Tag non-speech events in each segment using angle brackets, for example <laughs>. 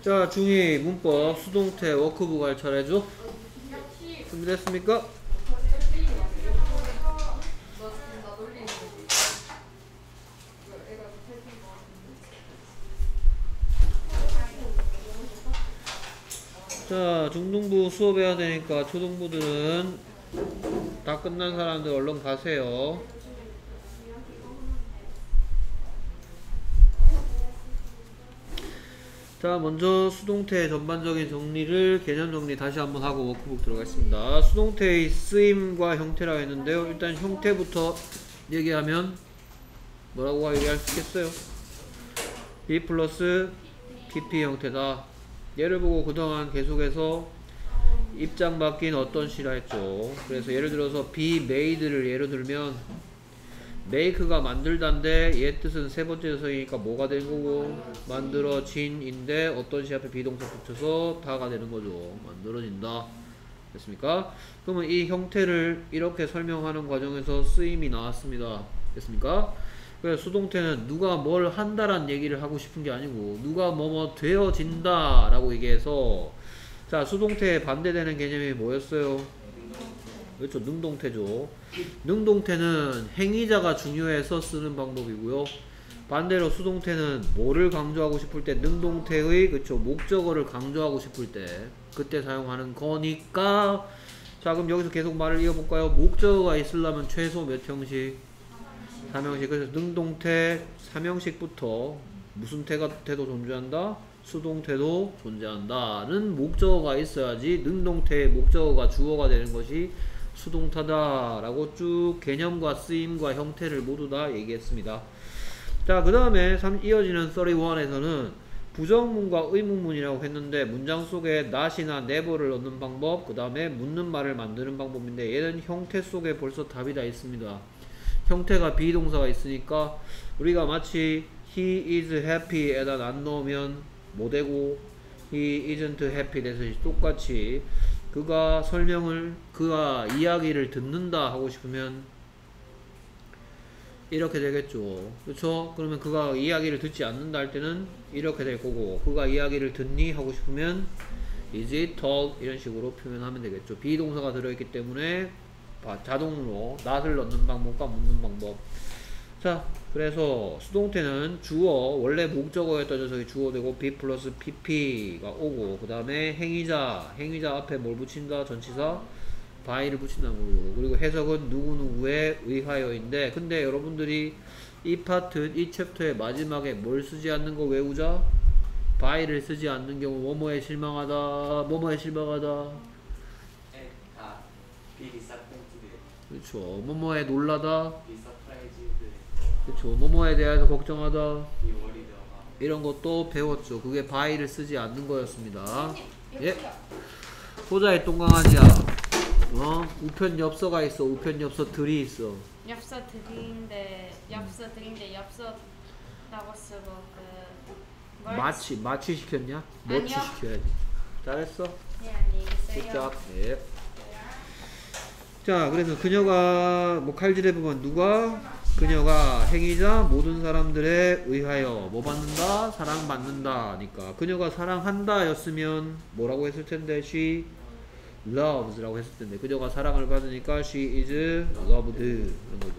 자, 중2 문법 수동태 워크북 할 차례죠? 준비됐습니까? 자, 중등부 수업해야 되니까 초등부들은 다 끝난 사람들 얼른 가세요. 자 먼저 수동태 전반적인 정리를 개념 정리 다시 한번 하고 워크북 들어가겠습니다. 수동태의 쓰임과 형태라고 했는데요. 일단 형태부터 얘기하면 뭐라고 얘기할 수 있겠어요? B 플러스 PP 형태다. 예를 보고 그동안 계속해서 입장 바뀐 어떤 시라 했죠? 그래서 예를 들어서 be made를 예로 들면 make가 만들다인데 얘 뜻은 세 번째 녀석이니까 뭐가 된 거고? 만들어진인데 어떤 시 앞에 비동사 붙여서 다가 되는 거죠. 만들어진다. 됐습니까? 그러면 이 형태를 이렇게 설명하는 과정에서 쓰임이 나왔습니다. 됐습니까? 그래서 수동태는 누가 뭘 한다란 얘기를 하고 싶은 게 아니고 누가 뭐뭐 되어진다 라고 얘기해서 자 수동태에 반대되는 개념이 뭐였어요 그렇죠. 능동태죠. 능동태는 행위자가 중요해서 쓰는 방법이고요. 반대로 수동태는 뭐를 강조하고 싶을 때 능동태의 그렇죠. 목적어를 강조하고 싶을 때 그때 사용하는 거니까 자 그럼 여기서 계속 말을 이어볼까요? 목적어가 있으려면 최소 몇 형식? 3형식 그래서 능동태 3형식부터 무슨 태가 태도 존재한다? 수동태도 존재한다는 목적어가 있어야지 능동태의 목적어가 주어가 되는 것이 수동타다 라고 쭉 개념과 쓰임과 형태를 모두 다 얘기했습니다. 자 그 다음에 이어지는 31에서는 부정문과 의문문이라고 했는데 문장 속에 not이나 never를 넣는 방법 그 다음에 묻는 말을 만드는 방법인데 얘는 형태 속에 벌써 답이 다 있습니다. 형태가 비동사가 있으니까 우리가 마치 he is happy에다 안 넣으면 뭐되고 he isn't happy 돼서 똑같이 그가 설명을 그가 이야기를 듣는다 하고 싶으면 이렇게 되겠죠. 그렇죠 그러면 그가 이야기를 듣지 않는다 할 때는 이렇게 될 거고 그가 이야기를 듣니 하고 싶으면 is it talk? 이런 식으로 표현하면 되겠죠. 비동사가 들어있기 때문에 자동으로 not을 넣는 방법과 묻는 방법 자 그래서 수동태는 주어 원래 목적어였던 녀석이 주어되고 be 플러스 pp가 오고 그 다음에 행위자 행위자 앞에 뭘 붙인다? 전치사 by를 붙인다는 거고 그리고 해석은 누구누구에 의하여인데 근데 여러분들이 이 파트 이 챕터의 마지막에 뭘 쓰지 않는 거 외우자. by를 쓰지 않는 경우 뭐뭐에 실망하다 뭐뭐에 실망하다. 그렇죠. 뭐뭐에 놀라다 그렇죠. 뭐뭐에 대해서 걱정하다. 이런 것도 배웠죠. 그게 바이를 쓰지 않는 거였습니다. 예. 호자의 똥강아지야. 어? 우편 엽서가 있어. 우편 엽서 들이 있어. 엽서 드린데 엽서 드린데 엽서라고 쓰고 그? 마취 마취 시켰냐? 아니요. 시켜야지. 잘했어. 네 안녕히 계세요. 굿잡. 예. 자, 그래서 그녀가 뭐 칼질해 보면 누가? 그녀가 행위자 모든 사람들에 의하여 뭐 받는다? 사랑받는다 니까. 그녀가 사랑한다 였으면 뭐라고 했을 텐데? she loves 라고 했을 텐데. 그녀가 사랑을 받으니까 she is loved. 이런 거죠.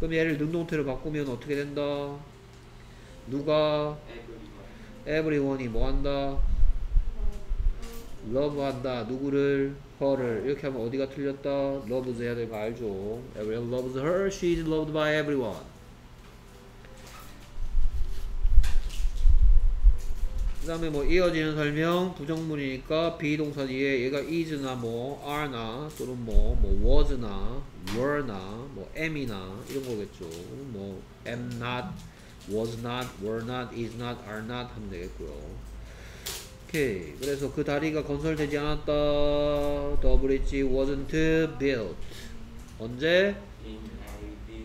그럼 얘를 능동태로 바꾸면 어떻게 된다? 누가? Everyone이 뭐 한다? love 한다. 누구를 her를 이렇게 하면 어디가 틀렸다? loves 해야 되는 거 알죠? everyone loves her, she is loved by everyone 그 다음에 뭐 이어지는 설명 부정문이니까 비동사 뒤에 얘가 is나 뭐 are나 또는 뭐, 뭐 was나 were나 뭐 am이나 이런 거겠죠 뭐 am not, was not, were not, is not, are not 하면 되겠고요 오케이. 그래서 그 다리가 건설되지 않았다. The bridge wasn't built. 언제?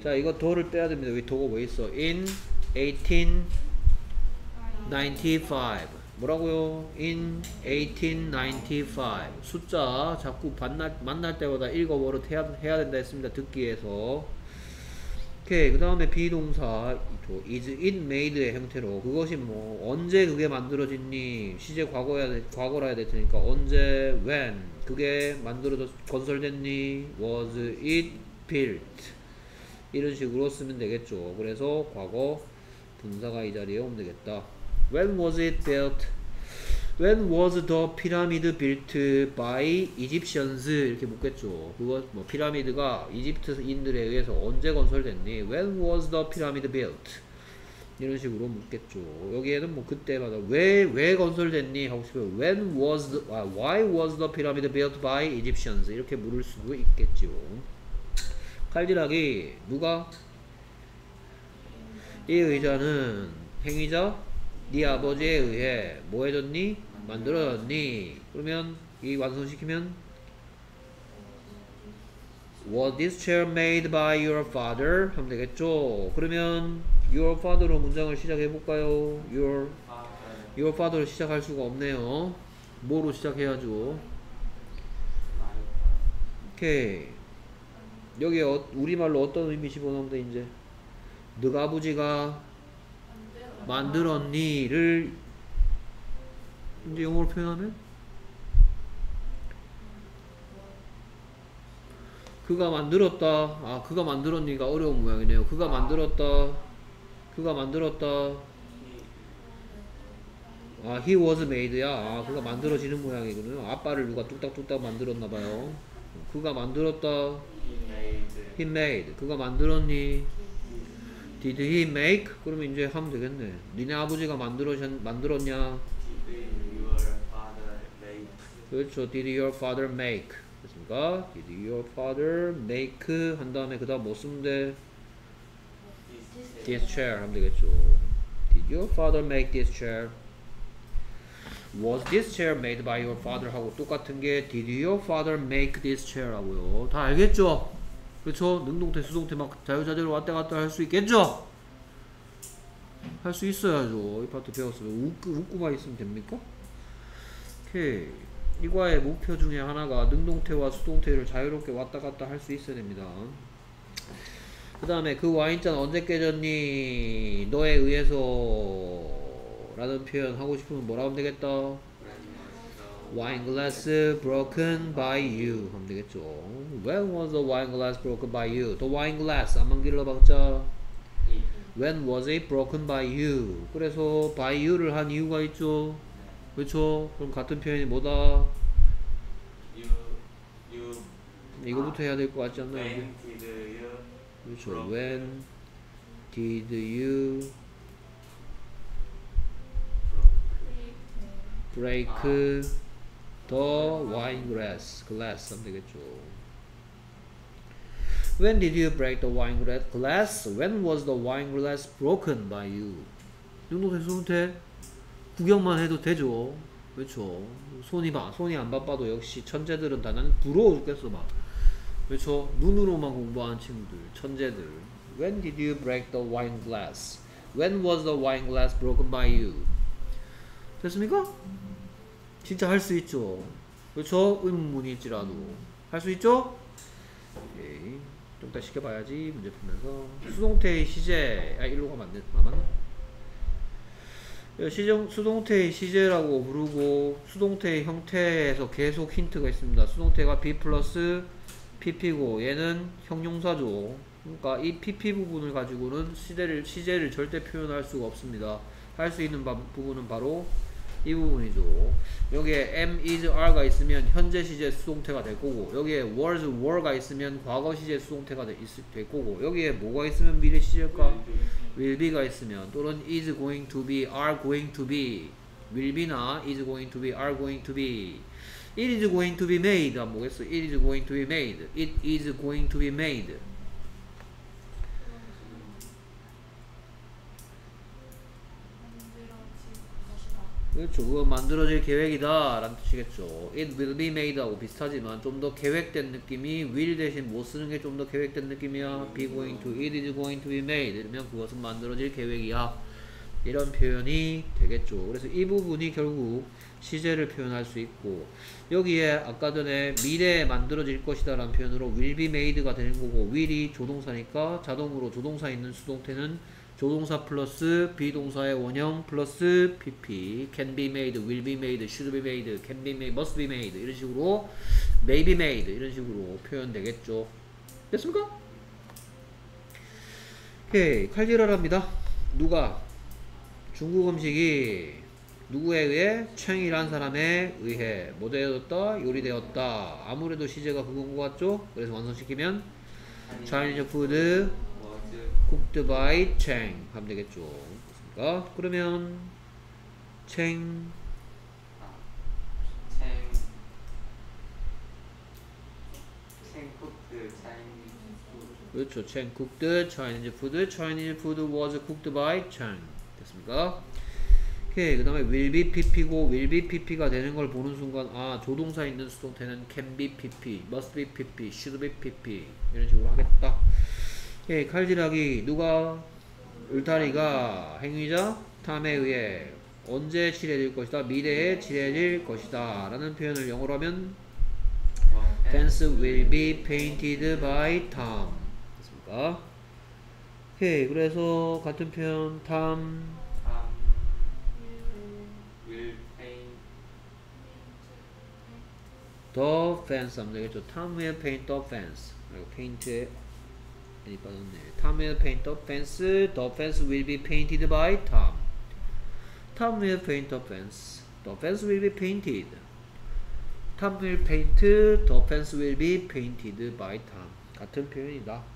자 이거 도를 빼야 됩니다. 여기 도가 왜 있어? In 1895 뭐라고요? In 1895 숫자 자꾸 만날, 만날 때마다 읽어버릇 해야, 해야 된다 했습니다. 듣기에서 오케이. 그 다음에 비동사 또 is it made의 형태로. 그것이 뭐 언제 그게 만들어졌니? 시제 과거야 돼- 과거라 해야 될 테니까 언제 when 그게 만들어졌 건설됐니? was it built? 이런 식으로 쓰면 되겠죠. 그래서 과거 분사가 이 자리에 오면 되겠다. When was it built When was the pyramid built by Egyptians? 이렇게 묻겠죠. 그거 뭐 피라미드가 이집트인들에 의해서 언제 건설됐니? When was the pyramid built? 이런 식으로 묻겠죠. 여기에는 뭐 그때마다 왜 왜 건설됐니 하고 싶어요. When was the, 아, why was the pyramid built by Egyptians? 이렇게 물을 수도 있겠죠. 칼질하기 누가 이 의자는 행위자 네 아버지에 의해 뭐 해줬니? 만들어졌니? 그러면 이 완성시키면 Was this chair made by your father? 하면 되겠죠? 그러면 your father로 문장을 시작해 볼까요? Your your father로 시작할 수가 없네요. 뭐로 시작해야죠? 오케이. 여기 어, 우리말로 어떤 의미 집어넣으면 돼 이제? 너가 아버지가 만들었니를 이제 영어로 표현하면 그가 만들었다. 아, 그가 만들었니가 어려운 모양이네요. 그가 만들었다. 그가 만들었다. 아, he was made야. 아, 그가 만들어지는 모양이군요. 아빠를 누가 뚝딱뚝딱 만들었나 봐요. 그가 만들었다. He made. 그가 만들었니? Did he make? 그러면 이제 하면 되겠네. 니네 아버지가 만들었, 만들었냐? 그렇죠. Did your father make? 됐습니까? Did your father make? 한 다음에 그 다음 뭐 쓰면 돼? This chair 하면 되겠죠. Did your father make this chair? Was this chair made by your father? 하고 똑같은 게 Did your father make this chair? 하고요. 다 알겠죠? 그렇죠? 능동태, 수동태 막 자유자재로 왔다 갔다 할 수 있겠죠? 할 수 있어야죠. 이 파트 배웠으면 웃고, 웃고만 있으면 됩니까? 오케이. 이과의 목표 중에 하나가 능동태와 수동태를 자유롭게 왔다 갔다 할 수 있어야 됩니다. 그 다음에 그 와인잔 언제 깨졌니? 너에 의해서 라는 표현 하고 싶으면 뭐라 하면 되겠다? Wine glass broken by you 하면 되겠죠. When was the wine glass broken by you? The wine glass 안만 길러봤자 When was it broken by you? 그래서 by you를 한 이유가 있죠. 그렇죠? 그럼 같은 표현이 뭐다? 이거부터 해야 될 것 같지 않나요? 그렇죠. When did you break the wine glass? glass 하면 되겠죠. When did you break the wine glass? When was the wine glass broken by you? 능동태 수동태 구경만 해도 되죠. 그렇죠. 손이 봐. 손이 안 바빠도 역시 천재들은 다난 부러워 죽겠어 막. 그렇죠. 눈으로만 공부하는 친구들, 천재들. When did you break the wine glass? When was the wine glass broken by you? 됐습니까? 진짜 할 수 있죠. 그렇죠. 의문문일지라도 할 수 있죠. 오케이. 좀더 시켜봐야지 문제 풀면서 수동태의 시제 아 일로 가면 안 돼. 아 맞나? 예, 시정, 수동태의 시제라고 부르고 수동태의 형태에서 계속 힌트가 있습니다. 수동태가 B 플러스 PP고 얘는 형용사죠. 그러니까 이 PP 부분을 가지고는 시제를, 시제를 절대 표현할 수가 없습니다. 할 수 있는 바- 부분은 바로 이 부분이죠. 여기에 am, is, are가 있으면 현재 시제 수동태가 될 거고 여기에 was, were가 있으면 과거 시제 수동태가 될, 있- 될 거고 여기에 뭐가 있으면 미래 시제일까? will be가 있으면 또는 is going to be, are going to be will be나 is going to be, are going to be it is going to be made 안 뭐겠어? it is going to be made it is going to be made 그렇죠. 그거 만들어질 계획이다 라는 뜻이겠죠. It will be made 하고 비슷하지만 좀 더 계획된 느낌이 will 대신 못 쓰는 게 좀 더 계획된 느낌이야. be going to, it is going to be made 이러면 그것은 만들어질 계획이야. 이런 표현이 되겠죠. 그래서 이 부분이 결국 시제를 표현할 수 있고 여기에 아까 전에 미래에 만들어질 것이다 라는 표현으로 will be made가 되는 거고 will이 조동사니까 자동으로 조동사 있는 수동태는 조동사 플러스 비동사의 원형 플러스 pp. Can be made, will be made, should be made, can be made, must be made. 이런 식으로 may be made. 이런 식으로 표현되겠죠. 됐습니까? 오케이. 칼질하랍니다. 누가? 중국 음식이 누구에 의해? 챙이란 사람에 의해. 뭐 되었다? 요리되었다. 아무래도 시제가 그건 것 같죠? 그래서 완성시키면 Chinese food cooked by Cheng 하면 되겠죠 그렇습니까 그러면 Cheng. 그렇죠 Cheng cooked Chinese food Chinese food was cooked by Cheng 됐습니까 오케이 그 다음에 will be pp고 will be pp가 되는 걸 보는 순간 아 조동사 있는 수동태는 can be pp, must be pp, should be pp 이런 식으로 하겠다 오케이 칼질하기 누가? 울타리가 행위자? 탐에 의해 언제 칠해질 것이다? 미래에 칠해질 것이다. 라는 표현을 영어로 하면 fence will be painted by Tom 됐습니까? 오케이 그래서 같은 표현 Tom will paint the fence 하면 되겠죠? Tom will paint the fence. 그리고 paint에 많이 빠졌네 Tom will paint the fence the fence will be painted by Tom Tom will paint the fence the fence will be painted Tom will paint the fence will be painted by Tom 같은 표현이다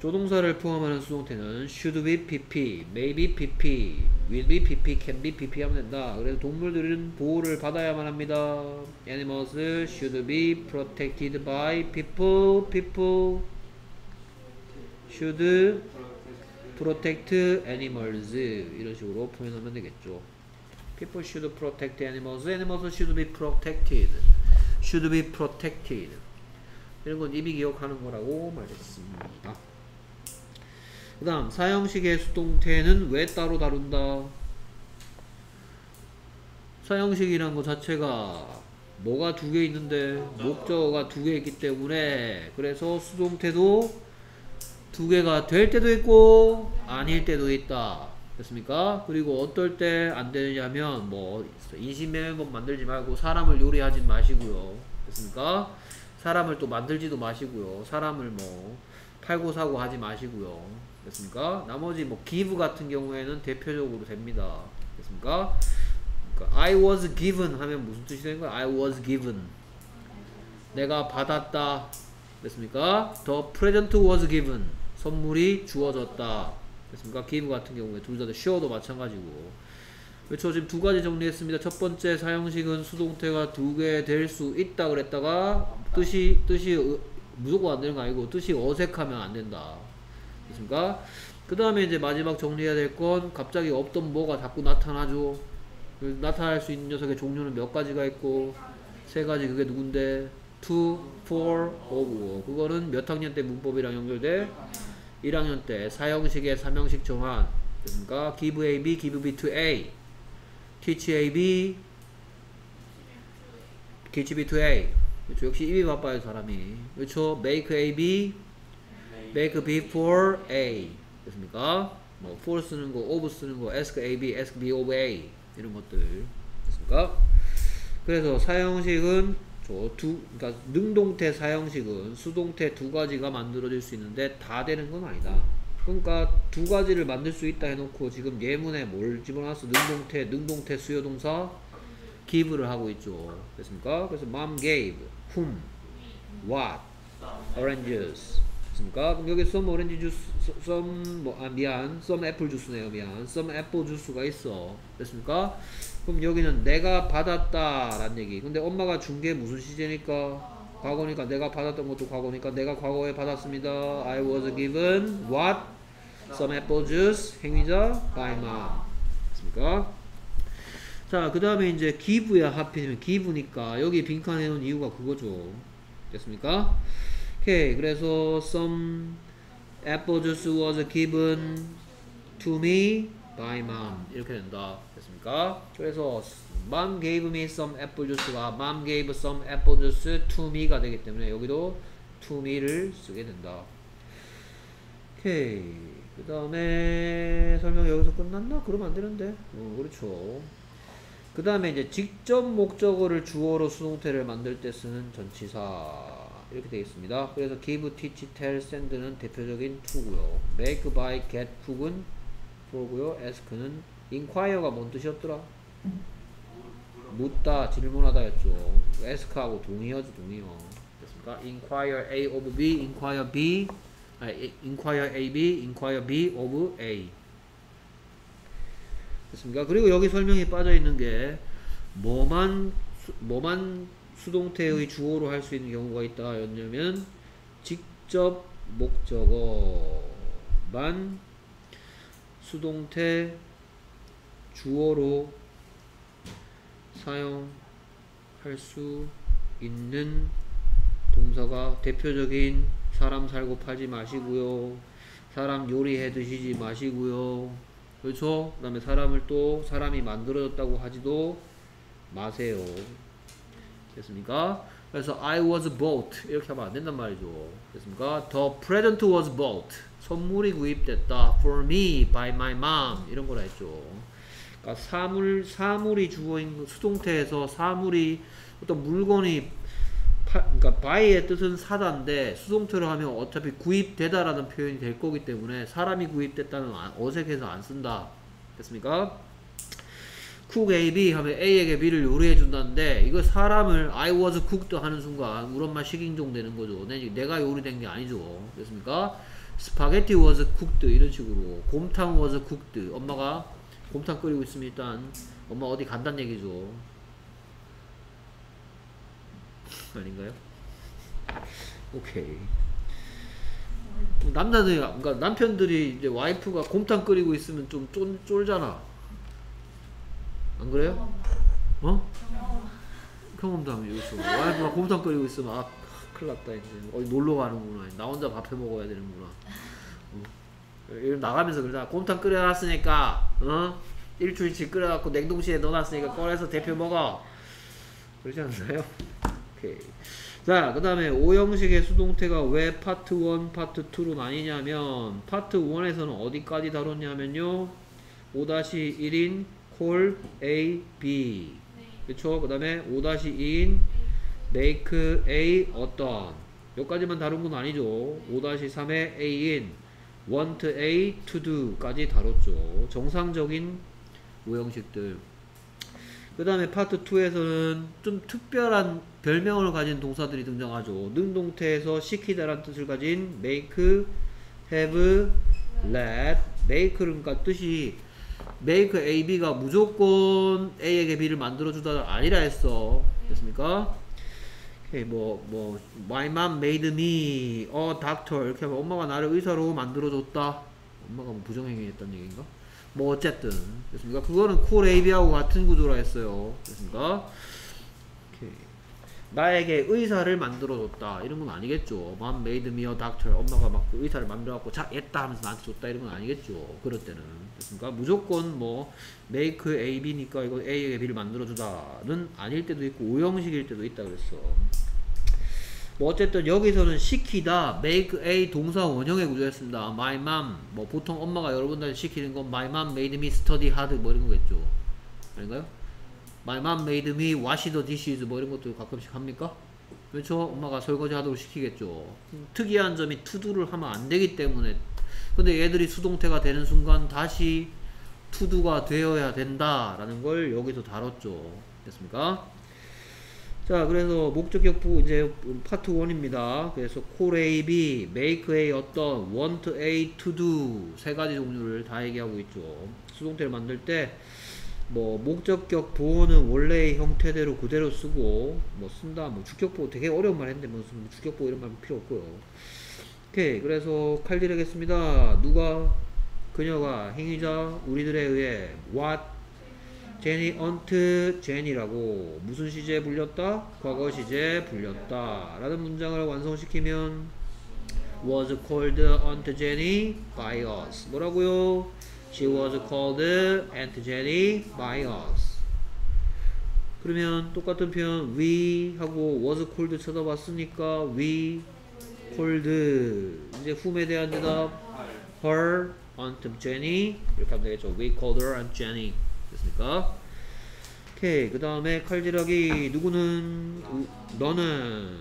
조동사를 포함하는 수동태는 should be pp, may be pp, will be pp, can be pp 하면 된다. 그래서 동물들은 보호를 받아야만 합니다. Animals should be protected by people. People should protect animals. 이런 식으로 표현하면 되겠죠. People should protect animals. Animals should be protected. Should be protected. 이런 건 이미 기억하는 거라고 말했습니다. 그 다음 사형식의 수동태는 왜 따로 다룬다? 사형식이란 것 자체가 뭐가 두 개 있는데 목적어가 두 개 있기 때문에 그래서 수동태도 두 개가 될 때도 있고 아닐 때도 있다. 됐습니까? 그리고 어떨 때 안 되냐면 뭐 인신매매법 만들지 말고 사람을 요리하지 마시고요. 됐습니까? 사람을 또 만들지도 마시고요. 사람을 뭐 팔고 사고 하지 마시고요 됐습니까? 나머지 뭐 give 같은 경우에는 대표적으로 됩니다 됐습니까? 그러니까 I was given 하면 무슨 뜻이 되는 거야? I was given 내가 받았다 됐습니까? The present was given 선물이 주어졌다 됐습니까? give 같은 경우에 둘 다 sure도 마찬가지고 그렇죠 지금 두 가지 정리했습니다 첫 번째 사형식은 수동태가 두 개 될 수 있다 그랬다가 뜻이 뜻이 어- 무조건 안 되는 거 아니고 뜻이 어색하면 안 된다 됐습니까? 그 다음에 이제 마지막 정리해야 될 건 갑자기 없던 뭐가 자꾸 나타나죠. 그 나타날 수 있는 녀석의 종류는 몇 가지가 있고 세 가지 그게 누군데? To, of 그거는 몇 학년 때 문법이랑 연결돼 1학년 때 사형식의 삼형식 정한 됐습니까? give A, B, give B to A. Teach A, B teach B to A. 그렇죠. 역시 입이 바빠요 사람이. 그렇죠. Make A, B make B for A 됐습니까? 뭐 for 쓰는 거, of 쓰는 거, ask A, B, ask B of A 이런 것들 됐습니까? 그래서 사형식은 저 두, 그러니까 능동태 사형식은 수동태 두 가지가 만들어질 수 있는데 다 되는 건 아니다. 그러니까 두 가지를 만들 수 있다 해놓고 지금 예문에 뭘 집어넣었어? 능동태, 능동태 수요동사 give를 하고 있죠. 됐습니까? 그래서 mom gave, whom, what, oranges. 됐습니까? 그럼 여기 some orange juice, some 뭐, 아 미안, some apple juice네요. 미안, some apple juice가 있어. 됐습니까? 그럼 여기는 내가 받았다라는 얘기. 근데 엄마가 준 게 무슨 시제니까? 과거니까 내가 받았던 것도 과거니까 내가 과거에 받았습니다. I was given what? Some apple juice. 행위자 by mom. 됐습니까? 자, 그 다음에 이제 기부야 하필이면 기부니까 여기 빈칸 해놓은 이유가 그거죠. 됐습니까? 오케이. 그래서 some apple juice was given to me by mom 이렇게 된다 됐습니까? 그래서 mom gave me some apple juice가 mom gave some apple juice to me가 되기 때문에 여기도 to me를 쓰게 된다 오케이 그 다음에 설명 여기서 끝났나? 그러면 안 되는데 어, 그렇죠 그 다음에 이제 직접 목적어를 주어로 수동태를 만들 때 쓰는 전치사 이렇게 되어 있습니다. 그래서 give, teach, tell, send는 대표적인 to고요. make, buy, get, cook은 for고요. ask는 inquire가 뭔 뜻이었더라? 묻다, 질문하다였죠. ask하고 동의어죠, 동의어. 됐습니까? inquire A of B, inquire B, 아니, inquire A, B, inquire B of A. 됐습니까? 그리고 여기 설명이 빠져 있는 게 뭐만 수, 뭐만 수동태의 주어로 할 수 있는 경우가 있다 였냐면 직접 목적어만 수동태 주어로 사용할 수 있는 동사가 대표적인 사람 살고 팔지 마시고요. 사람 요리해 드시지 마시고요. 그렇죠? 그 다음에 사람을 또 사람이 만들어졌다고 하지도 마세요. 됐습니까? 그래서 I was bought 이렇게 하면 안 된단 말이죠. 됐습니까? The present was bought 선물이 구입됐다 for me by my mom 이런 거라 했죠. 그러니까 사물 사물이 주어인 수동태에서 사물이 어떤 물건이 파, 그러니까 buy의 뜻은 사다인데 수동태로 하면 어차피 구입되다라는 표현이 될 거기 때문에 사람이 구입됐다는 안- 어색해서 안 쓴다. 됐습니까? Cook A, B 하면 A에게 B를 요리해 준다는데 이거 사람을 I was cooked 하는 순간 우리 엄마 식인종 되는 거죠. 내- 내가 요리된 게 아니죠. 됐습니까? 스파게티 was cooked 이런 식으로 곰탕 was cooked 엄마가 곰탕 끓이고 있으면 일단 엄마 어디 간단 얘기죠. 아닌가요? 오케이. 남자들이 그러니까 남편들이 이제 와이프가 곰탕 끓이고 있으면 좀 쫄, 쫄잖아. 안 그래요? 어? 경험담이 여기서 와이프가 곰탕 끓이고 있으면 아 큰일 났다 이제 어디 놀러 가는구나 나 혼자 밥해 먹어야 되는구나 어. 나가면서 그러잖아 곰탕 끓여놨으니까 어? 일주일치 끓여갖고 냉동실에 넣어놨으니까 꺼내서 대표 먹어 그러지 않나요? 오케이 자, 그 다음에 오형식의 수동태가 왜 파트 1, 파트 2로 나뉘냐면 파트 1에서는 어디까지 다뤘냐면요 5-1인 call A, B. 그쵸? 그 다음에 5-2인 make A 어떤? 여기까지만 다룬 건 아니죠. 5-3의 A인 want A to do까지 다뤘죠. 정상적인 오형식들. 그 다음에 파트 2에서는 좀 특별한 별명을 가진 동사들이 등장하죠. 능동태에서 시키다란 뜻을 가진 make, have, let, make는 그러니까 뜻이 make A, B가 무조건 A에게 B를 만들어주다 아니라 했어. 됐습니까? 오케이, 뭐, 뭐, my mom made me a doctor. 이렇게 하면 엄마가 나를 의사로 만들어줬다. 엄마가 뭐 부정행위 했다는 얘기인가? 뭐, 어쨌든. 됐습니까? 그거는 콜 AB하고 같은 구조라 했어요. 됐습니까? 나에게 의사를 만들어줬다. 이런 건 아니겠죠. Made me a doctor. 엄마가 막 그 의사를 만들어갖고 자, 했다 하면서 나한테 줬다. 이런 건 아니겠죠. 그럴 때는. 됐습니까? 무조건 뭐, make A, B니까 이거 A에게 B를 만들어주다는 아닐 때도 있고, 오형식일 때도 있다 그랬어. 뭐 어쨌든 여기서는 시키다 make a 동사 원형의 구조였습니다. my mom 뭐 보통 엄마가 여러분들 시키는 건 my mom made me study hard 뭐 이런 거겠죠. 아닌가요? My mom made me wash the dishes 뭐 이런 것도 가끔씩 합니까? 그렇죠? 엄마가 설거지 하도록 시키겠죠. 특이한 점이 투두를 하면 안 되기 때문에 근데 얘들이 수동태가 되는 순간 다시 투두가 되어야 된다라는 걸 여기서 다뤘죠. 됐습니까? 자, 그래서 목적격 부 이제 파트 1입니다. 그래서 call A, B, make A 어떤, want A to do 세 가지 종류를 다 얘기하고 있죠. 수동태를 만들 때 뭐 목적격 보호는 원래의 형태대로 그대로 쓰고 뭐 쓴다 뭐 주격 보호 되게 어려운 말 했는데 무슨 주격 보호 이런 말 필요 없고요. 오케이 그래서 칼질하겠습니다. 누가 그녀가 행위자 우리들에 의해 what 제니 언트 제니라고 무슨 시제에 불렸다? 과거 시제에 불렸다 라는 문장을 완성시키면 was called Aunt Jenny by us. 뭐라고요? She was called Aunt Jenny by us. 그러면 똑같은 표현 we 하고 was called 쳐다봤으니까 we called 이제 whom에 대한 대답. Her Aunt Jenny. 이렇게 하면 되겠죠. We called her Aunt Jenny. 됐습니까? 오케이. 그 다음에 칼질하기. 누구는? 우- 너는.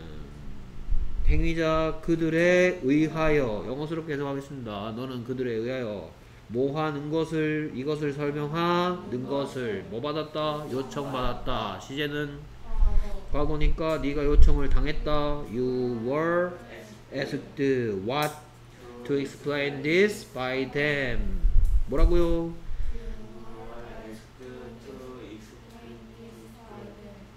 행위자 그들에 의하여. 영어스럽게 해석하겠습니다. 너는 그들에 의하여 뭐 하는 것을 이것을 설명하는 것을 뭐 받았다 요청 받았다 시제는 과거니까 네가 요청을 당했다 you were asked what to explain this by them 뭐라고요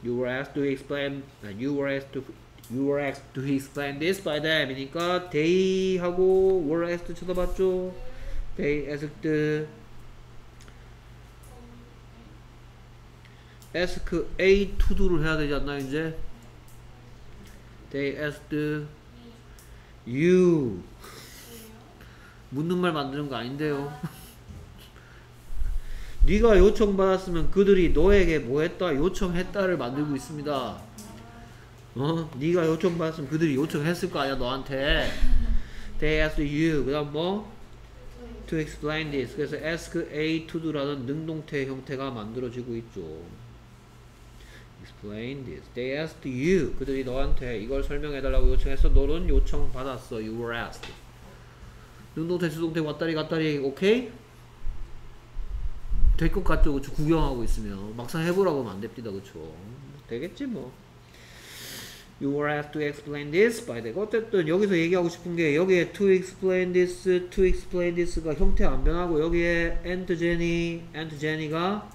You were asked to explain. 아, You were asked to. You were asked to explain this by them이니까 they 하고 were asked 쳐다봤죠. They asked. ask A to do를 해야 되지 않나 이제? They asked you. 묻는 말 만드는 거 아닌데요. <laughs> 네가 요청받았으면 그들이 너에게 뭐 했다 요청했다를 만들고 있습니다. 어? 네가 요청받았으면 그들이 요청했을 거 아니야 너한테. They asked you. 그 다음 뭐? To explain this. 그래서 ask A to do라는 능동태 형태가 만들어지고 있죠. Explain this. They asked you. 그들이 너한테 이걸 설명해달라고 요청했어. 너는 요청받았어. You were asked. 능동태, 수동태 왔다리 갔다리 오케이? 될 것 같죠, 그쵸? 구경하고 있으면 막상 해보라고 하면 안 됩니다, 그쵸? 되겠지 뭐. You were asked to explain this by the. 어쨌든 여기서 얘기하고 싶은 게 여기에 to explain this, to explain this가 형태 안 변하고 여기에 Aunt Jenny, Aunt Jenny가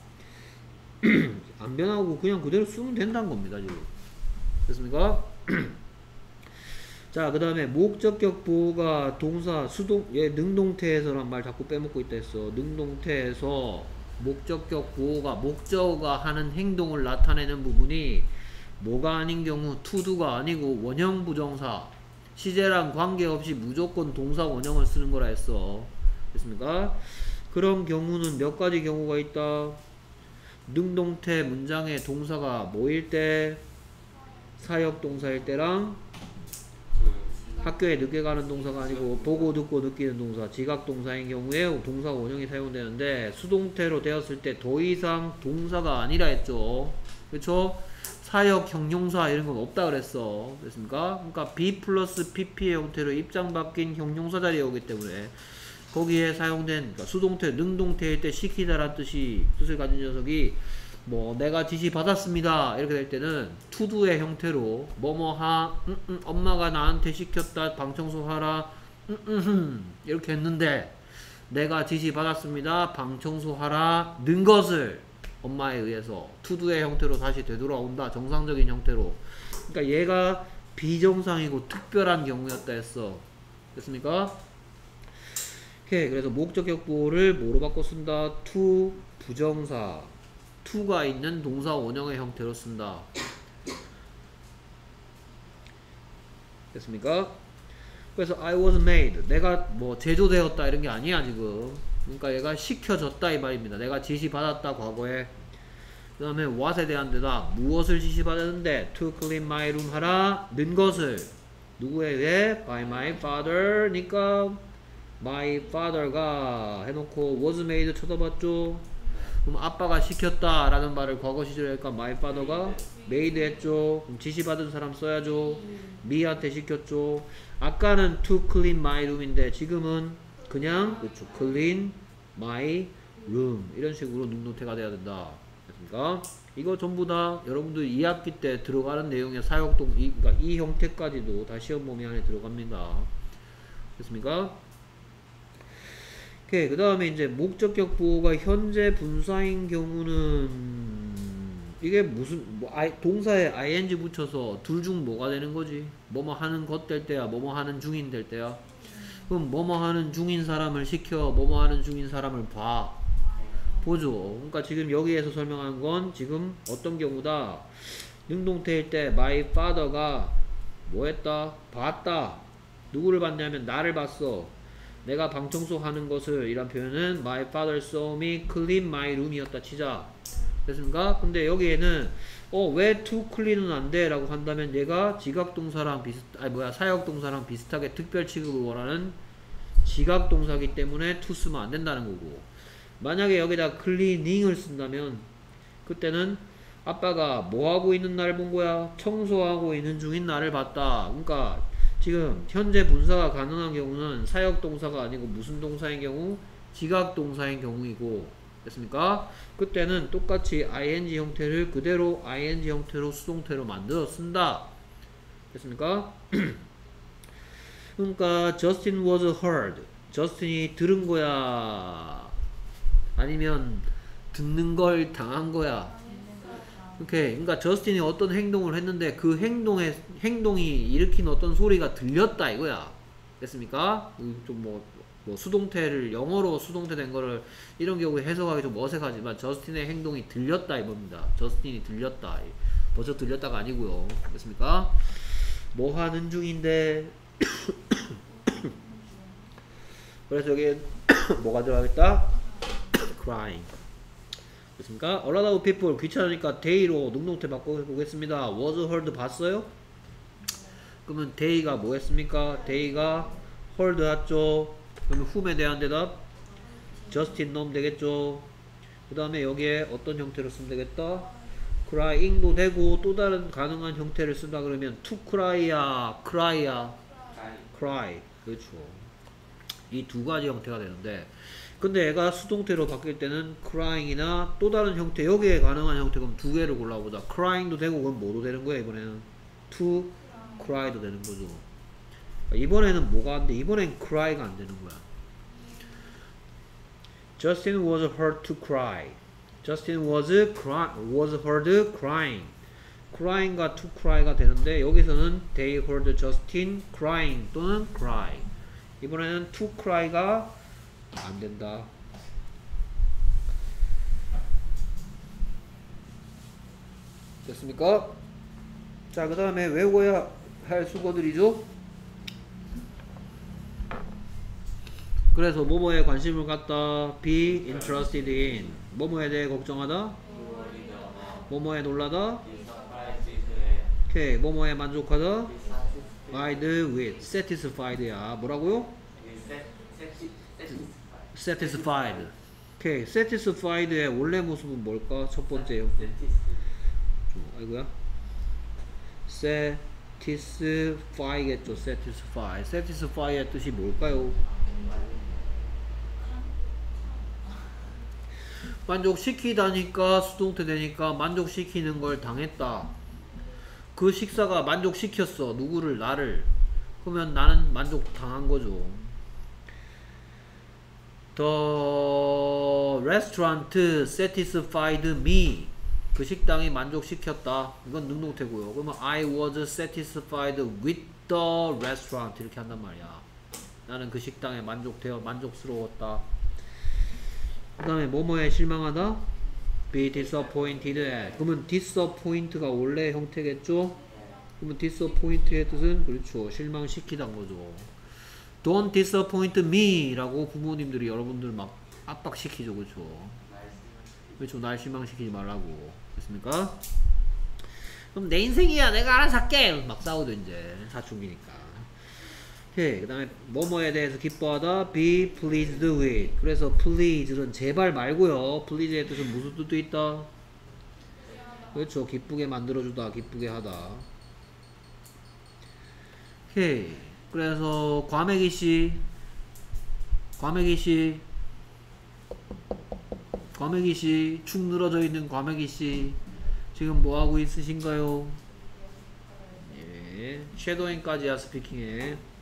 <clears throat> 안 변하고 그냥 그대로 쓰면 된다는 겁니다, 지금. 됐습니까? <clears throat> 자, 그 다음에 목적격 보호가 동사 수동, 얘 능동태에서란 말 자꾸 빼먹고 있다 했어. 능동태에서 목적격 보호가 목적어가 하는 행동을 나타내는 부분이 뭐가 아닌 경우 투두가 아니고 원형 부정사 시제랑 관계없이 무조건 동사 원형을 쓰는 거라 했어. 됐습니까? 그런 경우는 몇 가지 경우가 있다. 능동태 문장의 동사가 뭐일 때 사역 동사일 때랑 학교에 늦게 가는 동사가 아니고 보고 듣고 느끼는 동사 지각 동사인 경우에 동사 원형이 사용되는데 수동태로 되었을 때 더 이상 동사가 아니라 했죠 그렇죠 사역 형용사 이런 건 없다 그랬어. 됐습니까? 그러니까 B 플러스 PP의 형태로 입장 바뀐 형용사 자리에 오기 때문에 거기에 사용된 그러니까 수동태 능동태일 때 시키다란 뜻이 뜻을 가진 녀석이 뭐 내가 지시 받았습니다. 이렇게 될 때는 투두의 형태로 뭐뭐하 음, 음, 엄마가 나한테 시켰다 방청소 하라 음, 음, 음, 이렇게 했는데 내가 지시 받았습니다 방청소 하라 는 것을 엄마에 의해서 투두의 형태로 다시 되돌아온다 정상적인 형태로 그러니까 얘가 비정상이고 특별한 경우였다 했어 됐습니까? 오케이 그래서 목적 격 보호를 뭐로 바꿔 쓴다? to 부정사 to가 있는 동사 원형의 형태로 쓴다. 됐습니까? 그래서 I was made. 내가 뭐 제조되었다 이런 게 아니야 지금. 그러니까 얘가 시켜졌다 이 말입니다. 내가 지시 받았다 과거에. 그 다음에 what에 대한 대답. 무엇을 지시 받았는데 to clean my room 하라. 는 것을 누구에 의해? by my father니까 my father가 해놓고 was made 쳐다봤죠. 그럼 아빠가 시켰다 라는 말을 과거 시절에 할까 my father가 made 했죠 그럼 지시받은 사람 써야죠 me한테 시켰죠 아까는 to clean my room인데 지금은 그냥 그렇죠 clean my room. 이런 식으로 능동태가 돼야 된다. 됐습니까? 이거 전부 다 여러분들 2학기 때 들어가는 내용의 사역동 이, 그러니까 이 형태까지도 다 시험 범위 안에 들어갑니다. 됐습니까? 오케이. 그 다음에 이제 목적격 보호가 현재 분사인 경우는 이게 무슨 뭐 I, 동사에 ing 붙여서 둘 중 뭐가 되는 거지? 뭐뭐 하는 것 될 때야 뭐뭐 하는 중인 될 때야 그럼 뭐뭐 하는 중인 사람을 시켜 뭐뭐 하는 중인 사람을 봐 보죠 그러니까 지금 여기에서 설명한 건 지금 어떤 경우다 능동태일 때 my father가 뭐 했다 봤다 누구를 봤냐면 나를 봤어. 내가 방 청소하는 것을 이란 표현은 my father saw me clean my room이었다 치자. 됐습니까? 근데 여기에는 어 왜 to clean은 안 돼? 라고 한다면 얘가 지각동사랑 비슷 아니 뭐야 사역동사랑 비슷하게 특별 취급을 원하는 지각동사기 때문에 to 쓰면 안 된다는 거고 만약에 여기다 cleaning을 쓴다면 그때는 아빠가 뭐 하고 있는 나를 본 거야? 청소하고 있는 중인 나를 봤다. 그러니까 지금 현재 분사가 가능한 경우는 사역 동사가 아니고 무슨 동사인 경우? 지각 동사인 경우이고 됐습니까? 그때는 똑같이 ing 형태를 그대로 ing 형태로 수동태로 만들어 쓴다. 됐습니까? <clears throat> 그러니까 Justin was heard. 저스틴이 들은 거야. 아니면 듣는 걸 당한 거야. 오케이. 그러니까 저스틴이 어떤 행동을 했는데 그 행동에 행동이 일으킨 어떤 소리가 들렸다 이거야. 됐습니까? 좀뭐 뭐 수동태를 영어로 수동태 된 거를 이런 경우에 해석하기 좀 어색하지만 저스틴의 행동이 들렸다 이겁니다. 저스틴이 들렸다. 버저 들렸다가 아니고요. 됐습니까? 뭐 하는 중인데 <coughs> 그래서 여기 <coughs> 뭐가 들어가겠다? <coughs> crying. 됐습니까? A lot of people 귀찮으니까 day로 능동태 바꿔보겠습니다. was heard 봤어요? 그러면 day가 뭐였습니까? day가 heard 했죠. 그러면 whom에 대한 대답 justin 넣으면 되겠죠. 그 다음에 여기에 어떤 형태로 쓰면 되겠다? crying도 되고 또 다른 가능한 형태를 쓴다 그러면 to cry야, cry야, cry. 그렇죠. 이 두 가지 형태가 되는데 근데 얘가 수동태로 바뀔 때는 crying이나 또 다른 형태 여기에 가능한 형태 그럼 두 개를 골라보자 crying도 되고 그럼 뭐도 되는 거야 이번에는 to cry도 되는 거죠 이번에는 뭐가 안 돼? 이번엔 cry가 안 되는 거야 Justin was heard to cry Justin was, cry, was heard crying crying과 to cry가 되는데 여기서는 they heard Justin crying 또는 cry 이번에는 to cry가 안 된다. 됐습니까? 자, 그 다음에 외워야 할 수거들이죠. 그래서 뭐뭐에 관심을 갖다 be interested in 뭐뭐에 대해 걱정하다 뭐뭐에 놀라다 오케이 뭐뭐에 만족하다 find with satisfied야 뭐라고요? satisfied. 오케이, satisfied의 원래 모습은 뭘까? 첫 번째 형태. 좀, 아이고야. satisfy겠죠. satisfy. satisfy의 뜻이 뭘까요? 만족시키다니까 수동태 되니까 만족시키는 걸 당했다. 그 식사가 만족시켰어. 누구를? 나를. 그러면 나는 만족 당한 거죠. The restaurant satisfied me. 그 식당이 만족시켰다. 이건 능동태고요. 그러면 I was satisfied with the restaurant 이렇게 한단 말이야. 나는 그 식당에 만족되어 만족스러웠다. 그 다음에 뭐뭐에 실망하다? be disappointed at. 그러면 disappoint가 원래 형태겠죠? 그러면 disappoint의 뜻은 그렇죠. 실망시키다는 거죠. Don't disappoint me 라고 부모님들이 여러분들 막 압박시키죠. 그렇죠? 그렇죠. 날 실망시키지 말라고. 됐습니까? 그럼 내 인생이야. 내가 알아서 할게. 막 싸우죠. 이제. 사춘기니까. 오케이. 그 다음에 뭐뭐에 대해서 기뻐하다. be pleased with. 그래서 please는 제발 말고요. please의 뜻은 무슨 뜻도 있다? 그렇죠. 기쁘게 만들어주다. 기쁘게 하다. 오케이. 그래서 과메기 씨, 과메기 씨, 과메기 씨, 축 늘어져 있는 과메기 씨, 지금 뭐 하고 있으신가요? 예, 쉐도잉까지야 스피킹에.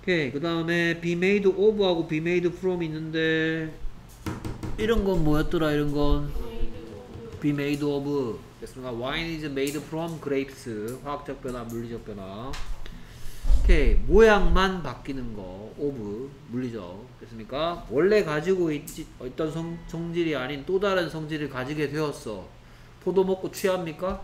오케이, 그 다음에 be made of하고 be made from 있는데 이런 건 뭐였더라? 이런 건 be made of. 됐습니까? Wine is made from grapes. 화학적 변화, 물리적 변화. 오케이 모양만 바뀌는 거 of 물리적 됐습니까? 원래 가지고 있지, 있던 성, 성질이 아닌 또 다른 성질을 가지게 되었어 포도 먹고 취합니까?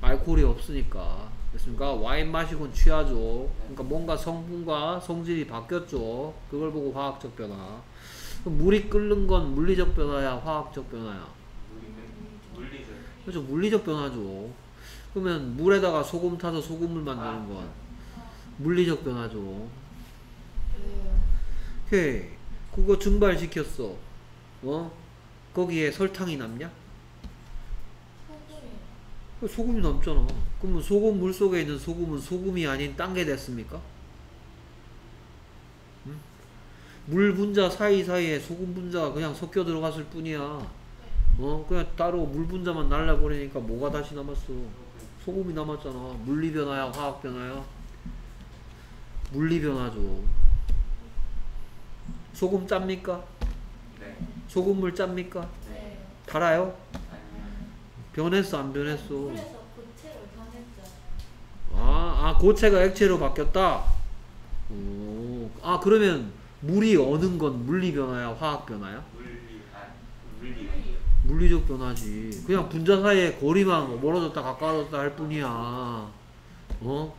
알코올이 없으니까 됐습니까? 와인 마시곤 취하죠. 그러니까 뭔가 성분과 성질이 바뀌었죠. 그걸 보고 화학적 변화. 물이 끓는 건 물리적 변화야, 화학적 변화야. 물리적 그렇죠, 물리적 변화죠. 그러면 물에다가 소금 타서 소금을 만드는 건 물리적 변화죠. 오케이, 그거 증발시켰어. 어? 거기에 설탕이 남냐? 그 소금이 남잖아. 그러면 소금 물 속에 있는 소금은 소금이 아닌 딴 게 됐습니까? 응? 물 분자 사이 사이에 소금 분자가 그냥 섞여 들어갔을 뿐이야. 어 그냥 따로 물 분자만 날라버리니까 뭐가 다시 남았어? 소금이 남았잖아. 물리 변화야, 화학 변화야? 물리 변화죠. 소금 짭니까? 네 소금물 짭니까? 네. 달아요? 아니요 변했어, 안 변했어? 그래서 고체로 변했죠. 아, 아 고체가 액체로 바뀌었다. 오, 아 그러면 물이 어는 건 물리 변화야, 화학 변화야? 물리 아 물리 물리적 변화지. 그냥 분자 사이에 거리만 멀어졌다 가까워졌다 할 뿐이야. 어?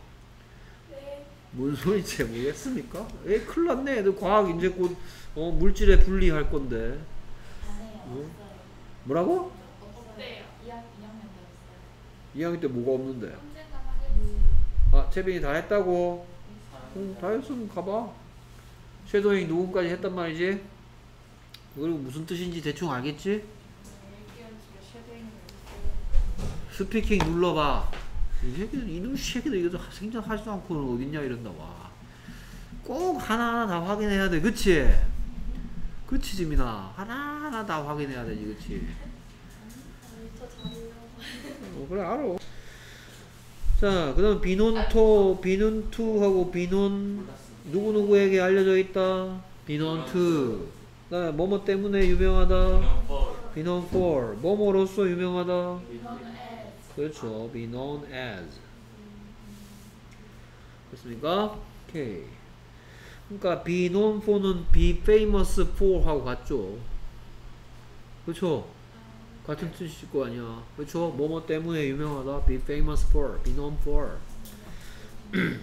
뭔 소리인지 모르겠습니까? 에 큰일 났네. 애들 과학 이제 곧 어, 물질에 분리할 건데. 어? 뭐라고? 없대요. 2학년 때 뭐가 없는데? 아, 채빈이 다 했다고? 응, 다 했으면 가봐. shadowing 녹음까지 했단 말이지? 그리고 무슨 뜻인지 대충 알겠지? speaking 눌러봐. 이 새끼들, 이놈 새끼들 이거 생각하지도 않고 어딨냐 이런다, 와. 꼭 하나하나 다 확인해야 돼, 그치? 그치, 지민아. 하나하나 다 확인해야 되지, 그치? 어, 그래, 알아. 자, 그 다음 비논토, 비논2하고 비논, 누구누구에게 알려져 있다? 비논2. 그 다음에 뭐뭐 때문에 유명하다? 넘버 비논4. 뭐뭐로서 유명하다? 그렇죠. be known as. 됐습니까? 오케이. 그러니까 be known for는 be famous for 하고 같죠. 그렇죠? 같은 뜻일 거 아니야. 그렇죠? 뭐뭐 때문에 유명하다. be famous for, be known for. <clears throat>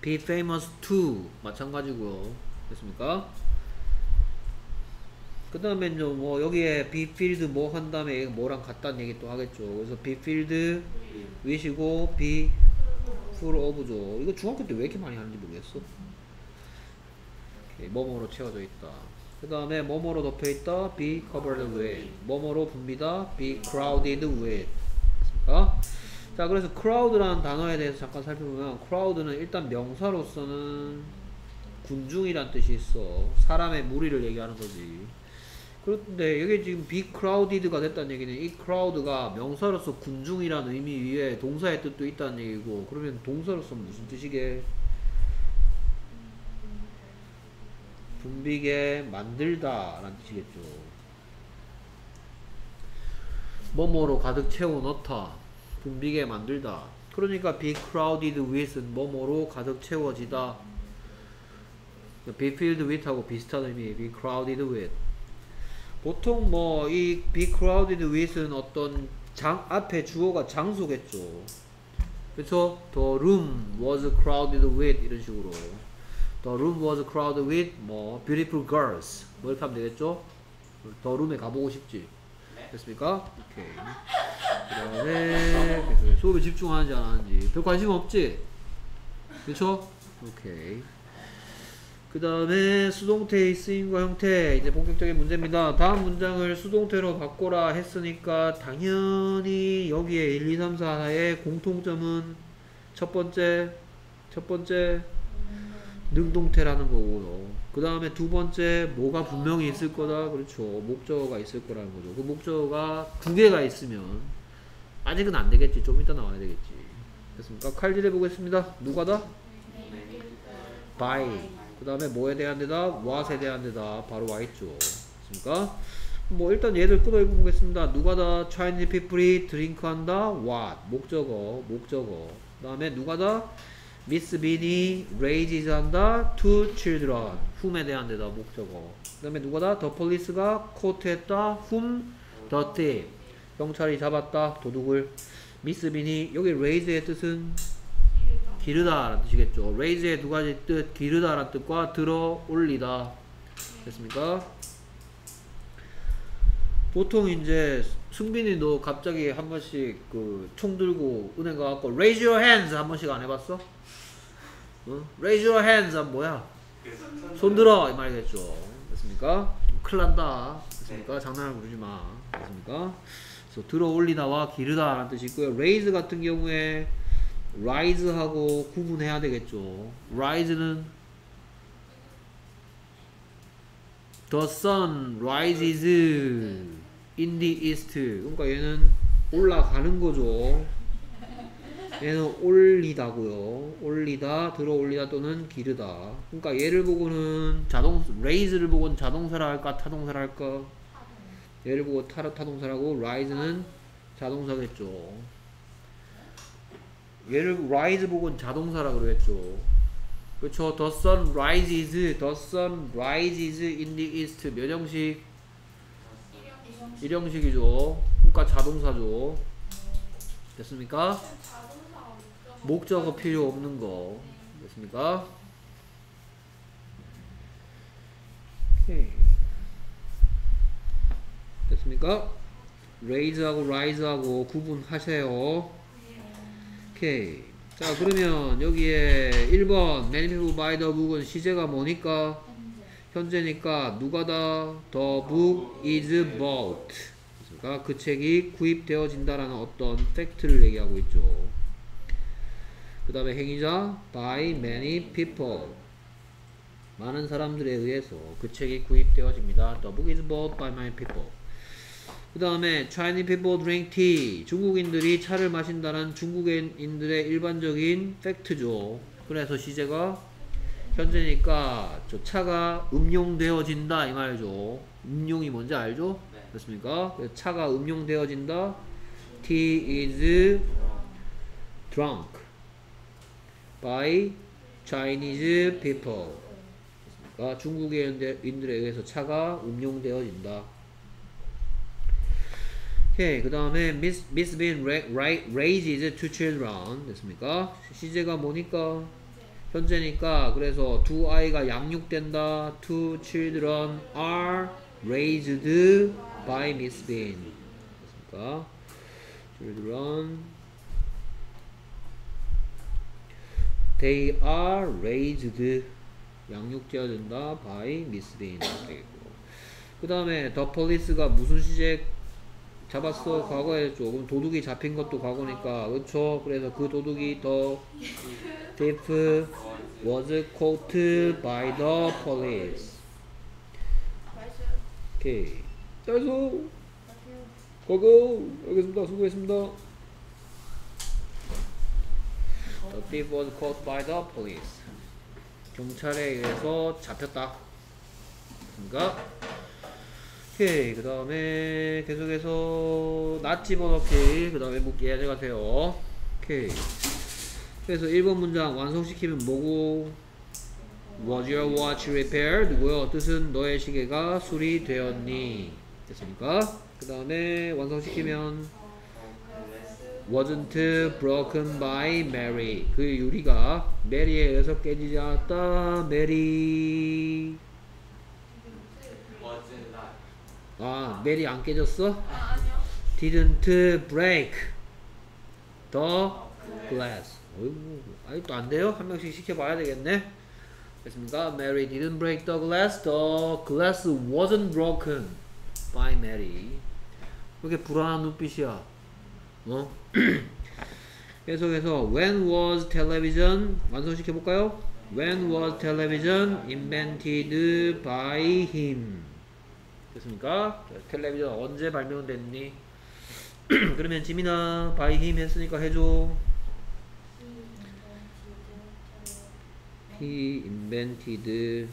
be famous to 마찬가지고요. 됐습니까? 그 다음에 뭐 여기에 be filled 뭐 한 다음에 뭐랑 같다는 얘기 또 하겠죠. 그래서 be filled with이고 be full of죠. 이거 중학교 때 왜 이렇게 많이 하는지 모르겠어. 뭐뭐로 채워져 있다. 그 다음에 뭐뭐로 덮여 있다. be covered with. 뭐뭐로 붐비다. be crowded with. 됐습니까? 자, 그래서 crowd라는 단어에 대해서 잠깐 살펴보면 crowd는 일단 명사로서는 군중이란 뜻이 있어. 사람의 무리를 얘기하는 거지. 그런데 여기 지금 be crowded가 됐다는 얘기는 이 crowd가 명사로서 군중이라는 의미 위에 동사의 뜻도 있다는 얘기고 그러면 동사로서 무슨 뜻이게? 붐비게 만들다 라는 뜻이겠죠. 뭐뭐로 가득 채워 넣다. 붐비게 만들다. 그러니까 be crowded with은 뭐뭐로 가득 채워지다. be filled with하고 비슷한 의미 be crowded with. 보통 뭐 이 be crowded with는 어떤 장 앞에 주어가 장소겠죠. 그래서 the room was crowded with 이런 식으로 the room was crowded with 뭐 beautiful girls 뭐 이렇게 하면 되겠죠. the room에 가보고 싶지. 됐습니까? 오케이. 그 다음에 수업에 집중하는지 안 하는지 별 관심 없지? 그쵸? 오케이. 그 다음에 수동태의 쓰임과 형태 이제 본격적인 문제입니다. 다음 문장을 수동태로 바꿔라 했으니까 당연히 여기에 1, 2, 3, 4의 공통점은 첫 번째 첫 번째 능동태라는 거고요. 그 다음에 두 번째 뭐가 분명히 있을 거다. 그렇죠. 목적어가 있을 거라는 거죠. 그 목적어가 두 개가 있으면 아직은 안 되겠지. 좀 이따 나와야 되겠지. 됐습니까? 칼질해 보겠습니다. 누가다? by. 그 다음에 뭐에 대한 데다? what에 대한 데다. 바로 와 있죠. 됐습니까? 뭐 일단 얘들 끌어 읽어 보겠습니다. 누가다? Chinese people이 drink 한다? what? 목적어, 목적어. 그 다음에 누가다? Miss Bean이 raises 한다? two children. whom에 대한 데다 목적어. 그 다음에 누가다? The police가 quote 했다? whom? the thief. 경찰이 잡았다 도둑을 미스 빈이 여기 raise의 뜻은 기르다. 기르다 라는 뜻이겠죠. raise의 두 가지 뜻 기르다 라는 뜻과 들어 올리다 됐습니까? 보통 이제 승빈이 너 갑자기 한 번씩 그 총 들고 은행 가갖고 raise your hands 한 번씩 안 해봤어? 어? raise your hands 은 뭐야? 그래서 손 들어 이 말이겠죠. 됐습니까? 큰일 난다. 됐습니까? 장난을 부르지 마. 됐습니까? 그래서 들어 올리다와 기르다 라는 뜻이 있고요. raise 같은 경우에 rise하고 구분해야 되겠죠. rise는 the sun rises in the east. 그러니까 얘는 올라가는 거죠. 얘는 올리다고요. 올리다, 들어 올리다 또는 기르다. 그러니까 얘를 보고는 자동 raise를 보고는 자동사라 할까 타동사라 할까? 얘를 보고 타, 타동사라고 rise는 자동사겠죠. 얘를 rise 보고는 자동사라 그러겠죠. 그렇죠. The sun rises, the sun rises in the east. 몇 형식? 일형 일형식이죠. 그러니까 자동사죠. 됐습니까? 목적어 필요 없는 거. 됐습니까? 오케이. 됐습니까? raise하고 rise하고 구분하세요. 오케이. 자 그러면 여기에 1번 many people buy the book은 시제가 뭐니까? 현재니까 누가 다? the book is bought. 그 책이 구입되어진다라는 어떤 팩트를 얘기하고 있죠 그 다음에 행위자 by many people 많은 사람들에 의해서 그 책이 구입되어집니다. The book is bought by many people. 그 다음에 Chinese people drink tea. 중국인들이 차를 마신다는 중국인들의 일반적인 팩트죠. 그래서 시제가 현재니까 저 차가 음용되어진다 이 말이죠. 음용이 뭔지 알죠? 네. 그렇습니까? 그래서 차가 음용되어진다. Tea is drunk by Chinese people. 그러니까 중국인들에 의해서 차가 음용되어진다. 오케이. 그 다음에 Miss, Miss Bean ra- ra- raises two children. 됐습니까? 시제가 뭐니까? 현재니까. 그래서 두 아이가 양육된다. Two children are raised by Miss Bean. 됐습니까? children They are raised. 양육되어진다 by Miss Bean 되겠고 그 다음에 the police가 무슨 시제 잡았어? 과거에 그럼 도둑이 잡힌 것도 과거니까. 그렇죠? 그래서 그 도둑이 the thief was caught by the police. 오케이 잘수 고고! 알겠습니다. 수고했습니다 The thief was caught by the police. 경찰에 의해서 잡혔다. 그러니까 오케이 그 다음에 계속해서 낫 집어넣기 그 다음에 묵기 해가세요. 오케이 그래서 1번 문장 완성시키면 뭐고 Was your watch repaired? 누구요? 뜻은 너의 시계가 수리되었니? 됐습니까? 그 다음에 완성시키면 wasn't broken by Mary. 그 유리가 메리에 의해서 깨지지 않았다. 메리. 아, 메리 안 깨졌어? 아 아니요. Didn't break the glass. 어이구, 아직도 안 돼요? 한 명씩 시켜봐야 되겠네. 됐습니까? Mary didn't break the glass. The glass wasn't broken by Mary. 왜 이렇게 불안한 눈빛이야? 어? 계속해서 When was television? 완성시켜 볼까요? When was television invented by him? 됐습니까? 텔레비전 언제 발명됐니? 그러면 지민아 by him 했으니까 해줘. He invented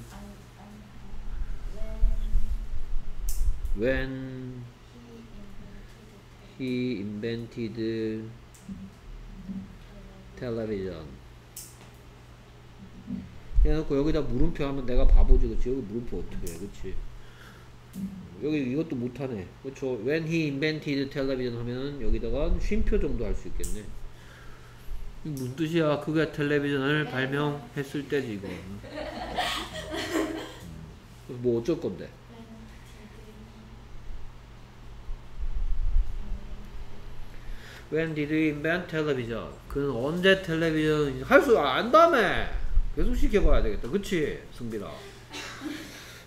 when he invented television. 해놓고 여기다 물음표 하면 내가 바보지 그치? 여기 물음표 어떻게 해 그치? 여기 이것도 못하네. 그렇죠. When he invented television 하면은 여기다가 쉼표 정도 할 수 있겠네. 무슨 뜻이야? 그가 텔레비전을 발명했을 때지 이거. 뭐 어쩔 건데? When did he invent television? 그는 언제 텔레비전 할수 안다며. 계속 시켜봐야 되겠다. 그치 승빈아?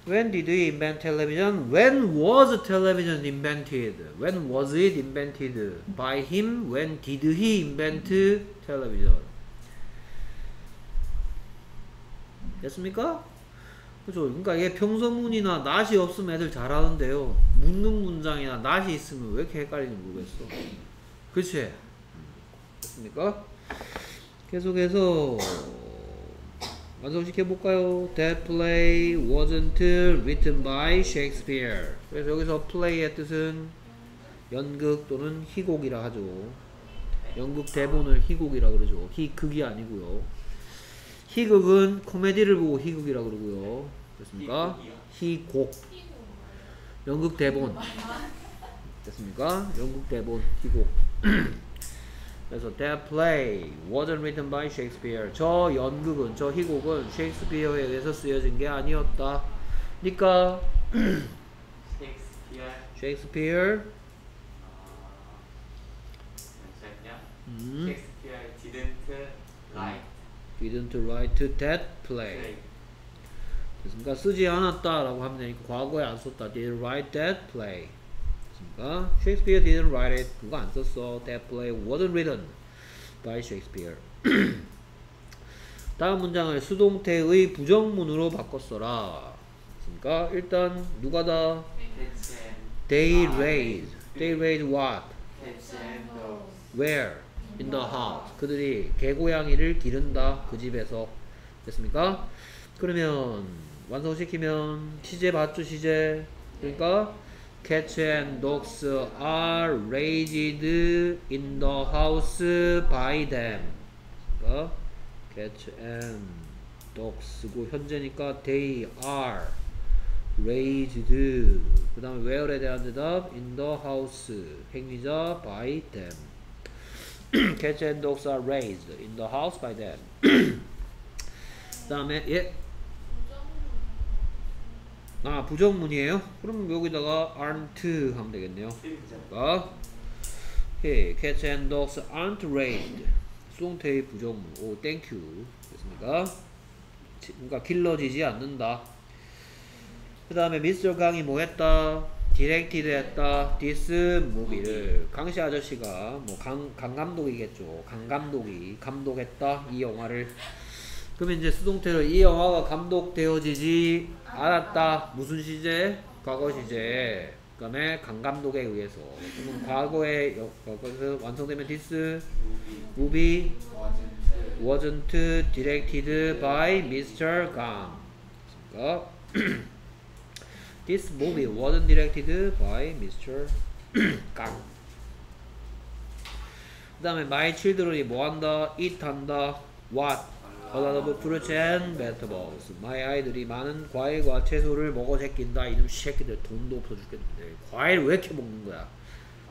When did he invent television? When was television invented? When was it invented by him? When did he invent television? 됐습니까? 그죠? 그러니까 이게 평서문이나 낫이 없으면 애들 잘하는데요. 묻는 문장이나 낫이 있으면 왜 이렇게 헷갈리는지 모르겠어. 그치? 됐습니까? 계속해서 완성시켜 볼까요? That play wasn't written by Shakespeare. 그래서 여기서 play의 뜻은 연극 또는 희곡이라 하죠. 연극 대본을 희곡이라 그러죠. 희극이 아니고요. 희극은 코미디를 보고 희극이라 그러고요. 됐습니까? 희곡. 연극 대본. 됐습니까? 연극 대본 희곡. 그래서 that play wasn't written by Shakespeare. 저 연극은 저 희곡은 셰익스피어에 의해서 쓰여진 게 아니었다. 그러니까 셰익스피어 셰익스피어 잠시만요. 음, 셰익스피어 didn't write didn't write that play. play. 그러니까 쓰지 않았다라고 하면 되니까 과거에 안 썼다. Didn't write that play. 됐습니까? Shakespeare didn't write it. 그거 안 썼어. That play wasn't written by Shakespeare. 다음 문장을 수동태의 부정문으로 바꿨어라. 됐습니까? 일단 누가 다 Cats and They raised. They raised what? Where? In the house. 그들이 개고양이를 기른다. 그 집에서. 됐습니까? 그러면 완성시키면 시제 봤죠 시제? 그러니까 Cats and dogs are raised in the house by them. 그러니까 Cats and dogs고 현재니까 they are raised 그 다음에 where에 대한 대답 in the house 행위자 by them cats and dogs are raised in the house by them 그 다음에 예. 아 부정문이에요? 그럼 여기다가 aren't 하면 되겠네요 자, 오케이. cats and dogs aren't raised 수동태의 부정문 오 땡큐 됐습니까? 지- 그러니까 길러지지 않는다 그 다음에 미스터 강이 뭐 했다? directed 했다. this movie를 강시 아저씨가 뭐 강, 강 감독이겠죠. 강 감독이 감독했다. 이 영화를. 그러면 이제 수동태로 이 영화가 감독되어지지 않았다. 무슨 시제? 과거 시제. 그 다음에 강 감독에 의해서. 그러면 과거에 여- 과거에서 완성되면 this 무비 Wasn't wasn't directed by Mr. Gang. 그러니까 This movie wasn't directed by Mr. Gang. 그 다음에 My children이 뭐 한다? eat 한다. What? Fruits and vegetables. My 아이들이 많은 과일과 채소를 먹어 새낀다. 이놈 새끼들 돈도 없어 죽겠는데 과일 왜 이렇게 먹는 거야?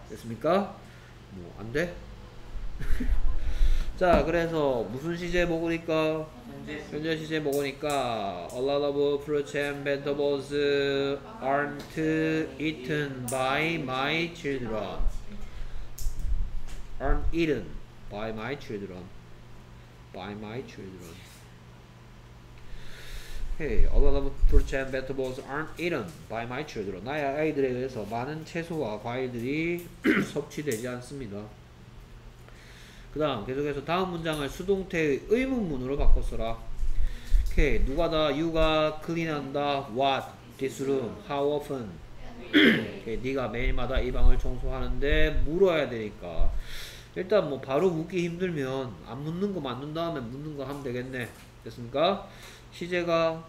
됐습니까? 뭐 안 돼? 자 그래서 무슨 시제 먹으니까 현재 현재 시제 먹으니까 a lot of fruits and vegetables aren't eaten by my children aren't eaten by my children by my children. Hey, a lot of fruits and vegetables aren't eaten by my children. 나의 아이들에 의해서 많은 채소와 과일들이 <clears throat> 섭취되지 않습니다. 그 다음 계속해서 다음 문장을 수동태의 의문문으로 바꿨어라. 오케이 누가 다 you가 클린한다? What? This room? How often? <clears throat> 네가 매일마다 이 방을 청소하는데 물어야 되니까 일단 뭐 바로 묻기 힘들면 안 묻는 거 만든 다음에 묻는 거 하면 되겠네 됐습니까? 시제가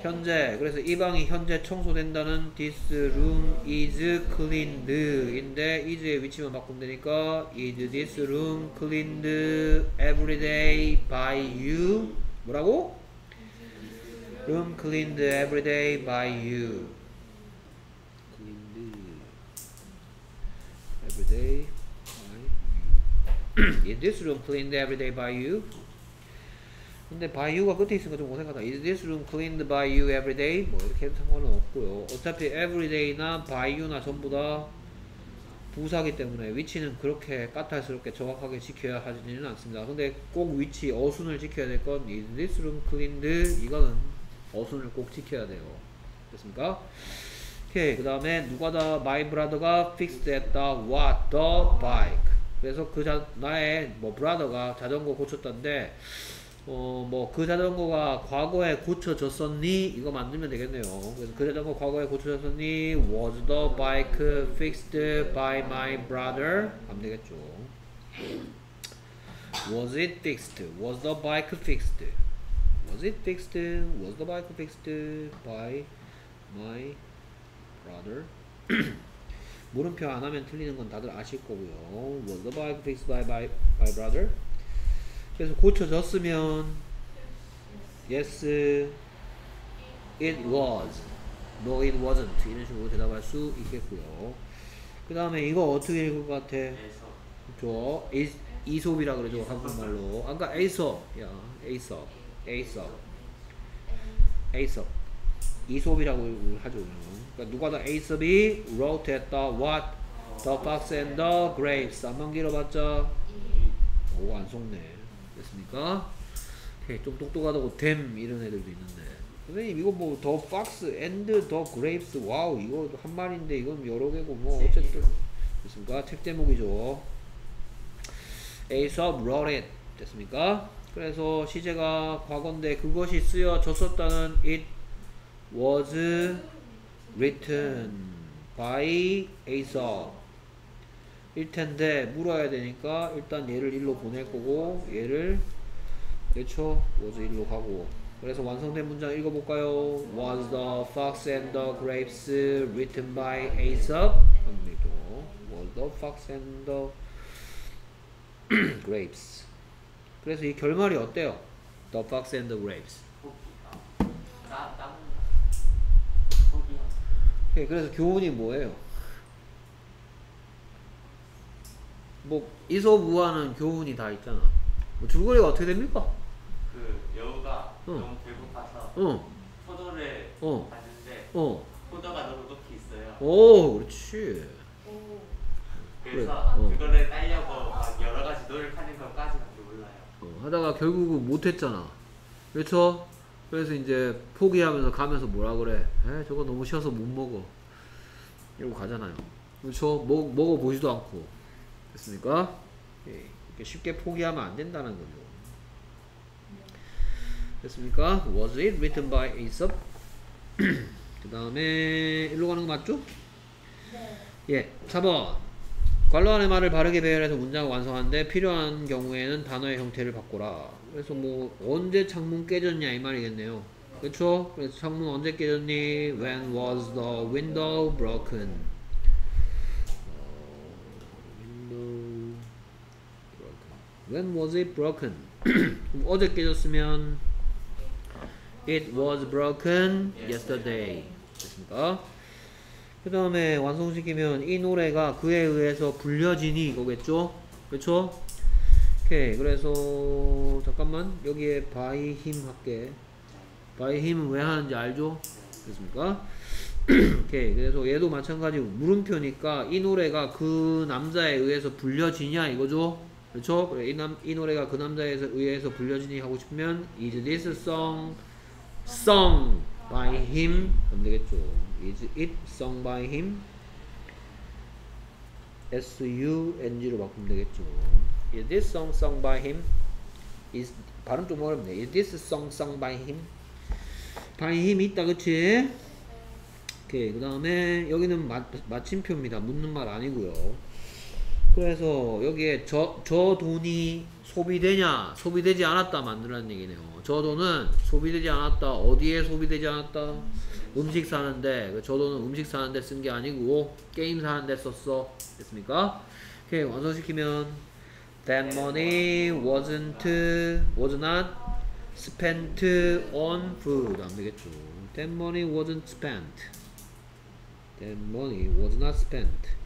현재, 현재. 그래서 이 방이 현재 청소된다는 this room is cleaned 인데 is의 위치만 바꾸면 되니까 is this room cleaned every day by you 뭐라고? room cleaned every day by you cleaned every day Is this room cleaned every day by you? 근데 by you가 끝에 있으니까 좀 어색하다. Is this room cleaned by you every day? 뭐 이렇게 해도 상관은 없고요. 어차피 every day나 by you나 전부 다 부사기 때문에 위치는 그렇게 까탈스럽게 정확하게 지켜야 하지는 않습니다. 근데 꼭 위치 어순을 지켜야 될 건 is this room cleaned 이거는 어순을 꼭 지켜야 돼요. 됐습니까? 오케이 그 다음에 누가 다 my brother가 fixed 했다 what the bike 그래서 그 자, 나의 뭐 brother가 자전거 고쳤던데 어 뭐 그 자전거가 과거에 고쳐졌었니 이거 만들면 되겠네요 그래서 그 자전거 과거에 고쳐졌었니 was the bike fixed by my brother 하면 되겠죠 was it fixed was the bike fixed was it fixed was the bike fixed by my brother 물음표 안 하면 틀리는 건 다들 아실 거고요. Was the bike fixed by my, my brother? 그래서 고쳐졌으면 yes, it was. No, it wasn't. 이런 식으로 대답할 수 있겠고요. 그 다음에 이거 어떻게 읽을 것 같아? 이- 이솝이라 그러죠 한국말로. 아까 에이섭, 야 에이섭, 에이섭, 에이섭. 이솝이라고 하죠. 그러니까 누가 다 에이섭이 wrote 했다 what? The fox and the grapes 한번 길어봤자 오안 속네. 됐습니까? 오케이, 좀 똑똑하다고 them 이런 애들도 있는데. 선생님 이거 뭐 the fox and the grapes 와우 이거 한 말인데 이건 여러 개고 뭐 어쨌든. 됐습니까? 책 제목이죠. Aesop wrote it 됐습니까? 그래서 시제가 과거인데 그것이 쓰여졌었다는 it was written by Aesop 일 텐데 물어야 되니까 일단 얘를 일로 보낼 거고 얘를 그렇죠 was 일로 가고 그래서 완성된 문장 읽어볼까요? Was the fox and the grapes written by Aesop? 합니다. Was the fox and the grapes. 그래서 이 결말이 어때요? The fox and the grapes. 포기가 따 따문 포기야 오케이, 그래서 교훈이 뭐예요? 뭐 이솝우화는 교훈이 다 있잖아. 뭐 줄거리가 어떻게 됩니까? 그 여우가 응. 너무 배고파서 어, 포도를 어, 봤는데 어, 포도가 너무 높이 있어요. 오, 그렇지. 오. 그래서 그래, 어. 그거를 따려고 막 여러 가지 노력하는 것까지밖에 몰라요. 어, 하다가 결국은 못했잖아. 그렇죠? 그래서 이제 포기하면서 가면서 뭐라 그래? 에 저거 너무 쉬워서 못 먹어. 이러고 가잖아요. 그렇죠? 먹 먹어 보지도 않고 됐습니까? 예, 이렇게 쉽게 포기하면 안 된다는 거죠. 됐습니까? Was it written by Aesop? <clears throat> 그 다음에 일로 가는 거 맞죠? 네. 예, 4번. 관로 안의 말을 바르게 배열해서 문장을 완성하는데 필요한 경우에는 단어의 형태를 바꿔라. 그래서 뭐 언제 창문 깨졌냐 이 말이겠네요. 그렇죠? 그래서 창문 언제 깨졌니? When was the window broken? 어, window broken. When was it broken? <clears throat> 어제 깨졌으면 It was broken yesterday. 됐습니까? 그 다음에 완성시키면 이 노래가 그에 의해서 불려지니 이거겠죠? 그렇죠? 오케이 그래서 잠깐만 여기에 by him 할게 by him은 왜 하는지 알죠? 됐습니까? <clears throat> 오케이 그래서 얘도 마찬가지고 물음표니까 이 노래가 그 남자에 의해서 불려지냐 이거죠? 그렇죠? 그래, 이, 남, 이 노래가 그 남자에 의해서 불려지니 하고 싶으면 is this song sung by him 하면 되겠죠. Is it sung by him? S-U-N-G로 바꾸면 되겠죠. Is this song sung by him? Is 발음 좀 어렵네. Is this song sung by him? by him 있다, 그치? 오케이. 그 다음에 여기는 마, 마침표입니다. 묻는 말 아니고요. 그래서 여기에 저, 저 돈이 소비되냐 소비되지 않았다 만들라는 얘기네요 저 돈은 소비되지 않았다 어디에 소비되지 않았다 음식 사는데 그저 돈은 음식 사는데 쓴 게 아니고 게임 사는데 썼어 됐습니까 오케이 완성시키면 that money wasn't was not spent on food 안 되겠죠 that money wasn't spent that money was not spent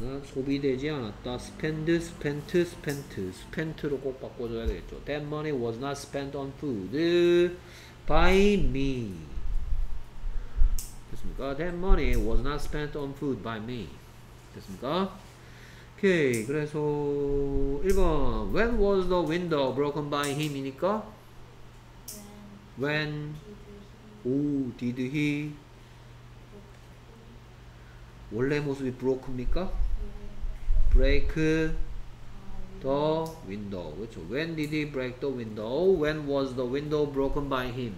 was는 소비되지 않았다. spend, spent, spent, spent로 꼭 바꿔줘야 되겠죠. That money was not spent on food by me. 됐습니까? That money was not spent on food by me. 됐습니까? 오케이. 그래서 1번 When was the window broken by him? 이니까 When 오 did he 원래 모습이 broke입니까? break the window 그렇죠 when did he break the window when was the window broken by him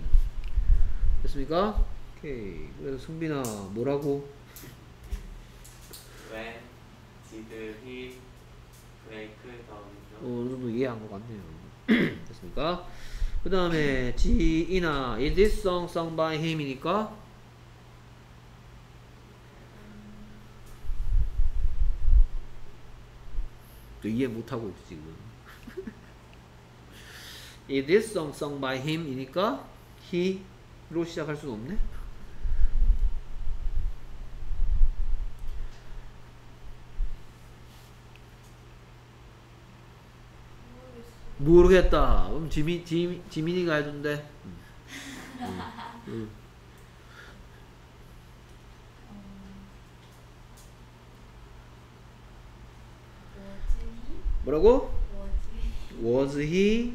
됐습니까? 오케이 그래서 승빈아 뭐라고? When he break the 어? 어느 정도 이해한 것 같네요 됐습니까? 그 다음에 지이나 is this song sung by him이니까 또 이해 못하고 있지 지금 is this song sung by him이니까 he로 시작할 수는 없네 모르겠다. 그럼 지민, 지, 지민이가 해준대. 뭐라고? was he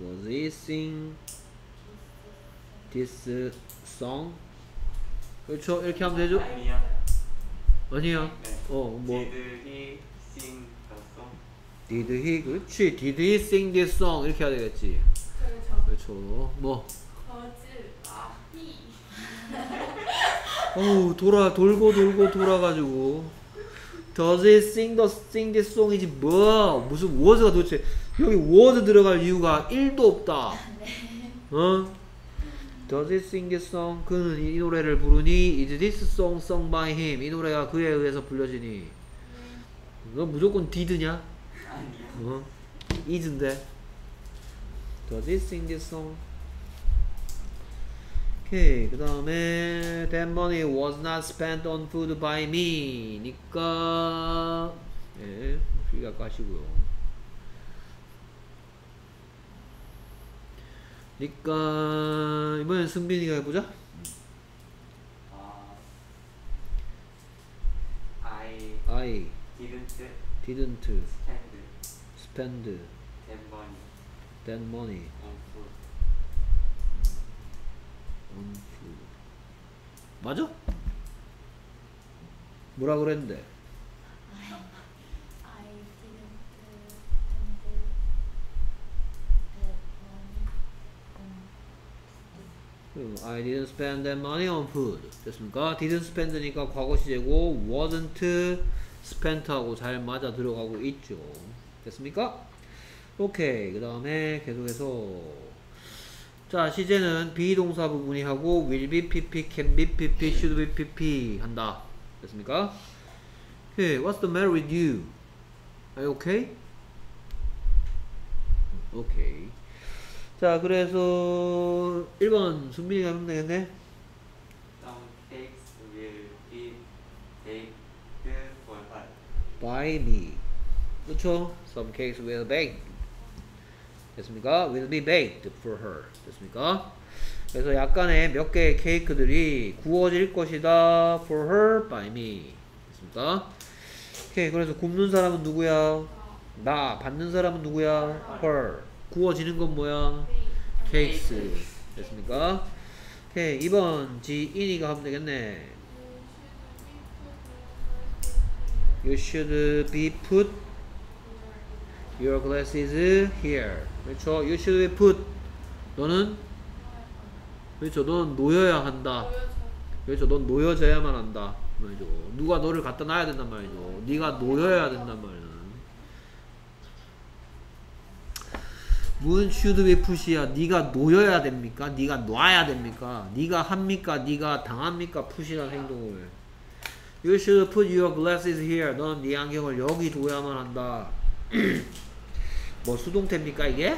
was he sing this song? 그렇죠 이렇게 하면 되죠? 아니야. 아니야 네. 어뭐 Did he sing the song? did he 그렇지 did he sing this song 이렇게 해야 되겠지 그렇죠. 그렇죠 뭐. 아, 히. 어우 돌아 돌고 돌고 돌아가지고 Does he sing the sing this song이지 뭐 무슨 was가 도대체 여기 was 들어갈 이유가 1도 없다 어? Does he sing this song? 그는 이 노래를 부르니 Is this song sung by him? 이 노래가 그에 의해서 불려지니 너 무조건 did냐? 어? is인데 Does he sing this song? 오케이 그 다음에 That money was not spent on food by me 니까 예, 여기가 까시고요 니까 이번엔 승빈이가 해보자 아, I I didn't didn't spend spend that money that money on food. on food 맞아? 뭐라 그랬는데? I didn't spend that money on food. 됐습니까? didn't spend니까 과거 시제고 wasn't spent하고 잘 맞아 들어가고 있죠. 됐습니까? 오케이. 그 다음에 계속해서 자 시제는 비동사 부분이 하고 will be pp, can be pp, should be pp 한다. 됐습니까? Okay, what's the matter with you? Are you okay? 오케이. 자, 그래서 1번 순빈이가 하면 되겠네. Some cakes will be baked for her. By me. 그쵸? Some cakes will bake. 됐습니까? Will be baked for her. 됐습니까? 그래서 약간의 몇 개의 케이크들이 구워질 것이다. For her by me. 됐습니까? 오케이. 그래서 굽는 사람은 누구야? 나. 받는 사람은 누구야? Her. 구워지는 건 뭐야? 케이크스. 됐습니까? 오케이. 2번 지인이가 하면 되겠네. You should be put your glasses here. 그렇죠? You should be put. 너는 그렇죠. 넌 놓여야 한다. 그렇죠. 넌 놓여져야만 한다. 말이죠. 누가 너를 갖다 놔야 된단 말이죠. 네가 놓여야 된단 말이야. 문 should be put이야. 네가 놓여야 됩니까? 네가 놔야 됩니까? 네가 합니까? 네가 당합니까? put이라는 행동을. You should put your glasses here. 넌네 안경을 여기 둬야만 한다. <clears throat> 뭐 수동태입니까 이게?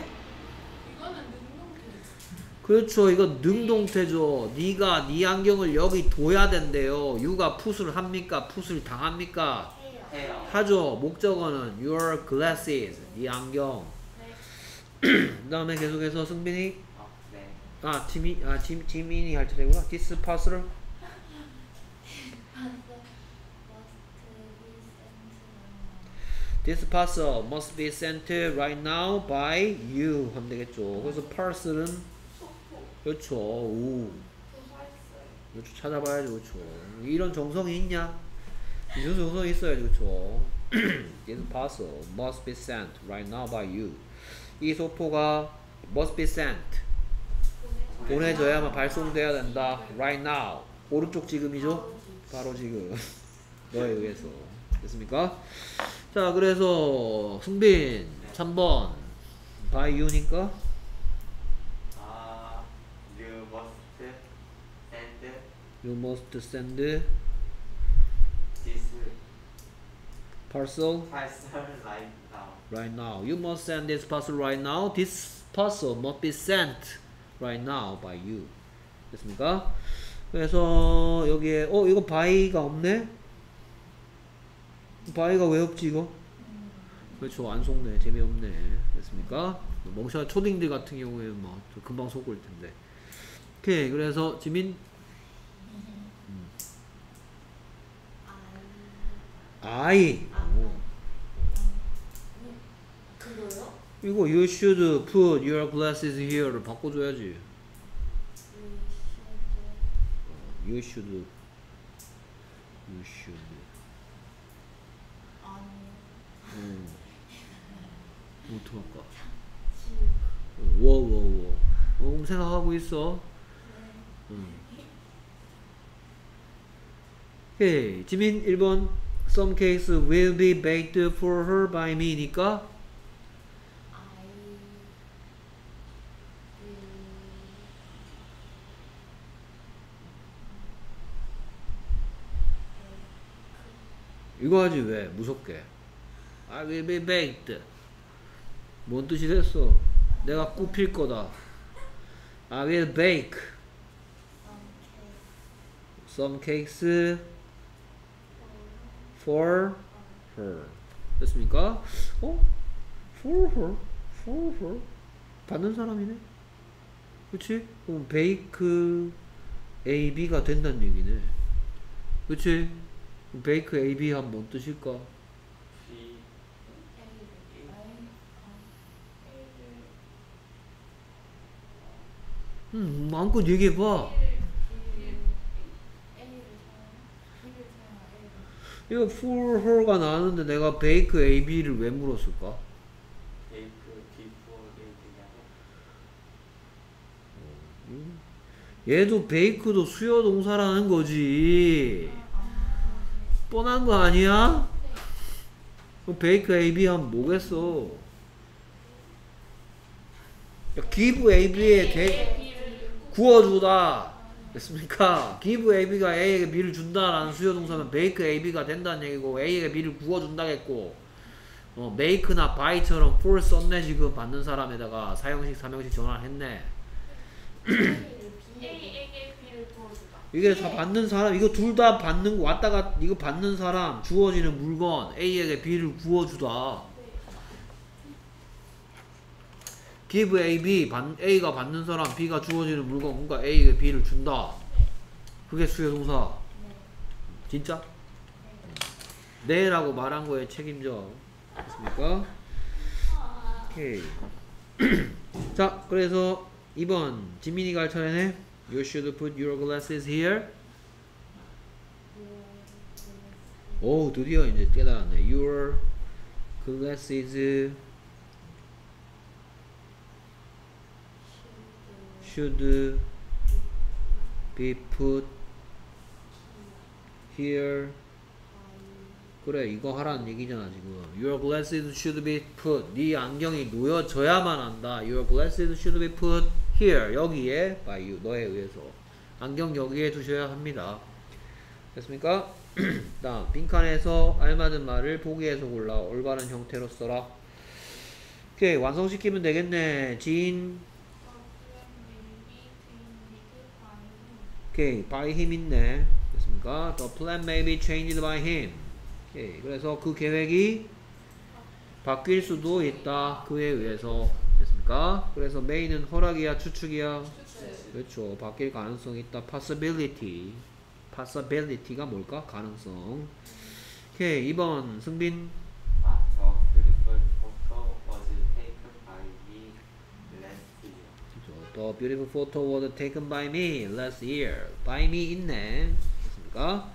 그렇죠. 이거 능동태죠. 네가 네 안경을 여기 둬야 된대요. 유가 풋을 합니까? 풋을 당합니까? 해요. 하죠. 목적어는 your glasses. 네 안경. 네. 그다음에 계속해서 승빈이 어, 네. 아 지미 아 지, 지민이 할 차례구나. This parcel This parcel must be sent right now by you 하면 되겠죠. 그래서 parcel은. 그렇죠. 오. 그렇죠. 찾아봐야죠. 그렇죠. 이런 정성이 있냐? 이런 정성이 있어야죠. 그렇죠. This parcel must be sent right now by you. 이 소포가 must be sent. 보내줘야만 발송돼야 된다. Right now. 오른쪽 지금이죠? 바로 지금. 너에 의해서. 됐습니까? 자, 그래서 승빈 3번 by you니까 아, you must send you must send this parcel parcel now. Right now. You must send this parcel right now. This parcel must be sent right now by you. 됐습니까? 그래서 여기에 어 이거 by가 없네. by가 왜 없지 이거? 그렇죠 안 속네 재미없네 됐습니까? 멍청한 초딩들 같은 경우에는 뭐 금방 속을 텐데. 오케이 그래서 지민 I 오. 그거요? 이거 you should put your glasses here를 바꿔줘야지. You should. You should. 아니 음. 어떡할까? 워워워. 어, 생각하고 있어. 음. 오케이. 지민 1번. Some case will be baked for her by me니까 이거 하지 왜 무섭게 I will be baked 뭔 뜻이 됐어 내가 굽힐 거다 I will bake some cakes for her 됐습니까? 어? for her for her 받는 사람이네 그치? 그럼 bake A, B가 된다는 얘기네 그치? 베이크 AB 하면 뭔 뜻일까? 음, 마음껏 얘기해봐. 이거 for her가 나왔는데 내가 베이크 AB를 왜 물었을까? 얘도 베이크도 수요 동사라는 거지. 뻔한 거 아니야? 그럼 베이크 AB 하면 뭐겠어? 야, give AB에 대, 구워주다. 됐습니까? give AB가 A에게 B를 준다라는 수요 동사면 make AB가 된다는 얘기고 A에게 B를 구워준다겠고 어, make나 buy처럼 for 썼네 지금 받는 사람에다가 사형식 삼형식 전화를 했네 이게 다 받는 사람 이거 둘 다 받는 거 왔다 가 이거 받는 사람 주어지는 물건 A에게 B를 구워주다. Give A, B 받, A가 받는 사람 B가 주어지는 물건 뭔가 A에게 B를 준다. 그게 수요 동사. 진짜? 네 라고 말한 거에 책임져. 됐습니까? 오케이. <clears throat> 자 그래서 2번 지민이가 할 차례네 You should put your glasses here 오 드디어 이제 깨달았네 Your glasses should be put here 그래 이거 하라는 얘기잖아 지금 Your glasses should be put 네 안경이 놓여져야만 한다 Your glasses should be put here 여기에 by you 너에 의해서. 안경 여기에 두셔야 합니다. 됐습니까? <clears throat> 다음 빈칸에서 알맞은 말을 보기에서 골라 올바른 형태로 써라. 오케이 완성시키면 되겠네. 진. 오케이 by him 있네. 됐습니까? The plan may be changed by him. 오케이 그래서 그 계획이 바뀔 수도 있다. 그에 의해서 됐습니까 그래서 may는 허락이야 추측이야 그렇죠 바뀔 가능성이 있다 possibility possibility가 뭘까 가능성 오케이 2번 승빈 아, 저 beautiful photo was taken by me last year. 그죠. The beautiful photo was taken by me last year. by me 있네. 됐습니까?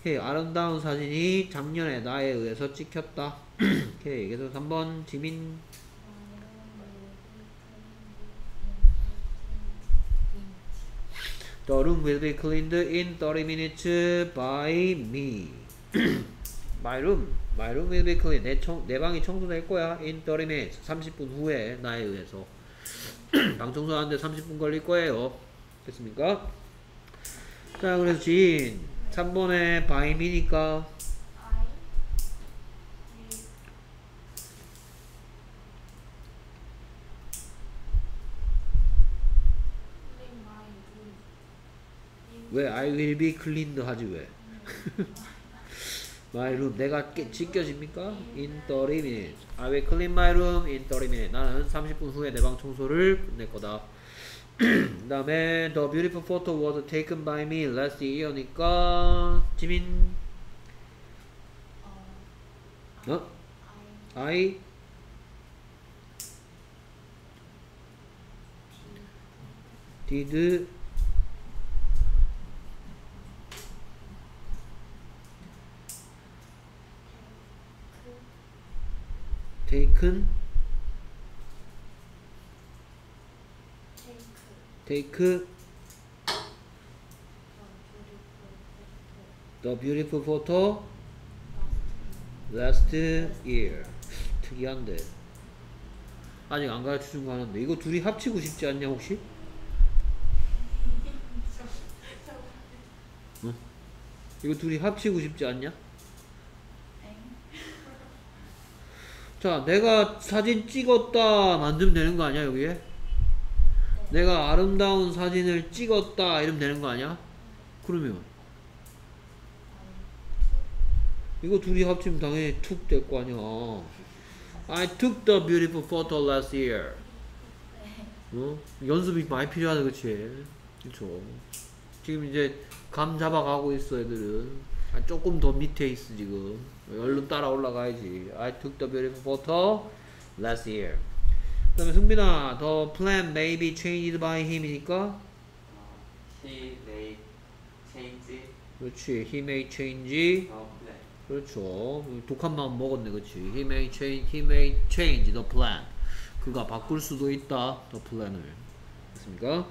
오케이. 아름다운 사진이 작년에 나에 의해서 찍혔다. 오케이. 그래서 3번 지민. The room will be cleaned in 30 minutes by me. My room. My room will be cleaned. 내, 청, 내 방이 청소될 거야. In 30 minutes. 30분 후에 나에 의해서. 방 청소하는데 30분 걸릴 거예요. 됐습니까? 자, 그래서 진 3번에 by me니까 왜 I will be cleaned 하지 왜? my room 내가 깨, 지켜집니까? In 30 minutes. I will clean my room in 30 minutes. 나는 30분 후에 내 방 청소를 끝낼 거다. 그 다음에 The beautiful photo was taken by me last year니까 지민 어? I did taken take the beautiful photo last year 특이한데 아직 안 가르쳐 준 거 하는데 이거 둘이 합치고 싶지 않냐 혹시? 어? 이거 둘이 합치고 싶지 않냐? 자 내가 사진 찍었다 만들면 되는 거 아니야 여기에? 내가 아름다운 사진을 찍었다 이러면 되는 거 아니야? 그러면 이거 둘이 합치면 당연히 툭 될 거 아니야. I took the beautiful photo last year. 어? 연습이 많이 필요하다, 그치? 그쵸. 지금 이제 감 잡아가고 있어, 애들은. 아, 조금 더 밑에 있어, 지금. 얼른 따라 올라가야지. I took the beautiful photo last year. 그 다음에 승빈아, the plan may be changed by him이니까? 어, he may change 그렇지. he may change. 그렇죠. 독한 마음 먹었네, 그렇지. He may change, he may change the plan. 그가 바꿀 수도 있다, the plan을. 됐습니까?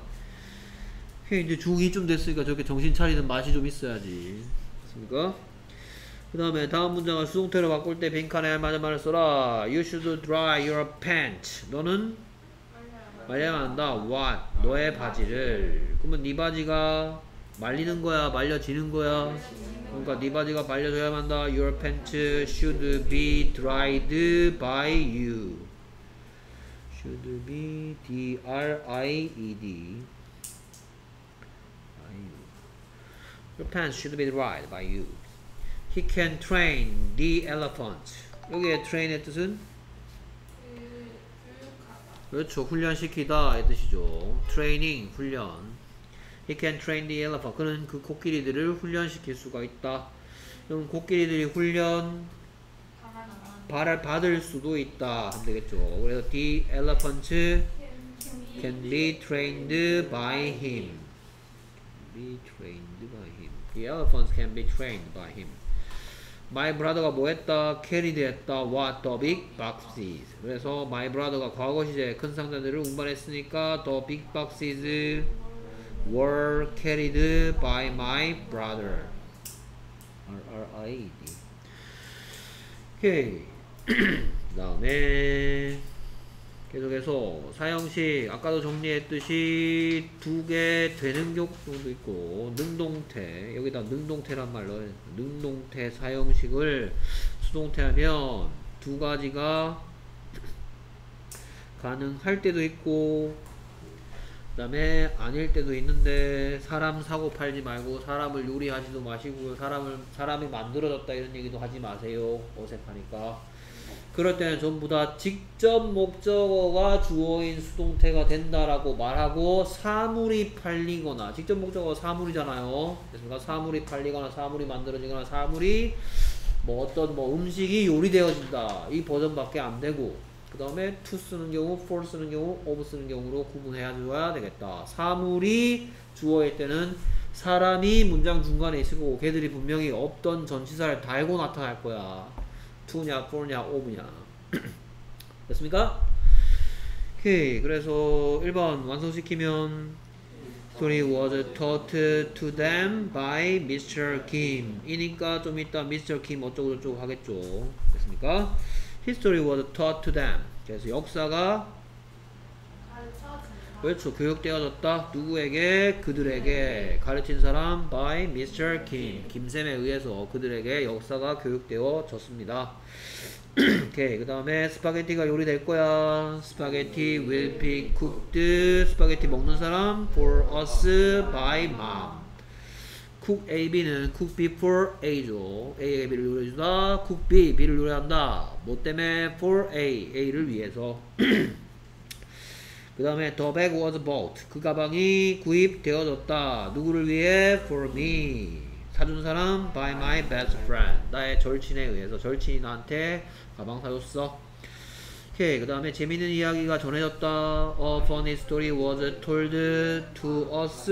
이제 중2쯤 됐으니까 저렇게 정신 차리는 맛이 좀 있어야지. 됐습니까? 그 다음에 다음 문장을 수동태로 바꿀 때 빈칸에 알맞은 말을 써라. You should dry your pants. 너는 말려야 한다. What? 너의 바지를. 그러면 네 바지가 말리는 거야, 말려지는 거야. 그러니까 네 바지가 말려져야만 한다. Your pants should be dried by you. Should be D R I E D. By you. Your pants should be dried by you. He can train the elephant. 여기에 train의 뜻은 그렇죠. 훈련시키다 이 뜻이죠. training 훈련. He can train the elephant. 그는 그 코끼리들을 훈련시킬 수가 있다. 그럼 코끼리들이 훈련 받을, 받을 수도 있다. 하면 되겠죠. 그래서 the elephant can be trained by him. be trained by him. The elephants can be trained by him. My brother가 뭐 했다? carried 했다. what the big boxes. 그래서 my brother가 과거 시제 큰 상자들을 운반했으니까 the big boxes were carried by my brother. R R I E D. 오케이. 그 다음에 계속해서 사형식 아까도 정리했듯이 두 개 되는 경우도 있고 능동태 여기다 능동태란 말로. 능동태 사형식을 수동태 하면 두 가지가 가능할 때도 있고 그 다음에 아닐 때도 있는데 사람 사고 팔지 말고 사람을 요리하지도 마시고 사람을 사람이 만들어졌다 이런 얘기도 하지 마세요 어색하니까 그럴 때는 전부 다 직접 목적어가 주어인 수동태가 된다라고 말하고 사물이 팔리거나 직접 목적어가 사물이잖아요 그래서 사물이 팔리거나 사물이 만들어지거나 사물이 뭐 어떤 뭐 음식이 요리되어진다 이 버전밖에 안 되고 그 다음에 to 쓰는 경우, for 쓰는 경우, of 쓰는 경우로 구분해야 줘야 되겠다. 사물이 주어일 때는 사람이 문장 중간에 있을 거고 걔들이 분명히 없던 전치사를 달고 나타날 거야. To냐, for냐, of냐. 됐습니까? 오케이. 그래서 1번 완성시키면 story was taught to them by Mr. Kim. 이니까 좀 이따 Mr. Kim 어쩌고 저쩌고 하겠죠. 됐습니까? History was taught to them. 그래서 역사가. 그렇죠. 교육되어졌다. 누구에게? 그들에게 가르친 사람 by Mr. Kim. 김쌤에 의해서 그들에게 역사가 교육되어졌습니다. <clears throat> 오케이. 그 다음에 스파게티가 요리될 거야. 스파게티 will be cooked. 스파게티 먹는 사람 for us by mom. cook A, B는 cook B for A죠. A에게 B를 요리해주다. cook B, B를 요리한다. 뭐 때문에? for A, A를 위해서. <clears throat> 그 다음에 the bag was bought. 그 가방이 구입되어졌다. 누구를 위해? for me. 사준 사람 by my best friend. 나의 절친에 의해서 절친이 나한테 가방 사줬어. 오케이. 그 다음에 재밌는 이야기가 전해졌다. A funny story was told to us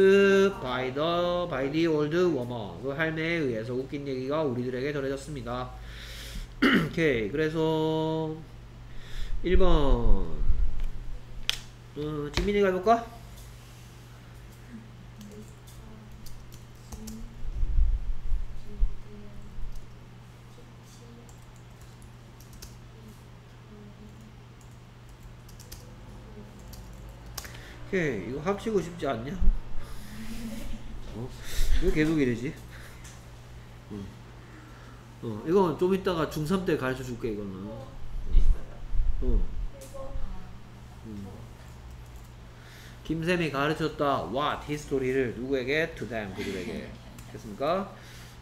by the by the old woman. 그 할매에 의해서 웃긴 얘기가 우리들에게 전해졌습니다. <clears throat> 오케이. 그래서 1번 어, 지민이가 해볼까? 오케이. 이거 합치고 싶지 않냐? 어? 왜 계속 이러지? 어. 어, 이건 좀 이따가 중3 때 가르쳐 줄게, 이거는. 있어요. 어. 이거 김쌤이 가르쳤다. what history를 누구에게? To them 그들에게. 됐습니까?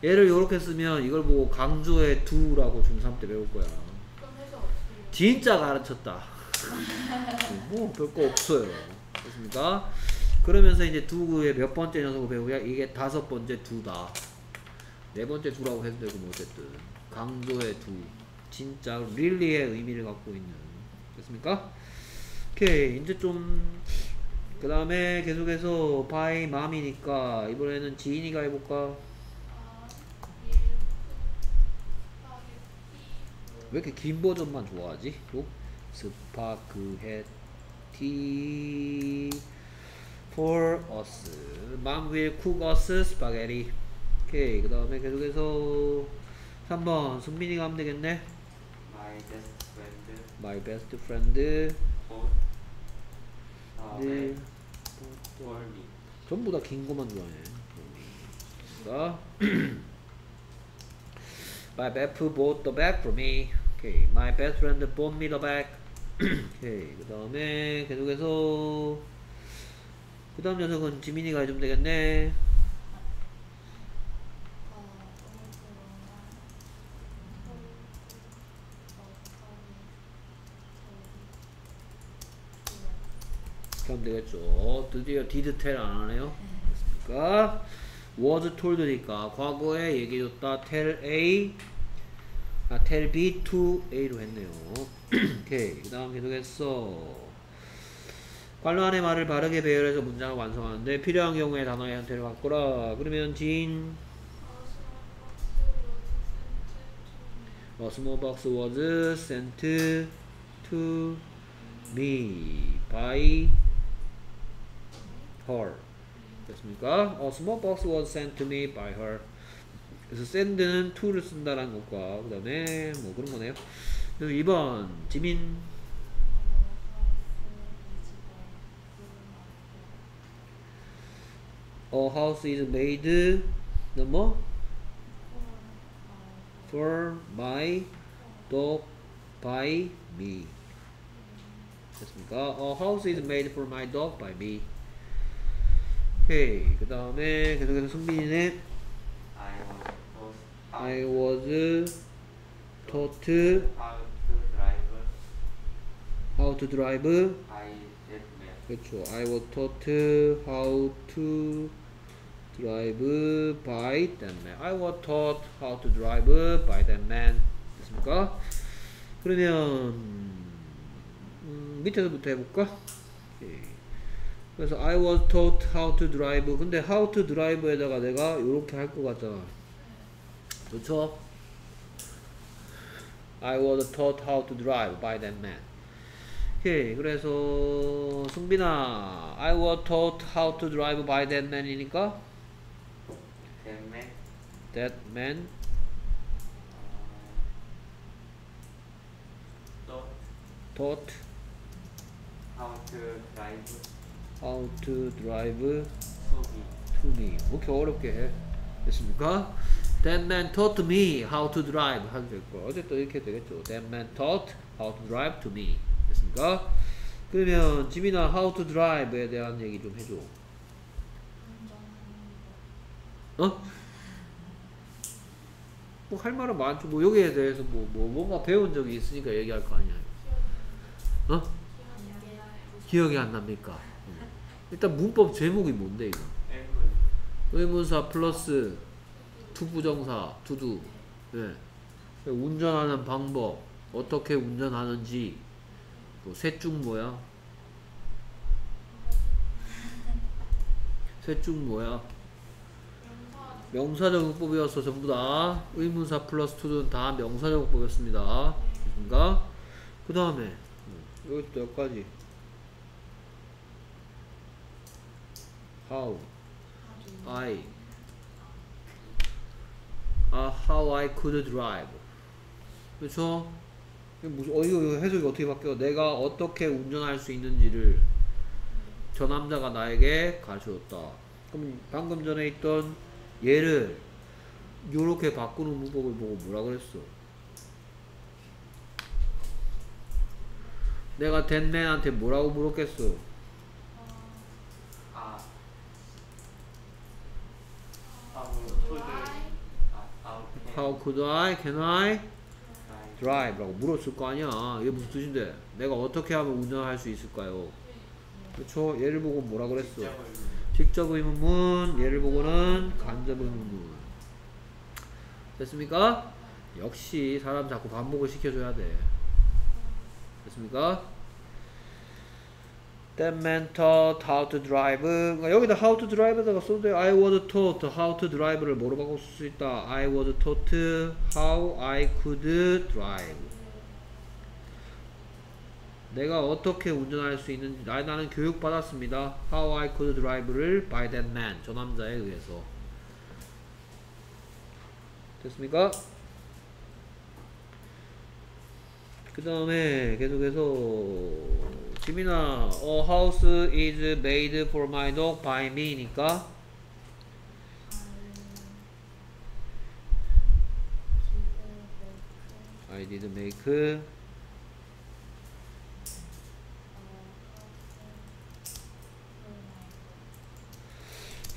얘를 이렇게 쓰면 이걸 보고 강조해 do라고 중3 때 배울 거야? 진짜 가르쳤다. <laughs> 뭐 별거 없어요. 됐습니까? 그러면서 이제 두의 몇 번째 녀석을 배우냐? 이게 다섯 번째 두다. 네 번째 두라고 해도 되고 뭐 어쨌든. 강조해 두. 진짜 릴리의 의미를 갖고 있는. 됐습니까? 오케이. 이제 좀 그 다음에 계속해서 by mom이니까 이번에는 지인이가 해볼까? 왜 이렇게 긴 버전만 좋아하지? 또 스파크헤티 for us. mom will cook us spaghetti. 오케이 그 다음에 계속해서 3번 승민이가 하면 되겠네. My best friend. My best friend. for 네 me. 전부 다 긴 거만 좋아해 자 My best bought the bag for me. Okay. My best friend bought me the bag. 오케이. 그 다음에 계속해서 그 다음 녀석은 지민이가 해주면 되겠네. 그럼 되겠죠. 드디어 did tell 안 하네요. 됐습니까? was told니까 과거에 얘기해줬다 tell A 아 tell B to A로 했네요. <clears throat> 오케이. 그 다음 계속했어. 관로안의 말을 바르게 배열해서 문장을 완성하는데 필요한 경우에 단어의 형태를 바꾸라. 그러면 진. A small box was sent to me by her. 됐습니까? A small box was sent to me by her. 그래서 send는 to를 쓴다라는 것과 그 다음에 뭐 그런 거네요. 그래서 2번 지민 A house is made 넘어 for my dog by me. 됐습니까? A house is made for my dog by me. 오케이. 그 다음에 계속해서 승빈이네. I was was taught how to drive. 그렇죠. I was taught how to drive by that man. I was taught how to drive by that man. 됐습니까? 그러면 음, 밑에서부터 해볼까? 그래서 I was taught how to drive. 근데 how to drive에다가 내가 이렇게 할 것 같잖아. 좋죠? I was taught how to drive by that man. 오케이. 그래서 승빈아, I was taught how to drive by that man이니까 That man that man uh, taught taught how to drive how to drive to me. 이렇게 어렵게 해. 됐습니까? That man taught me how to drive 하도 될거 어쨌든 이렇게 되겠죠. That man taught how to drive to me. 됐습니까? 그러면 지민아 how to drive에 대한 얘기 좀 해줘. 어? 뭐 할 말은 많죠. 뭐 여기에 대해서 뭐, 뭐 뭔가 배운 적이 있으니까 얘기할 거 아니야. 어? 기억이 안 납니까? 음. 일단 문법 제목이 뭔데 이거? 의문사 플러스 to부정사 to do 예. 운전하는 방법 어떻게 운전하는지 뭐 셋중 뭐야 셋중 뭐야 명사적용법이었어 전부 다 의문사 플러스 투는 다 명사적용법이었습니다 됐습니까? 그 다음에 여기 또 여기까지 how I 아 how I could drive? 이게 무슨 어 이거, 이거 해석이 어떻게 바뀌어? 내가 어떻게 운전할 수 있는지를 저 남자가 나에게 가르쳐줬다. 그럼 방금 전에 있던 얘를 요렇게 바꾸는 문법을 보고 뭐라 그랬어? 내가 댄맨한테 뭐라고 물었겠어? 아 how could I? Can I? drive drive라고 물었을 거 아니야. 이게 무슨 뜻인데? 내가 어떻게 하면 운전할 수 있을까요? 그렇죠? 얘를 보고 뭐라 그랬어? 직접 의문문, 얘를 보고는 간접 의문문. 됐습니까? 역시 사람 자꾸 반복을 시켜줘야 돼. 됐습니까? That man taught how to drive. 그러니까 여기다 how to drive에다가 써도 돼요. I was taught how to drive를 뭐로 바꿀 수 있다. I was taught how I could drive. 내가 어떻게 운전할 수 있는지 나, 나는 교육받았습니다. How I could drive를 by that man. 저 남자에 의해서. 됐습니까? 그 다음에 계속해서 지민아 A house is made for my dog by me니까 I did make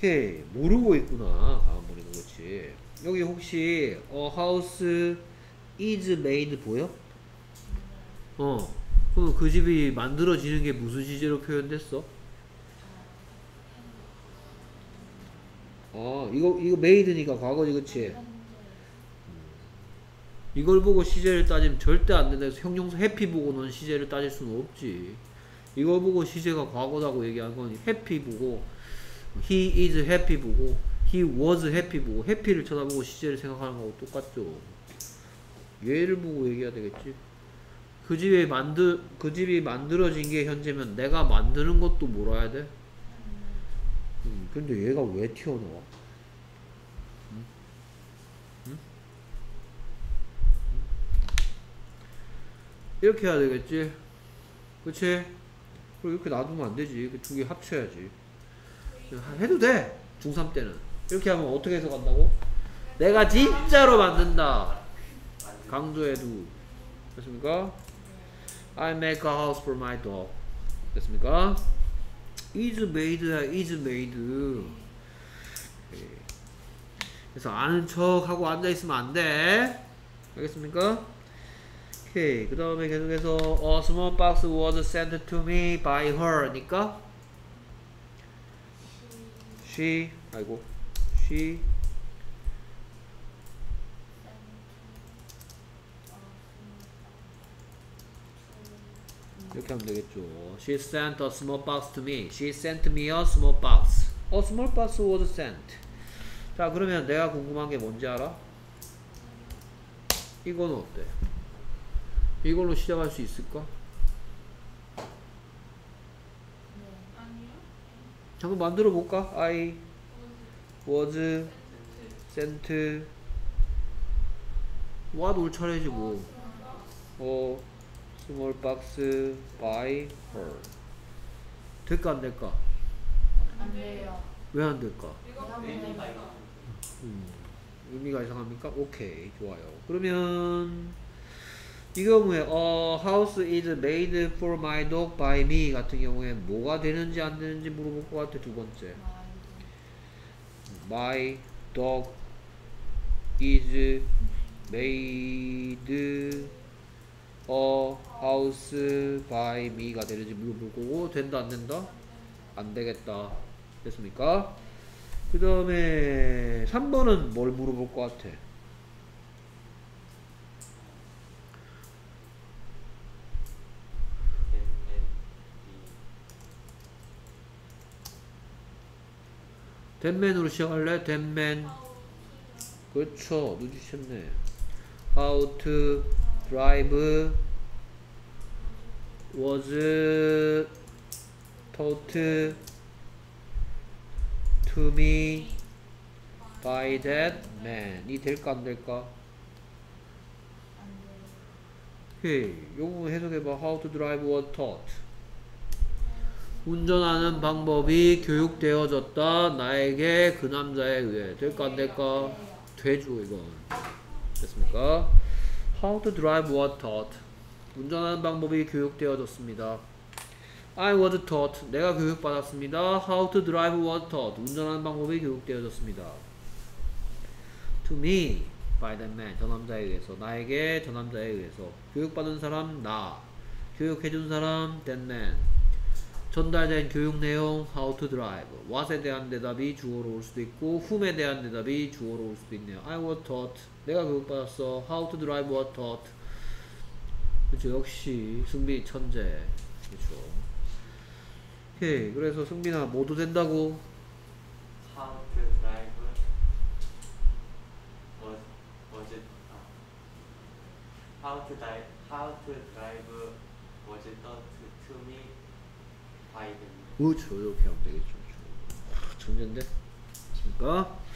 해 모르고 있구나 가만보니까 그렇지 여기 혹시 a house is made 보여? 어 그럼 그 집이 만들어지는 게 무슨 시제로 표현됐어? 어 이거 이거 made니까 과거지 그치? 이걸 보고 시제를 따지면 절대 안 된다. 그래서 형용사 해피 보고는 시제를 따질 수는 없지. 이걸 보고 시제가 과거라고 얘기한 건 해피 보고 he is happy 보고 he was happy 보고 해피를 쳐다보고 시제를 생각하는 거하고 똑같죠. 얘를 보고 얘기해야 되겠지. 그 집에 만들 그 집이 만들어진 게 현재면 내가 만드는 것도 해야 돼? 음, 근데 얘가 왜 튀어나와? 음? 음? 이렇게 해야 되겠지? 그치? 그리고 이렇게 놔두면 안 되지. 그두개 합쳐야지. 해도 돼! 중3 때는. 이렇게 하면 어떻게 해서 간다고? 내가 진짜로 만든다. 강조해도. 됐습니까? I make a house for my dog. 됐습니까? is made야 is made. 그래서 아는 척하고 앉아 있으면 안 돼. 알겠습니까? 오케이. 그 다음에 계속해서 a small box was sent to me by her니까 she 아이고 she 이렇게 하면 되겠죠. She sent a small box to me. She sent me a small box. A small box was sent. 자, 그러면 내가 궁금한 게 뭔지 알아? 이거는 어때? 이걸로 시작할 수 있을까? 네. 한번 만들어 볼까? I was sent what 올 차례지 뭐. 어, small box by her. 될까 안 될까? 안 돼요. 왜 안 될까? 음, 의미가 이상합니까? 오케이, 좋아요. 그러면 이 경우에 어, house is made for my dog by me 같은 경우에 뭐가 되는지 안 되는지 물어볼 것 같아 두 번째. My dog is made a house by me가 되는지 물어볼 거고 된다 안 된다? 안 되겠다. 됐습니까? 그 다음에 3번은 뭘 물어볼 것 같아? 댄맨으로 시작할래? 댄맨 그렇죠 누주셨네 How to drive was taught to me by that man 이 될까 안 될까? 오케이 요거 해석해봐 How to drive was taught 운전하는 방법이 교육되어졌다 나에게 그 남자에 의해 될까 안 될까? 되죠 이건 됐습니까? How to drive was taught. 운전하는 방법이 교육되어졌습니다. I was taught. 내가 교육받았습니다. How to drive was taught. 운전하는 방법이 교육되어졌습니다. To me by that man 저 남자에 의해서 나에게 저 남자에 의해서 교육받은 사람 나. 교육해준 사람 that man. 전달된 교육 내용 how to drive. what에 대한 대답이 주어로 올 수도 있고 whom에 대한 대답이 주어로 올 수도 있네요. I was taught 내가 교육받았어 how to drive taught 그렇죠 역시 승빈이 천재 그렇죠 오케이 그래서 승빈아 모두 된다고 How to drive was was it uh, How to drive How to drive was it taught to me by the 그렇죠 이렇게 하면 되겠죠 아, 천재인데 맞습니까?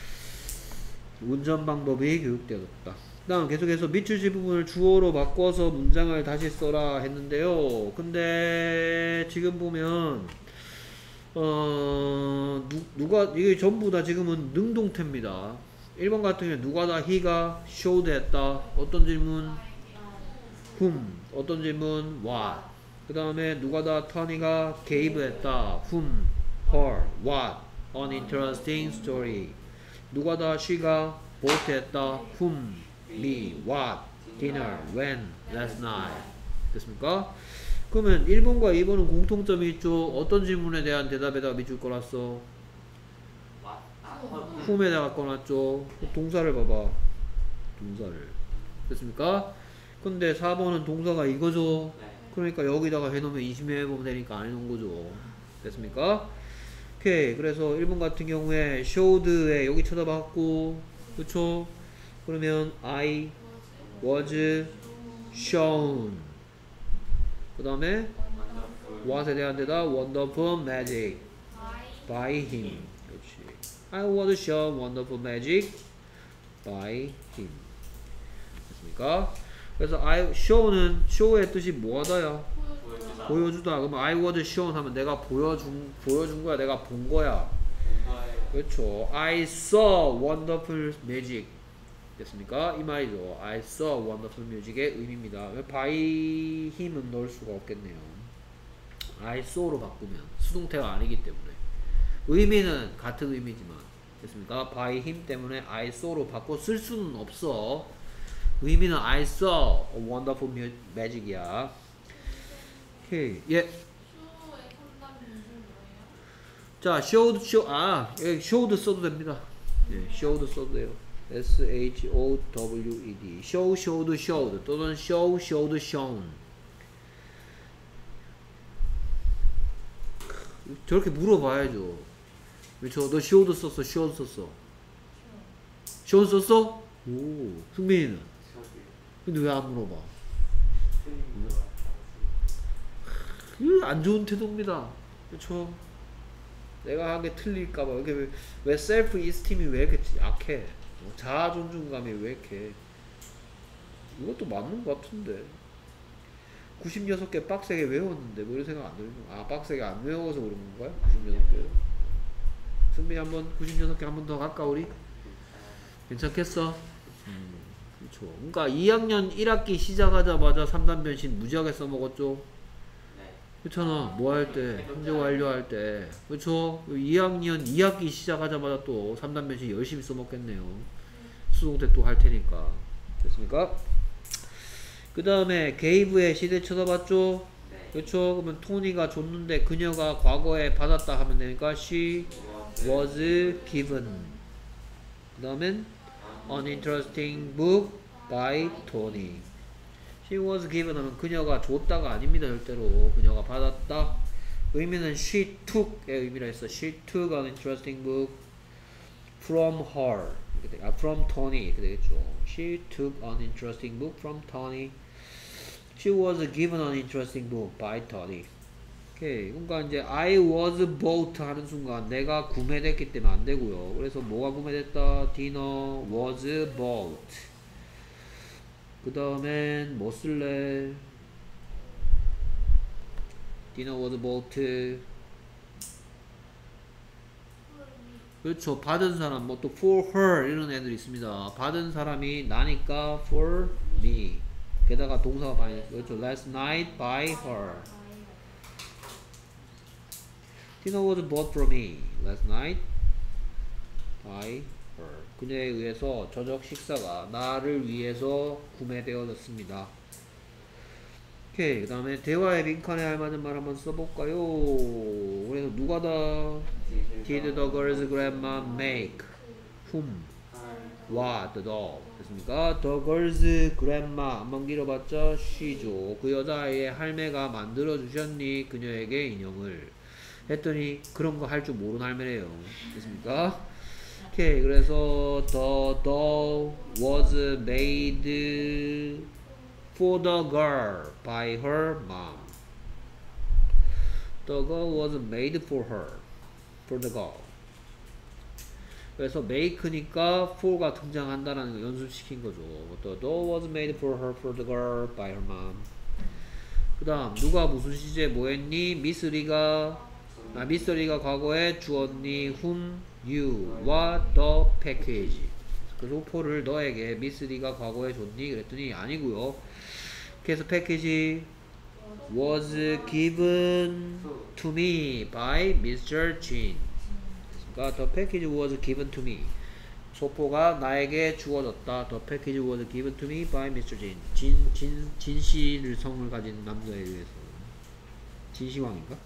운전 방법이 교육되어졌다. 그 다음 계속해서 밑줄지 부분을 주어로 바꿔서 문장을 다시 써라 했는데요. 근데 지금 보면 어 누, 누가 이게 전부 다 지금은 능동태입니다. 1번 같은 경우에 누가 다 he가 showed 했다. 어떤 질문? whom 어떤 질문? what. 그 다음에 누가 다 터니가 gave 했다. whom her what. an interesting story 누가 다 she가 bought 했다 whom me what dinner when last night 됐습니까? 그러면 1번과 2번은 공통점이 있죠 어떤 질문에 대한 대답에다가 밑줄 꺼놨어 whom에다가 꺼놨죠 동사를 봐봐 동사를 됐습니까? 근데 4번은 동사가 이거죠 네. 그러니까 여기다가 해놓으면 20해보면 되니까 안 해놓은 거죠. 됐습니까? 오케이. 그래서 1번 같은 경우에 showed에 여기 쳐다봤고, 그쵸? 그러면 I was shown. 그 다음에 what에 대한 데다 wonderful magic by him. 그렇지. I was shown wonderful magic by him. 됐습니까? 그래서 I show는 show의 뜻이 뭐하다야? 보여주다. 그러면 I was shown 하면 내가 보여준 보여준 거야. 내가 본 거야. 그렇죠. I saw wonderful magic. 됐습니까? 이 말이죠. I saw wonderful music의 의미입니다. 왜 by him은 넣을 수가 없겠네요. I saw로 바꾸면 수동태가 아니기 때문에 의미는 같은 의미지만 됐습니까? by him 때문에 I saw로 바꿔 쓸 수는 없어. 의미는 I saw wonderful magic이야. 오케이. 예. 자, showed, show, 아, 여기 showed 써도 됩니다. 예, showed 써도 돼요. S H O W E D. show, showed, showed 또는 show, showed, shown. 저렇게 물어봐야죠. 그렇죠? 너 showed 썼어, showed 썼어. showed 썼어? 오, 승민이는? 근데 왜 안 물어봐? 같아서 그 안 좋은 태도입니다. 그렇죠? 내가 한 게 틀릴까봐 왜, 왜 셀프 이스팀이 왜 이렇게 약해? 어, 자아 존중감이 왜 이렇게? 이것도 맞는 것 같은데. 96개 빡세게 외웠는데 뭐 이런 생각 안 들죠? 아 빡세게 안 외워서 그런 건가요? 96개. 승민이 한번 96개 한 번 더 갈까 우리? 괜찮겠어? 음, 그렇죠. 그러니까 2학년 1학기 시작하자마자 3단 변신 무지하게 써먹었죠. 네. 그렇잖아. 뭐 할 때, 현재 완료할 때. 그렇죠? 2학년 2학기 시작하자마자 또 3단 변신 열심히 써먹겠네요. 수동태 또할 테니까. 됐습니까? 그 다음에 게이브의 시대 쳐다봤죠? 네. 그렇죠? 그러면 토니가 줬는데 그녀가 과거에 받았다 하면 되니까 she was given. 그 다음엔 an interesting book by Tony. She was given 하면 그녀가 줬다가 아닙니다 절대로 그녀가 받았다 의미는 she took의 의미라 했어 she took an interesting book from her. 아 from Tony 이렇게 되겠죠 she took an interesting book from Tony she was given an interesting book by Tony 그러니까 이제 I was bought 하는 순간 내가 구매됐기 때문에 안 되고요 그래서 뭐가 구매됐다 dinner was bought 그 다음엔 뭐 쓸래? dinner was bought 그렇죠 받은 사람 뭐 또 for her 이런 애들 있습니다 받은 사람이 나니까 for me 게다가 동사가 많이 그렇죠 last night by her dinner was bought for me last night by 그녀에 의해서 저녁 식사가 나를 위해서 구매되어졌습니다. 오케이 그 다음에 대화에 할 만한 말 한번 써볼까요? 그래서 누가 다 Did the girl's grandma make whom? What the doll 됐습니까? The girl's grandma. 한번 길어봤자 she죠. 그 여자아이의 할매가 만들어 주셨니? 그녀에게 인형을. 했더니 그런 거 할 줄 모르는 할매래요. 됐습니까? 오케이 그래서 the doll was made for the girl by her mom the girl was made for her for the girl 그래서 make니까 for가 등장한다라는 거 연습시킨 거죠 the doll was made for her for the girl by her mom 그 다음 누가 무슨 시제 뭐 했니? 미스리가 아, 미스터리가 과거에 주었니 whom you와 the package 그 소포를 너에게 미스리가 과거에 줬니 그랬더니 아니고요 그래서 패키지 was given to me by Mr. Jin 그러니까 the package was given to me 소포가 나에게 주어졌다 the package was given to me by Mr. Jin 진, 진, 진실을 성을 가진 남자에 의해서 진시황인가?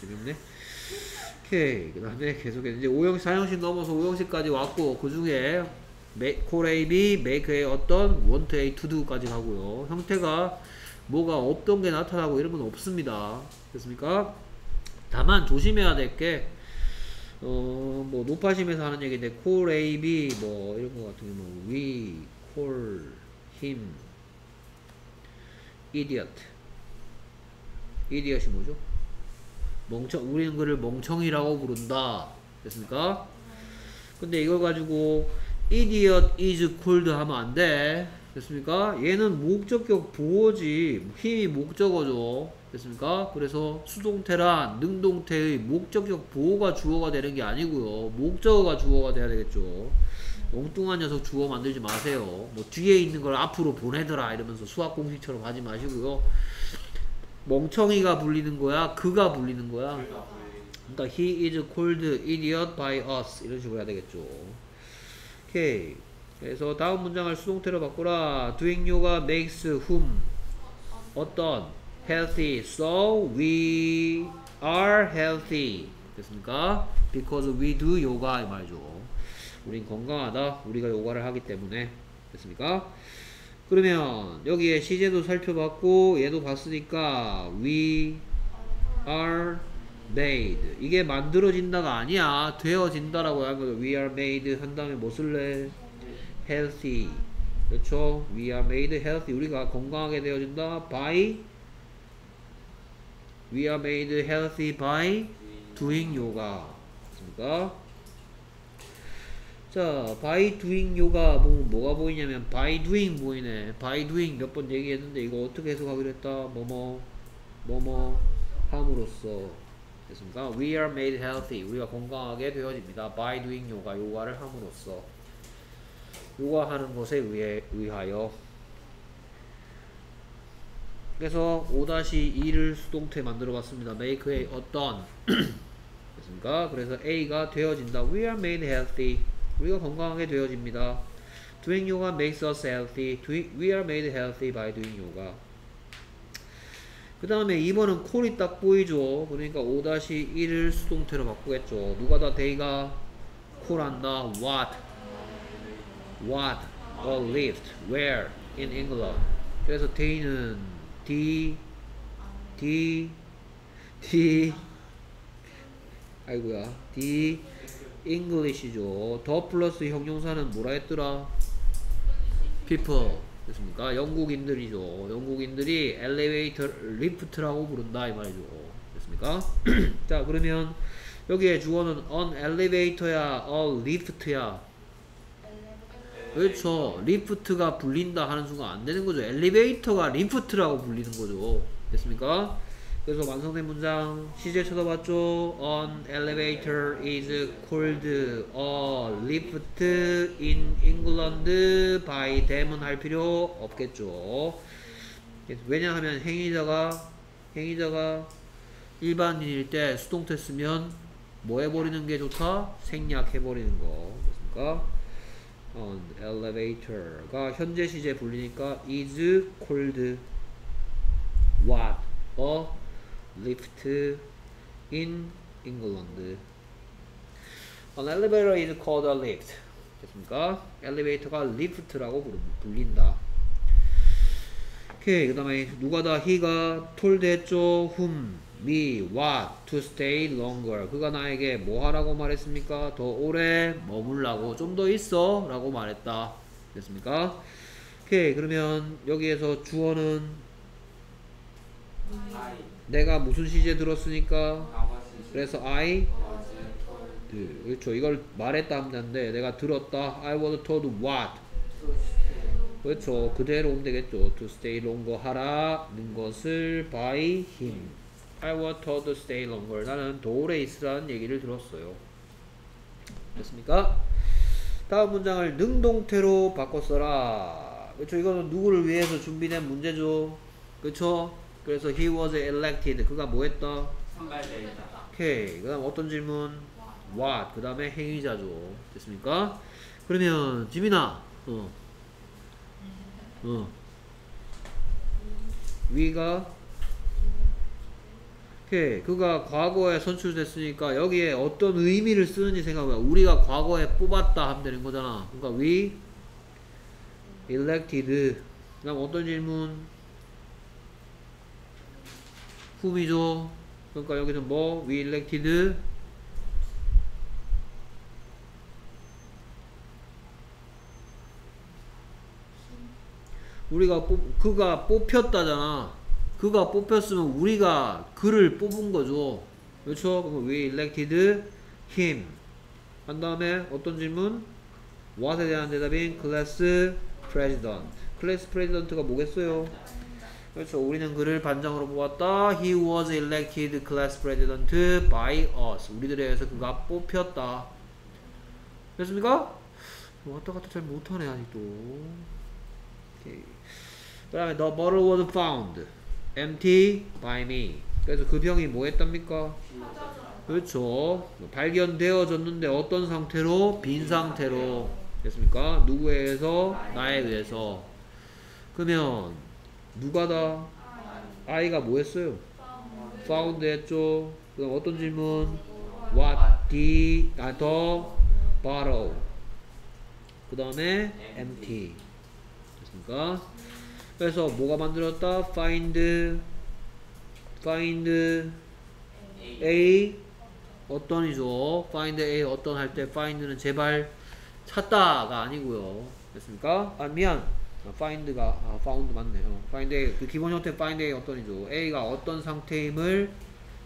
재밌네. 오케이. 그 다음에 계속해서 이제 5형식, 4형식 넘어서 5형식까지 왔고, 그 중에 B, make의 어떤 want A, do까지 가고요. 형태가 뭐가 어떤 게 나타나고 이런 건 없습니다. 됐습니까? 다만 조심해야 될 게, 어, 뭐, 높아심에서 하는 얘기인데, B, 뭐, 이런 거 같은 경우, 뭐, we, call him, idiot. idiot이 뭐죠? 멍청 우리는 그를 멍청이라고 부른다 됐습니까? 근데 이걸 가지고 idiot is called 하면 안 돼. 됐습니까? 얘는 목적격 보어지 힘이 목적어죠. 됐습니까? 그래서 수동태란 능동태의 목적격 보호가 주어가 되는 게 아니고요. 목적어가 주어가 돼야 되겠죠. 엉뚱한 녀석 주어 만들지 마세요. 뭐 뒤에 있는 걸 앞으로 보내더라 이러면서 수학 공식처럼 하지 마시고요. 멍청이가 불리는 거야, 그가 불리는 거야. 그러니까 he is called idiot by us 이런 식으로 해야 되겠죠. 오케이. 그래서 다음 문장을 수동태로 바꾸라. doing yoga makes whom 어떤 healthy. So we are healthy. 됐습니까? Because we do yoga 이 말이죠. 우린 건강하다. 우리가 요가를 하기 때문에 됐습니까? 그러면 여기에 시제도 살펴봤고 얘도 봤으니까 we are made 이게 만들어진다가 아니야 되어진다라고 하는 거죠 we are made 한 다음에 뭐 쓸래 healthy 그렇죠 we are made healthy 우리가 건강하게 되어진다 by we are made healthy by doing yoga 맞습니까? 자, by doing yoga 뭐, 뭐가 보이냐면 by doing 보이네. by doing 몇 번 얘기했는데 이거 어떻게 해석하기로 했다? 뭐뭐 뭐뭐 함으로써 됐습니까? We are made healthy. 우리가 건강하게 되어집니다. by doing yoga 요가를 함으로써 요가하는 것에 의해, 의하여 그래서 5-2를 수동태 만들어 봤습니다. make a 어떤 <clears throat> 됐습니까? 그래서 A가 되어진다. We are made healthy. 우리가 건강하게 되어집니다. Doing yoga makes us healthy. We are made healthy by doing yoga. 그 다음에 2번은 call이 딱 보이죠. 그러니까 5-1을 수동태로 바꾸겠죠. 누가 다 they가 call한다. What? What? A lift. Where? In England. 그래서 데이는 D, D, D, 아이고야. the English죠. the 플러스 형용사는 뭐라 했더라? people 됐습니까? 영국인들이죠. 영국인들이 엘리베이터 리프트라고 부른다 이 말이죠. 됐습니까? <clears throat> 자 그러면 여기에 주어는 an elevator야, a lift야. 그렇죠. 리프트가 불린다 하는 순간 안 되는 거죠. 엘리베이터가 리프트라고 불리는 거죠. 됐습니까? 그래서 완성된 문장 시제 쳐다봤죠. An elevator is called a lift in England by them은 할 필요 없겠죠. 왜냐하면 행위자가 행위자가 일반인일 때 수동태 쓰면 뭐 해버리는 게 좋다? 생략해버리는 거. 됐습니까? on elevator가 현재 시제 불리니까 is called what a lift in England. An elevator is called a lift. 됐습니까? 엘리베이터가 부르- 불린다. 오케이. 그 다음에 누가 다 he가 told 했죠? whom, me, what to stay longer. 그가 나에게 뭐 하라고 말했습니까? 더 오래 머물라고 좀 더 있어 라고 말했다. 됐습니까? 오케이. 그러면 여기에서 주어는 I 내가 무슨 시제 들었으니까? 그래서 I 그, 그렇죠 이걸 말했다 하면 되는데 내가 들었다. I was told what? 그렇죠. 그대로 오면 되겠죠. To stay longer 하라는 것을 by him. I was told to stay longer. 나는 더 오래 있으라는 얘기를 들었어요. 됐습니까? 다음 문장을 능동태로 바꿔 써라. 그렇죠. 이거는 누구를 위해서 준비된 문제죠. 그렇죠 그래서 he was elected 그가 뭐 했다 선발되다 오케이. 그 다음 어떤 질문? what. 그 다음에 행위자죠. 됐습니까? 그러면, 지민아. 어. 어. 위가 오케이. 그가 과거에 선출됐으니까 여기에 어떤 의미를 쓰는지 생각해봐. 우리가 과거에 뽑았다 하면 되는 거잖아. 그러니까 we elected. 그 다음 어떤 질문? Whom이죠. 그러니까 여기는 뭐 we elected 우리가 뽑 그가 뽑혔다잖아. 그가 뽑혔으면 우리가 그를 뽑은 거죠. 그렇죠? 그럼 we elected him. 한 다음에 어떤 질문? what에 대한 대답인 class president. class president가 뭐겠어요? 그렇죠. 우리는 그를 반장으로 뽑았다. He was elected class president by us. 우리들에 의해서 그가 뽑혔다. 됐습니까? 왔다 갔다 잘 못하네 아직도 오케이 그 다음에 the bottle was found empty by me 그래서 그 병이 뭐 했답니까? 그렇죠 발견되어졌는데 어떤 상태로? 빈 상태로 됐습니까? 누구에 의해서? 나에 의해서 그러면 누가 다? 아이가 뭐 했어요? found 했죠 그럼 어떤 질문? what the, 아, the bottle 그 다음에 empty 됐습니까? 그래서 뭐가 만들었다? find find A 어떤이죠? find A 어떤 할 때 find는 제발 찾다가 아니고요 됐습니까? 아 미안 아, find가 아 found 맞네요 find A 그 기본 형태 find A 어떤이죠? A가 어떤 상태임을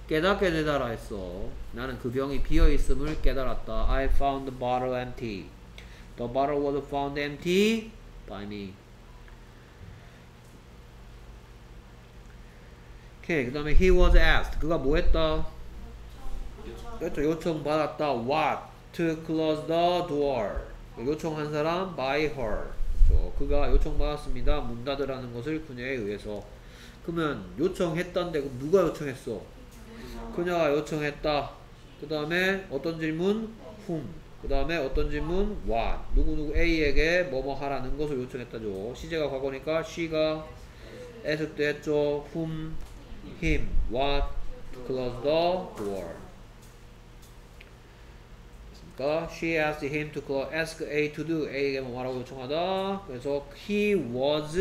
깨닫게 되다라 했어 나는 그 병이 비어 있음을 깨달았다 I found the bottle empty The bottle was found empty by me 오케이 그 다음에 he was asked 그가 뭐 했다? 그렇죠 요청 받았다 what to close the door 요청한 사람 by her 그가 요청 받았습니다. 문 닫으라는 것을 그녀에 의해서. 그러면 요청했다는데 그럼 누가 요청했어? 그녀가 요청했다. 그 다음에 어떤 질문? whom 그 다음에 어떤 질문? what 누구누구 A에게 뭐뭐 하라는 것을 요청했다죠. 시제가 과거니까 she가 asked 했죠. whom him what close the door 그러니까 she asked him to close, ask A to do A에게 뭐 하라고 요청하다 그래서 he was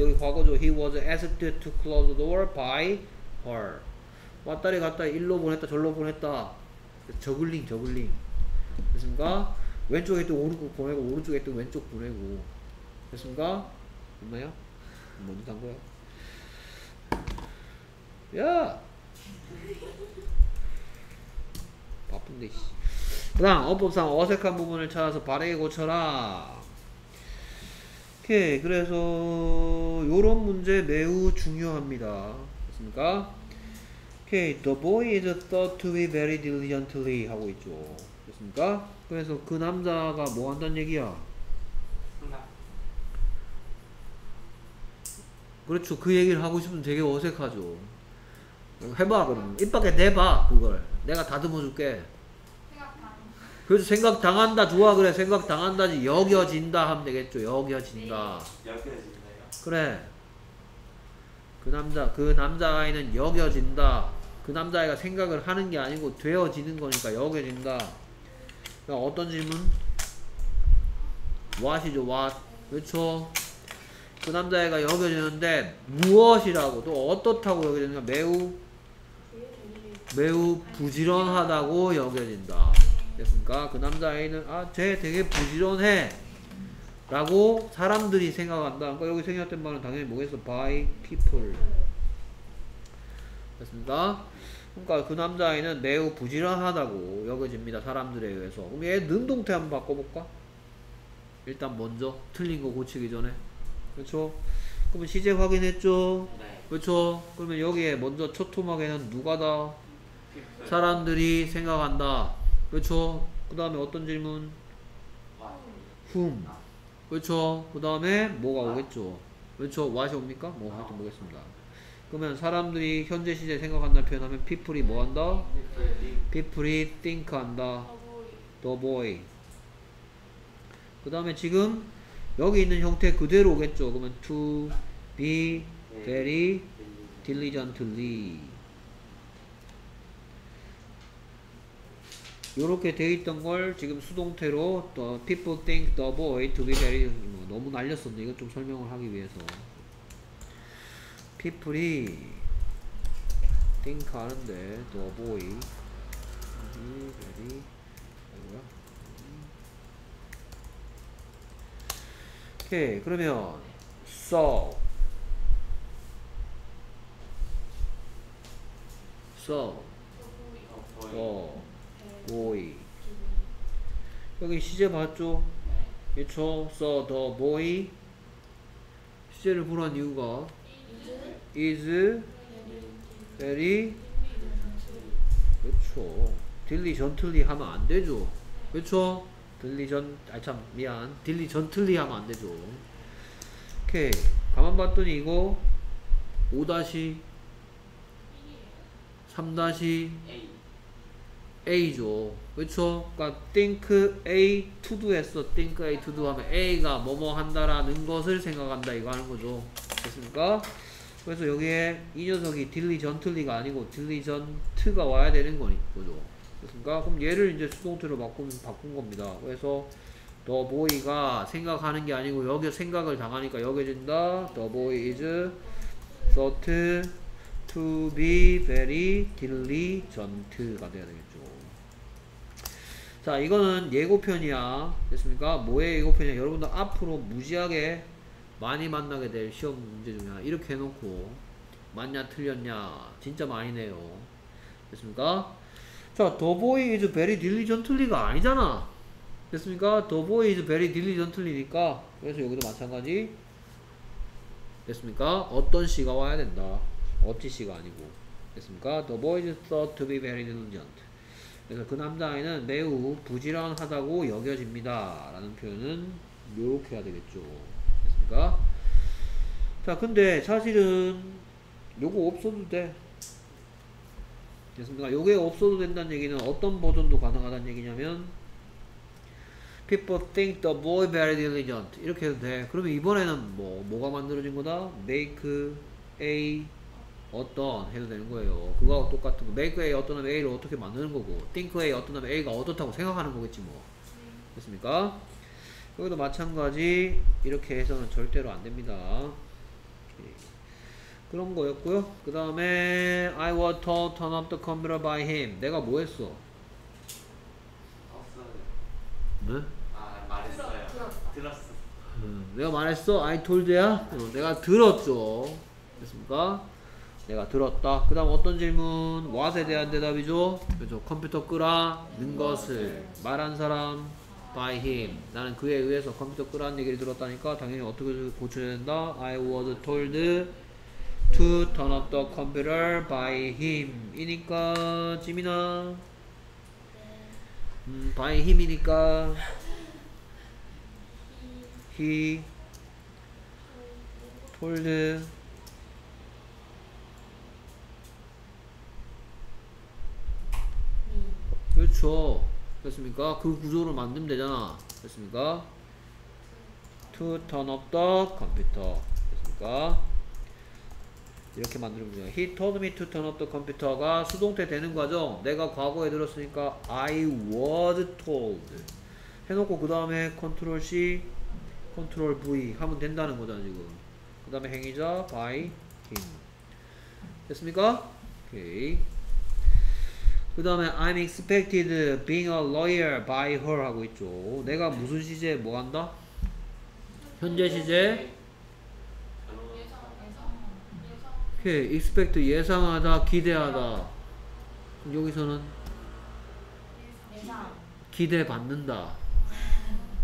여기 과거죠 he was asked to close the door by her 왔다리 갔다 일로 보냈다 절로 보냈다 저글링 저글링 됐습니까? 왼쪽에 또 오른쪽 보내고 오른쪽에 또 왼쪽 보내고 됐습니까? 맞나요? 뭔 짓한 거야? 야! 바쁜데 씨. 그 다음 어법상 어색한 부분을 찾아서 바르게 고쳐라. 오케이 그래서 요런 문제 매우 중요합니다. 됐습니까? 오케이 the boy is thought to be very diligently 하고 있죠. 됐습니까? 그래서 그 남자가 뭐 한다는 얘기야? 그렇죠. 그 얘기를 하고 싶으면 되게 어색하죠. 해봐 그럼 입 밖에 내봐 그걸 내가 다듬어 줄게. 그래서 생각 당한다 좋아 그래. 생각 당한다지 여겨진다 하면 되겠죠. 여겨진다. 여겨진다요? 그래. 그 남자 그 남자아이는 여겨진다. 그 남자아이가 생각을 하는 게 아니고 되어지는 거니까 여겨진다. 그러니까 어떤 질문? what이죠 what 그렇죠? 그 남자애가 여겨지는데 무엇이라고? 또 어떻다고 여겨지는가? 매우? 매우 부지런하다고 여겨진다 됐습니까? 그 남자아이는 아 쟤 되게 부지런해 라고 사람들이 생각한다 그러니까 여기 생각된 말은 당연히 뭐겠어 by people 됐습니까? 그러니까 그 남자아이는 매우 부지런하다고 여겨집니다 사람들에 의해서 그럼 얘 능동태 한번 바꿔볼까? 일단 먼저 틀린 거 고치기 전에 그렇죠? 그러면 시제 확인했죠? 네. 그렇죠? 그러면 여기에 먼저 첫 토막에는 누가 다. 사람들이 생각한다. 그렇죠? 그 다음에 어떤 질문? 와. whom. 그렇죠? 그 다음에 뭐가 오겠죠? 그렇죠? what이 옵니까? 뭐 하여튼 보겠습니다. 그러면 사람들이 현재 시제 생각한다는 표현하면 people이 뭐 한다? people이 think 한다. the boy. 그 다음에 지금 여기 있는 형태 그대로 오겠죠? 그러면 to be very diligently. 요렇게 돼 있던 걸 지금 수동태로 또 people think the boy to be very 뭐 너무 날렸었네 이거 좀 설명을 하기 위해서 people이 think 하는데 the boy to be very 뭐야 오케이 그러면 so so. 어 배. Boy 여기 시제 봤죠? 그쵸? so the boy 시제를 보란 이유가? Is very 그쵸. 딜리 전틀리 하면 안 되죠. 그쵸? 딜리전 아참 미안. 딜리전틀리 하면 안 되죠. 오케이. 가만 봤더니 이거 5 다시 3 다시 A A죠. 그렇죠? 그러니까 think A to do 했어. think A to do 하면 A가 뭐뭐 한다라는 것을 생각한다 이거 하는 거죠. 됐습니까? 그래서 여기에 이 녀석이 diligently가 아니고 diligent가 와야 되는 거죠. 됐습니까? 그럼 얘를 이제 수동태로 바꾼 바꾼 겁니다. 그래서 the boy가 생각하는 게 아니고 여기 생각을 당하니까 여겨진다. the boy is thought to be very diligent가 돼야 되겠죠. 자, 이거는 예고편이야. 됐습니까? 뭐의 예고편이야? 여러분들 앞으로 무지하게 많이 만나게 될 시험 문제 중에 하나. 이렇게 해놓고, 맞냐, 틀렸냐. 진짜 많이 내요. 됐습니까? 자, boy is very diligently가 아니잖아. 됐습니까? boy is very diligently니까. 그래서 여기도 마찬가지. 됐습니까? 어떤 시가 와야 된다. 어찌 시가 아니고. 됐습니까? The boy is thought to be very diligent. 그래서 그 남자아이는 매우 부지런하다고 여겨집니다. 라는 표현은 이렇게 해야 되겠죠. 됐습니까? 자, 근데 사실은 요거 없어도 돼. 됐습니까? 요게 없어도 된다는 얘기는 어떤 버전도 가능하다는 얘기냐면 People think the boy very diligent 이렇게 해도 돼. 그러면 이번에는 뭐 뭐가 만들어진 거다? Make a 어떤 해도 되는 거예요. 그거하고 똑같은 거. Make a 어떤 하면 a를 어떻게 만드는 거고 Think a 어떤 하면 a가 어떻다고 생각하는 거겠지 뭐. 됐습니까? 여기도 마찬가지 이렇게 해서는 절대로 안 됩니다. 그런 거였고요. 그 다음에 I was told to turn up the computer by him. 내가 뭐 했어? 없어요 네? 아 말했어요 들었다. 들었어 음, 내가 말했어? I told야? 어, 내가 들었죠. 됐습니까? 내가 들었다. 그 다음 어떤 질문? what에 대한 대답이죠? 그죠? 컴퓨터 끄라는 것을 말한 사람 by him. 나는 그에 의해서 컴퓨터 끄라는 얘기를 들었다니까 당연히 어떻게 고쳐야 된다? I was told to turn up the computer by him. 이니까 지민아 음, by him이니까 he told 그렇죠. 됐습니까? 그 구조를 만들면 되잖아. 됐습니까? To turn off the computer. 됐습니까? 이렇게 만들면 돼요. He told me to turn off the computer가 수동태 되는 과정. 내가 과거에 들었으니까 I was told. 해놓고 그 다음에 컨트롤 C 컨트롤 V 하면 된다는 거잖아 지금. 그 다음에 행위자 by him. 됐습니까? 오케이 그 다음에 I'm expected being a lawyer by her 하고 있죠. 내가 무슨 시제 뭐 한다? 현재 시제? 오케이 expect 예상하다 기대하다. 여기서는? 예상 기대 받는다.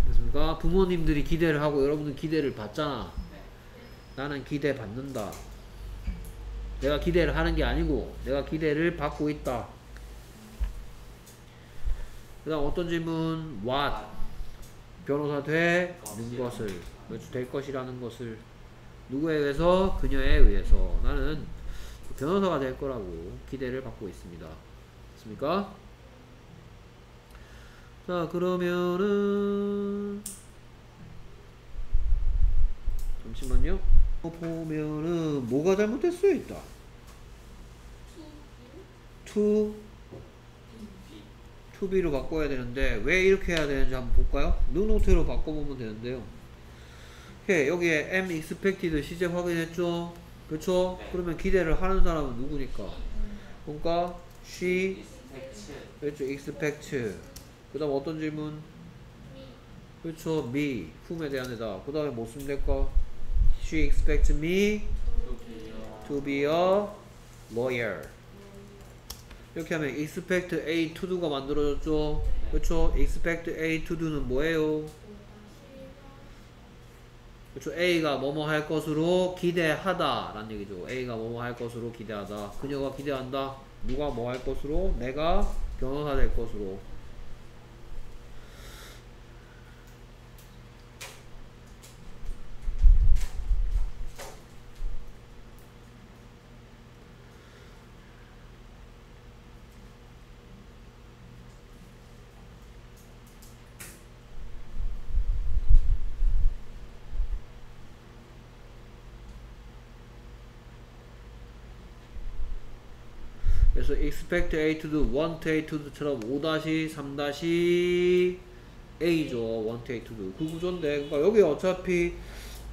됐습니까? 부모님들이 기대를 하고 여러분은 기대를 받잖아. 나는 기대 받는다. 내가 기대를 하는 게 아니고 내가 기대를 받고 있다 그 다음 어떤 질문? What? 변호사 되는 것을. 될 것이라는 것을. 누구에 의해서? 그녀에 의해서. 나는 변호사가 될 거라고 기대를 받고 있습니다. 됐습니까? 자 그러면은 잠시만요. 보면은 뭐가 잘못됐어요 있다? To 2B로 바꿔야 되는데 왜 이렇게 해야 되는지 한번 볼까요? 눈호태로 바꿔보면 되는데요 오케이, 여기에 M expected 시제 확인했죠? 그렇죠 그러면 기대를 하는 사람은 누구니까? 그러니까 she 그렇죠, expect 그 다음 어떤 질문? 그렇죠, me whom에 대한 대답 그 다음에 뭐 쓰면 될까? she expects me to be a lawyer 이렇게 하면 expect A to do가 만들어졌죠. 그렇죠? Expect A to do는 뭐예요? 그렇죠? A가 뭐뭐 할 것으로 기대하다 라는 얘기죠. A가 뭐뭐 할 것으로 기대하다. 그녀가 기대한다. 누가 뭐 할 것으로? 내가 변호사 될 것으로 그래서 expect A to do, want A to do처럼 5-3-A죠. want A to do. 그 구조인데, 그러니까 여기 어차피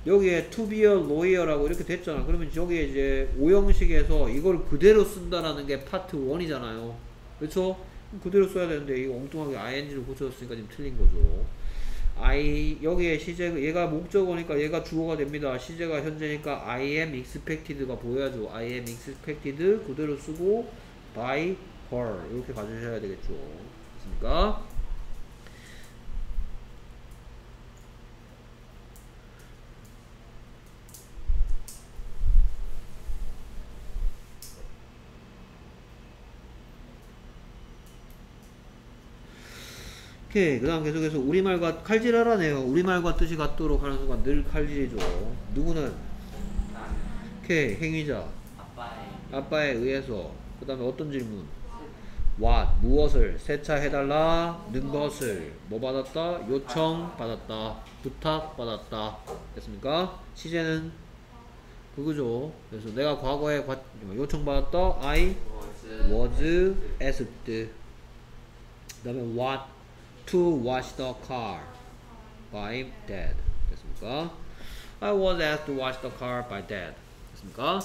여기에 to be a lawyer라고 이렇게 됐잖아. 그러면 여기에 이제 오형식에서 이걸 그대로 쓴다라는 게 파트 1이잖아요. 그렇죠? 그대로 써야 되는데 이거 엉뚱하게 ing를 고쳐줬으니까 지금 틀린 거죠. I 여기에 시제 얘가 목적어니까 얘가 주어가 됩니다. 시제가 현재니까 I am expected가 보여야죠. I am expected 그대로 쓰고 by her. 이렇게 가주셔야 되겠죠. 됐습니까? 오케이 그 다음 계속해서 우리말과 칼질하라네요. 우리말과 뜻이 같도록 하는 순간 늘 칼질이죠. 누구는? 오케이 행위자. 아빠에 의해서 그 다음에 어떤 질문? What? 무엇을? 세차해달라는 것을. 뭐 받았다? 요청 받았다. 부탁 받았다. 됐습니까? 시제는? 그거죠. 그래서 내가 과거에 과- 요청 받았다? I was asked. 그 다음에 what? to wash the car by dad. 됐습니까? I was asked to wash the car by dad 됐습니까?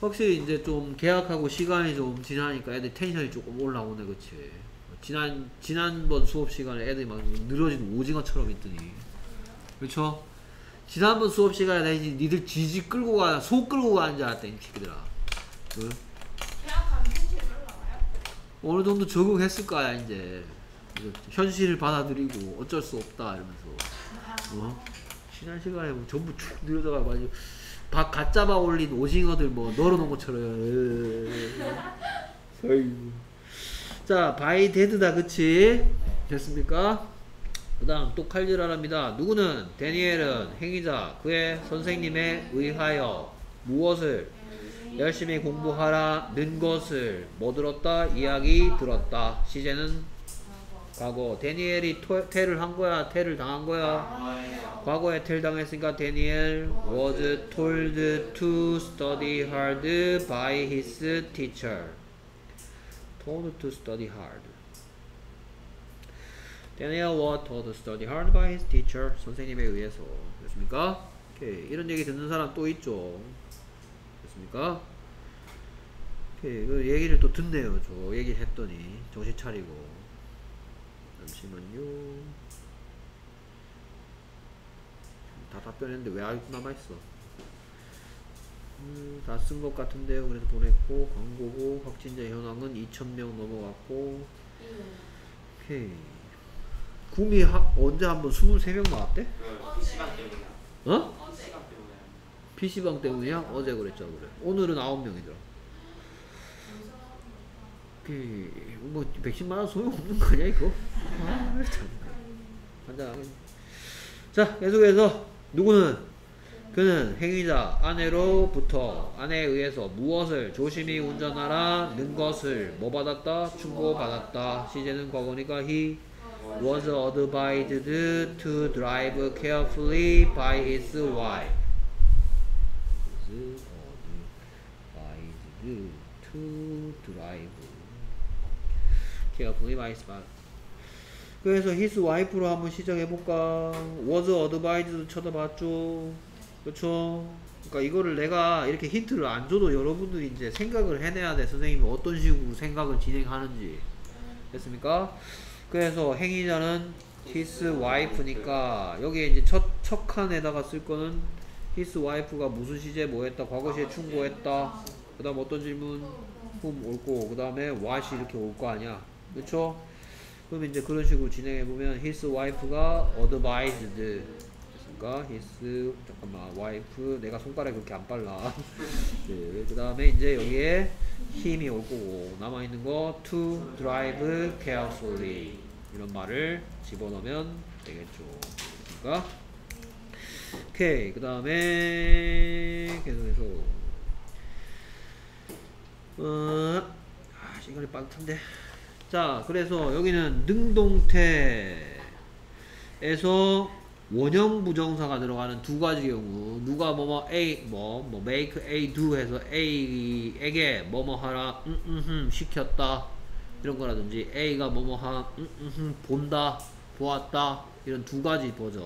확실히 이제 좀 계약하고 시간이 좀 지나니까 애들 텐션이 조금 올라오네 그치 지난 지난번 수업 시간에 애들이 막 늘어진 오징어처럼 있더니 그렇죠? 지난번 수업 시간에 나 이제 니들 지지 끌고 가, 소 끌고 가는 줄 알았다 이 새끼들아 올라가요? 어느 정도 적응했을 거야 이제 현실을 받아들이고 어쩔 수 없다 이러면서 어? 지난 시간에 뭐 전부 축 늘어져가 가지고 밥 갓 잡아 올린 오징어들 뭐 널어놓은 것처럼. 자 by Dad다 그치 됐습니까 그 다음 또 칼질하랍니다 누구는 데니엘은 행위자 그의 선생님에 의하여 무엇을 열심히 공부하라 는 것을 뭐 들었다? 이야기 들었다. 시제는 과거. 데니엘이 토, 테를 한 거야? 테를 당한 거야? 과거에 텔 당했으니까 데니엘 was told to study hard by his teacher. told to study hard. Daniel was told to study hard by his teacher. 선생님에 의해서. 됐습니까? 오케이. 이런 얘기 듣는 사람 또 있죠. 됐습니까? 오케이, 그 얘기를 또 듣네요. 저 얘기 했더니 정신 차리고 잠시만요. 다 답변했는데 왜 아직도 남아 있어? 음, 다 쓴 것 같은데요. 그래서 보냈고 광고고 확진자 현황은 2,000명 넘어갔고 오케이. 구미 하, 언제 한번 23명 나왔대? 그 PC방 어? PC방 때문에 PC방 때문이야? 어제 그랬잖아 그래. 오늘은 9명이더라. 그, 뭐, 백신 맞아 소용 없는 거 아니야, 이거? 아, 참. 환장하겠네. 자, 계속해서, 누구는? 그는 행위자, 아내로부터, 아내에 의해서 무엇을 조심히 운전하라 는 것을 뭐 받았다? 충고 받았다. 시제는 과거니까 he was advised to drive carefully by his wife. to drive carefully by his wife. 그래서 his wife로 한번 시작해볼까? was advised 쳐다봤죠? 그렇죠? 그러니까 이거를 내가 이렇게 힌트를 안 줘도 여러분들이 이제 생각을 해내야 돼. 선생님이 어떤 식으로 생각을 진행하는지. 됐습니까? 그래서 행위자는 his wife니까 여기에 이제 첫, 첫 칸에다가 쓸 거는 his wife가 무슨 시제 뭐 했다 과거 시에 충고했다 그 다음 어떤 질문 whom 옳고 그 다음에 what이 이렇게 올 거 아니야 그쵸? 그럼 이제 그런 식으로 진행해 보면 his wife가 advised. 됐습니까? his 잠깐만 wife 내가 손가락이 그렇게 안 빨라. <laughs> 네, 그 다음에 이제 여기에 힘이 올 거고 남아 있는 거 to drive carefully. 이런 말을 집어넣으면 되겠죠. 그러니까? 오케이 그 다음에 계속해서. 어 아, 시간이 빵탄데 자 그래서 여기는 능동태에서 원형 부정사가 들어가는 두 가지 경우. 누가 뭐뭐 A 뭐뭐 make A do 해서 A에게 뭐뭐 하라 음, 음, 음, 시켰다. 이런 거라든지 A가 뭐뭐 하 음, 음, 음, 본다 보았다. 이런 두 가지 버전.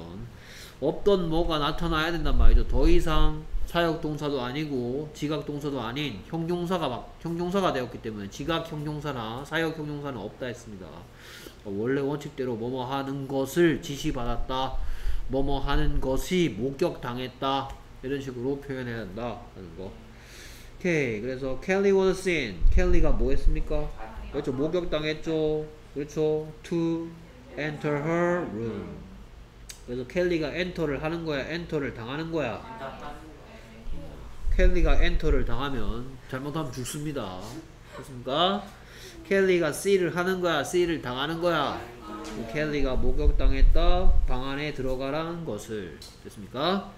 없던 뭐가 나타나야 된단 말이죠. 더 이상 사역 동사도 아니고 지각 동사도 아닌 형용사가 막 형용사가 되었기 때문에 지각 형용사나 사역 형용사는 없다 했습니다. 어, 원래 원칙대로 뭐뭐 하는 것을 지시받았다. 뭐뭐 하는 것이 목격당했다. 이런 식으로 표현해야 한다. 하는 거. 오케이. 그래서 켈리 was seen 켈리가 뭐 했습니까? 그렇죠. 목격당했죠. 그렇죠. To enter her room. 그래서 켈리가 엔터를 하는 거야 엔터를 당하는 거야. 켈리가 엔터를 당하면 잘못하면 죽습니다. 됐습니까? 켈리가 C를 하는 거야 C를 당하는 거야. 켈리가 목격당했다 방 안에 들어가라는 것을. 됐습니까?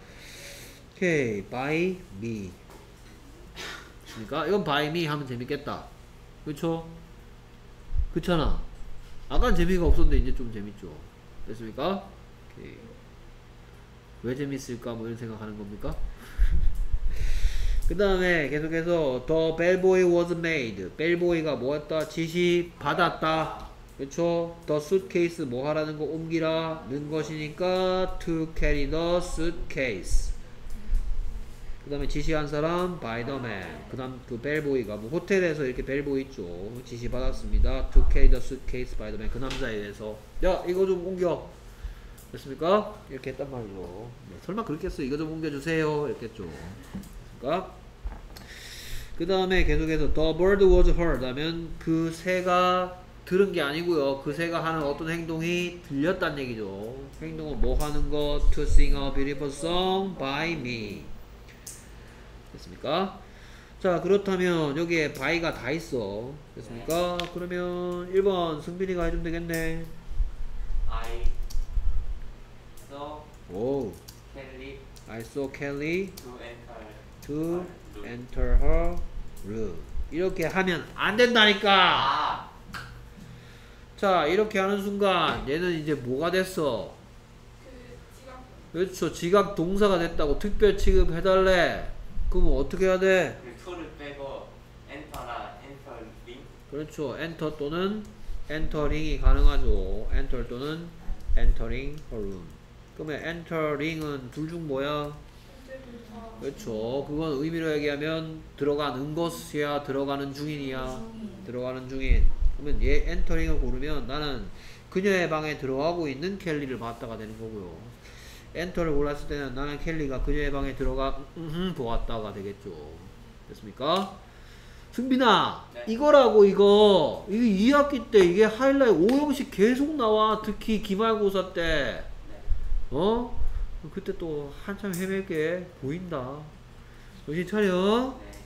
오케이 by me. 됐습니까? 이건 by me 하면 재밌겠다. 그쵸? 그렇잖아 아까는 재미가 없었는데 이제 좀 재밌죠. 됐습니까? 오케이. 왜 재밌을까? 뭐 이런 생각하는 겁니까? <laughs> 그 다음에 계속해서 the bellboy was made. Bellboy가 뭐했다? 지시 받았다. 그쵸? The suitcase 뭐 하라는 거 옮기라 는 것이니까 to carry the suitcase 그 다음에 지시한 사람 man. 그 다음 그 벨보이가 뭐 호텔에서 이렇게 벨보이 있죠. 지시 받았습니다. to carry the suitcase by the 그 남자에 의해서. 야 이거 좀 옮겨. 됐습니까? 이렇게 했단 말이죠. 뭐, 설마 그렇겠어? 이거 좀 옮겨주세요. 이렇게 했죠. 됐습니까? 그 다음에 계속해서 the bird was heard 하면 그 새가 들은 게 아니고요. 그 새가 하는 어떤 행동이 들렸단 얘기죠. 행동은 뭐 하는 거 to sing a beautiful song by me 됐습니까? 자 그렇다면 여기에 by가 다 있어. 됐습니까? 그러면 1번 승빈이가 해주면 되겠네. I. saw 오. Kelly. I saw Kelly to enter to enter her room. 이렇게 하면 안 된다니까. 아, 자 이렇게 하는 순간 얘는 이제 뭐가 됐어? 그 지각. 그렇죠. 지각 동사가 됐다고 특별 취급해달래 그럼 어떻게 해야 돼? 그 to를 빼고 enter나 entering 그렇죠. enter 또는 entering이 가능하죠. enter 또는 her room 그러면 entering은 둘 중 뭐야? 그렇죠. 그건 의미로 얘기하면 들어가는 것이야 들어가는 중인이야? 들어가는 중인. 그러면 얘 엔터링을 고르면 나는 그녀의 방에 들어가고 있는 켈리를 봤다가 되는 거고요 엔터를 골랐을 때는 나는 켈리가 그녀의 방에 들어가 음 보았다가 되겠죠 됐습니까? 승빈아 네. 이거라고 이거 이게 2학기 때 이게 하이라이트 5형식 계속 나와 특히 기말고사 때 네. 어? 그때 또 한참 헤매게 보인다 정신 차려 네.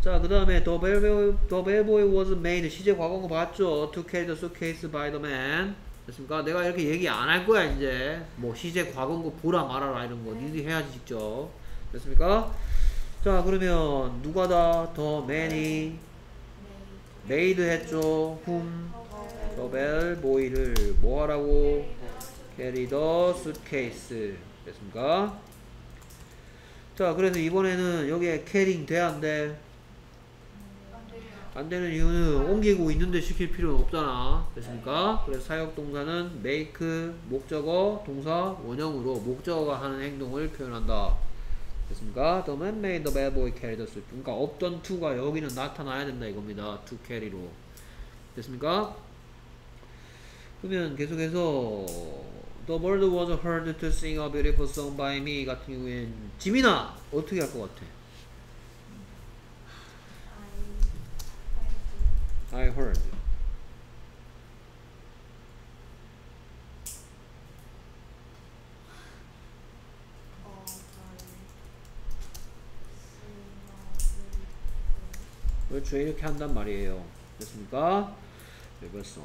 자, 그 다음에 The bellboy, the bellboy was made 시제 과거거 봤죠? To carry the suitcase by the man 됐습니까? 내가 이렇게 얘기 안 할 거야 이제 뭐 시제 과거거 보라 말아라 이런 거 니들이 해야지 직접 됐습니까? 자 그러면 누가 다 the man이 made 했죠? whom the bellboy를 뭐 하라고? carry the suitcase 됐습니까? 자 그래서 이번에는 여기에 carrying 돼안 돼? 안 돼요. 안 되는 이유는 옮기고 있는데 시킬 필요는 없잖아. 됐습니까? 그래서 사역 동사는 make 목적어 동사 원형으로 목적어가 하는 행동을 표현한다. 됐습니까? The man made the bad boy carry the suit. 그러니까 없던 to가 여기는 나타나야 된다 이겁니다. to carry로. 됐습니까? 그러면 계속해서 The bird was heard to sing a beautiful song by me 같은 경우엔 지민아 어떻게 할 것 같아? I heard. 그렇죠. 이렇게 한단 말이에요. 됐습니까? 그래서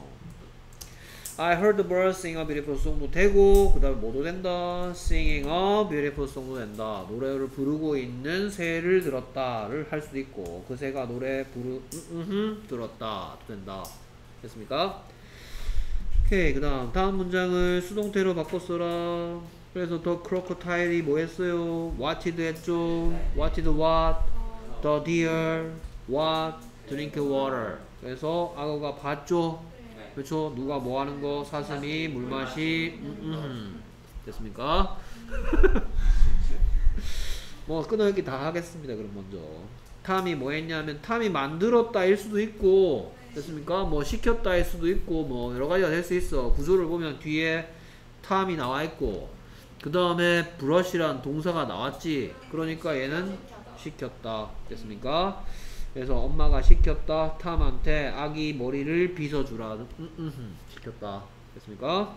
I heard the birds sing a beautiful song도 되고 그 다음에 뭐도 된다. singing a beautiful song도 된다. 노래를 부르고 있는 새를 들었다를 할 수도 있고 그 새가 노래 부르 음, 음, 들었다 도 된다. 됐습니까? 오케이 그 다음 다음 문장을 수동태로 바꿨어라 그래서 더 크로커타일이 뭐 했어요? watched 했죠 watched what? the deer what? drink water 그래서 악어가 봤죠 네. 그렇죠 누가 뭐 하는 거 사슴이 물 마시 음, 음. 됐습니까? <laughs> 뭐 끊어읽기 다 하겠습니다 그럼 먼저 탐이 뭐 했냐면 탐이 만들었다 일 수도 있고 됐습니까? 뭐 시켰다 일 수도 있고 뭐 여러 가지가 될 수 있어 구조를 보면 뒤에 탐이 나와 있고 그 다음에 브러쉬란 동사가 나왔지 그러니까 얘는 시켰다 됐습니까? 그래서 엄마가 시켰다 탐한테 아기 머리를 빗어주라. 음, 음, 음. 시켰다. 됐습니까?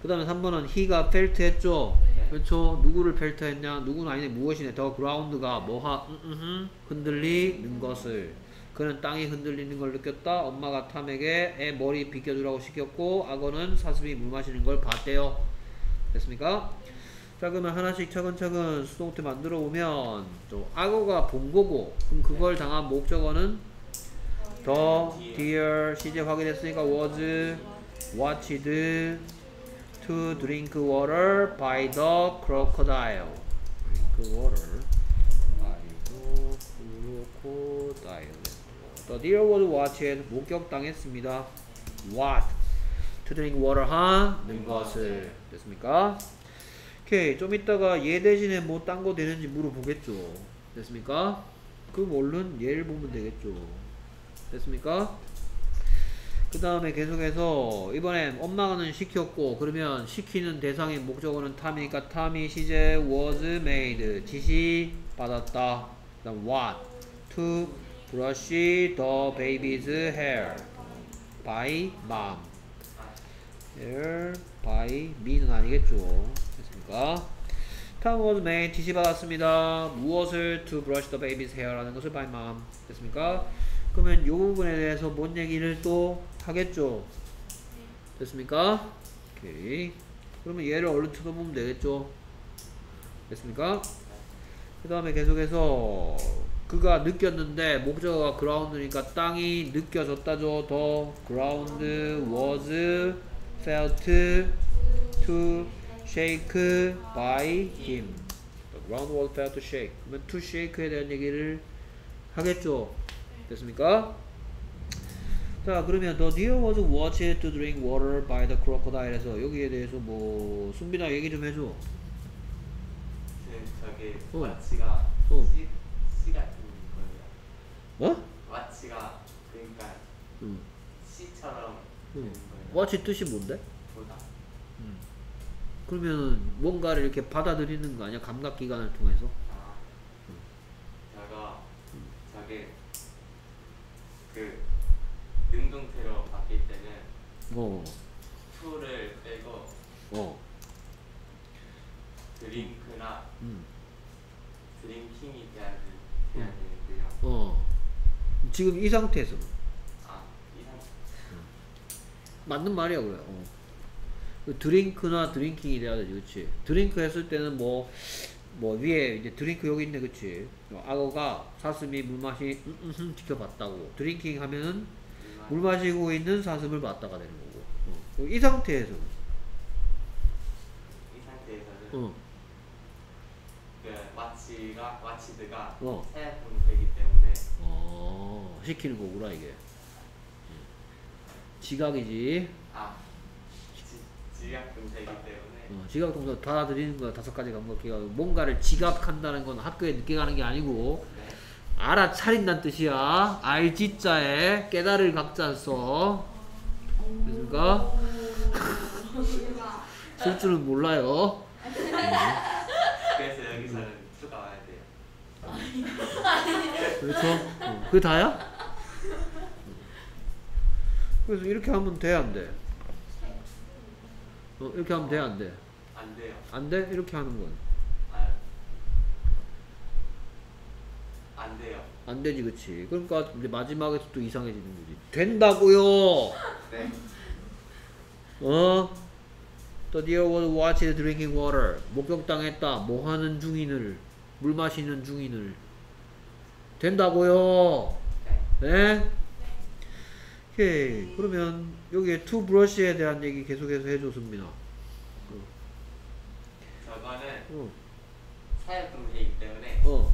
그 다음에 3번은 he가 felt 했죠? 그렇죠? 누구를 felt 했냐? 누구는 아니네. 무엇이네? 더 그라운드가 뭐하 음. 흔들리는 것을. 그는 땅이 흔들리는 걸 느꼈다. 엄마가 탐에게 애 머리 빗겨주라고 시켰고 악어는 사슴이 물 마시는 걸 봤대요. 됐습니까? 자 그러면 하나씩 차근차근 수동태 만들어 보면 또 악어가 본 거고 그럼 그걸 당한 목적어는 the deer 시제 확인했으니까 was watched to drink water by the crocodile drink water by the crocodile the deer was watched 목격당했습니다 what to drink water 하는 것을 됐습니까? 오케이 좀 이따가 얘 대신에 뭐 딴 거 되는지 물어보겠죠. 됐습니까? 그럼 얼른 얘를 보면 되겠죠. 됐습니까? 그 다음에 계속해서 이번엔 엄마는 시켰고 그러면 시키는 대상의 목적어는 탐이니까 탐이 시제 was made. 지시 받았다. 그 다음 what? to brush the baby's hair by mom. hair by me는 아니겠죠 was made 지시 받았습니다. 무엇을 to brush the baby's hair 라는 것을 by mom. 됐습니까? 그러면 이 부분에 대해서 뭔 얘기를 또 하겠죠? 됐습니까? 오케이. 그러면 얘를 얼른 쳐다보면 되겠죠? 됐습니까? 그 다음에 계속해서 그가 느꼈는데 목적어가 그라운드니까 땅이 느껴졌다죠. 더 그라운드 was felt to shake by him the ground was felt to shake 그러면 to shake에 대한 얘기를 하겠죠 됐습니까? 자 그러면 the deer was watched to drink water by the crocodile에서 여기에 대해서 뭐 순빈아 얘기 좀 해줘 그 저기 어. 와치가 어. 씨, 씨 같은 거예요. 어? 와치가 그러니까 응. 씨처럼 거예요. watch 뜻이 뭔데? 그러면 뭔가를 이렇게 받아들이는 거 아니야? 감각 기관을 통해서? 아, 제가 저기 그 능동태로 바뀔 때는 어, to를 빼고 어, drink나 음, drinking이 돼야, 되, 돼야 되는데요. 어. 지금 이 상태에서 아, 이상 맞는 말이야 그래. 어. 그 drink나 drinking이 돼야 되지, 그렇지? drink 했을 때는 뭐, 뭐 위에 이제 drink 여기 있네, 그렇지? 악어가 사슴이 물 마시 음, 음, 음, 지켜봤다고. drinking 하면은 물 마시고 있는 사슴을 봤다가 되는 거고. 어. 이 상태에서는, 이 상태에서는 어, 그 와치가 와치드가 어. 세약분되기 때문에 어, 시키는 거구나 이게. 음. 지각이지. 아 지, 지약분되기 때문에 어, 지각 동사 받아들이는 거 다섯 가지 감각기가 뭔가를 지각한다는 건 학교에 늦게 가는 게 아니고 네. 알아차린다는 뜻이야. 알지자에 깨달을 각자 써. 됐습니까? <laughs> 쓸 줄은 몰라요. 그래서 여기서는 투가 와야 돼요. 그렇죠? 어, 그게 다야? 그래서 이렇게 하면 돼, 안 돼? 어, 이렇게 하면 돼, 안 돼? 안 돼요. 안 돼? 이렇게 하는 건. 아, 안 돼요. 안 되지, 그치? 그러니까 이제 마지막에서 또 이상해지는 거지. 된다고요! <laughs> 네. 어? The deer was watched drinking water. 목격당했다. 뭐 하는 중인을. 물 마시는 중인을. 된다고요. 네. 네? 오케이. 그러면 여기에 to brush에 대한 얘기 계속해서 승민아. 저거는 어, 사역 동사이기 때문에 어.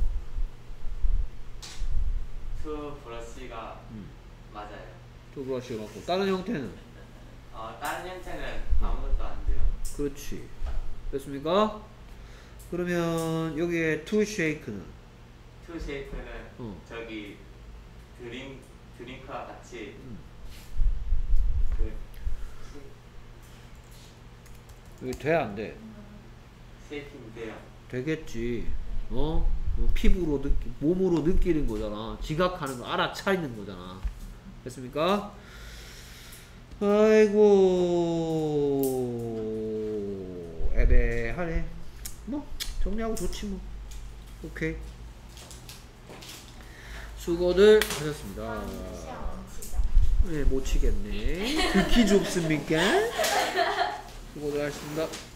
to brush가 음. 맞아요. to brush가 맞고. 다른 형태는? 어, 다른 형태는 아무것도 안 돼요. 그렇지. 됐습니까? 그러면 여기에 to shake는? to shake는 어. 저기 drin drink와 같이 음. 여기 돼, 안 돼? 쉐이킹 돼요. 되겠지. 어? 어, 피부로 느끼, 몸으로 느끼는 거잖아. 지각하는 거 알아차리는 거잖아. 됐습니까? 아이고 애매하네. 뭐 정리하고 좋지 뭐. 오케이. 수고들 하셨습니다. 시험 치자. 네, 못 치겠네. 듣기 좁습니까? 수고들 하셨습니다.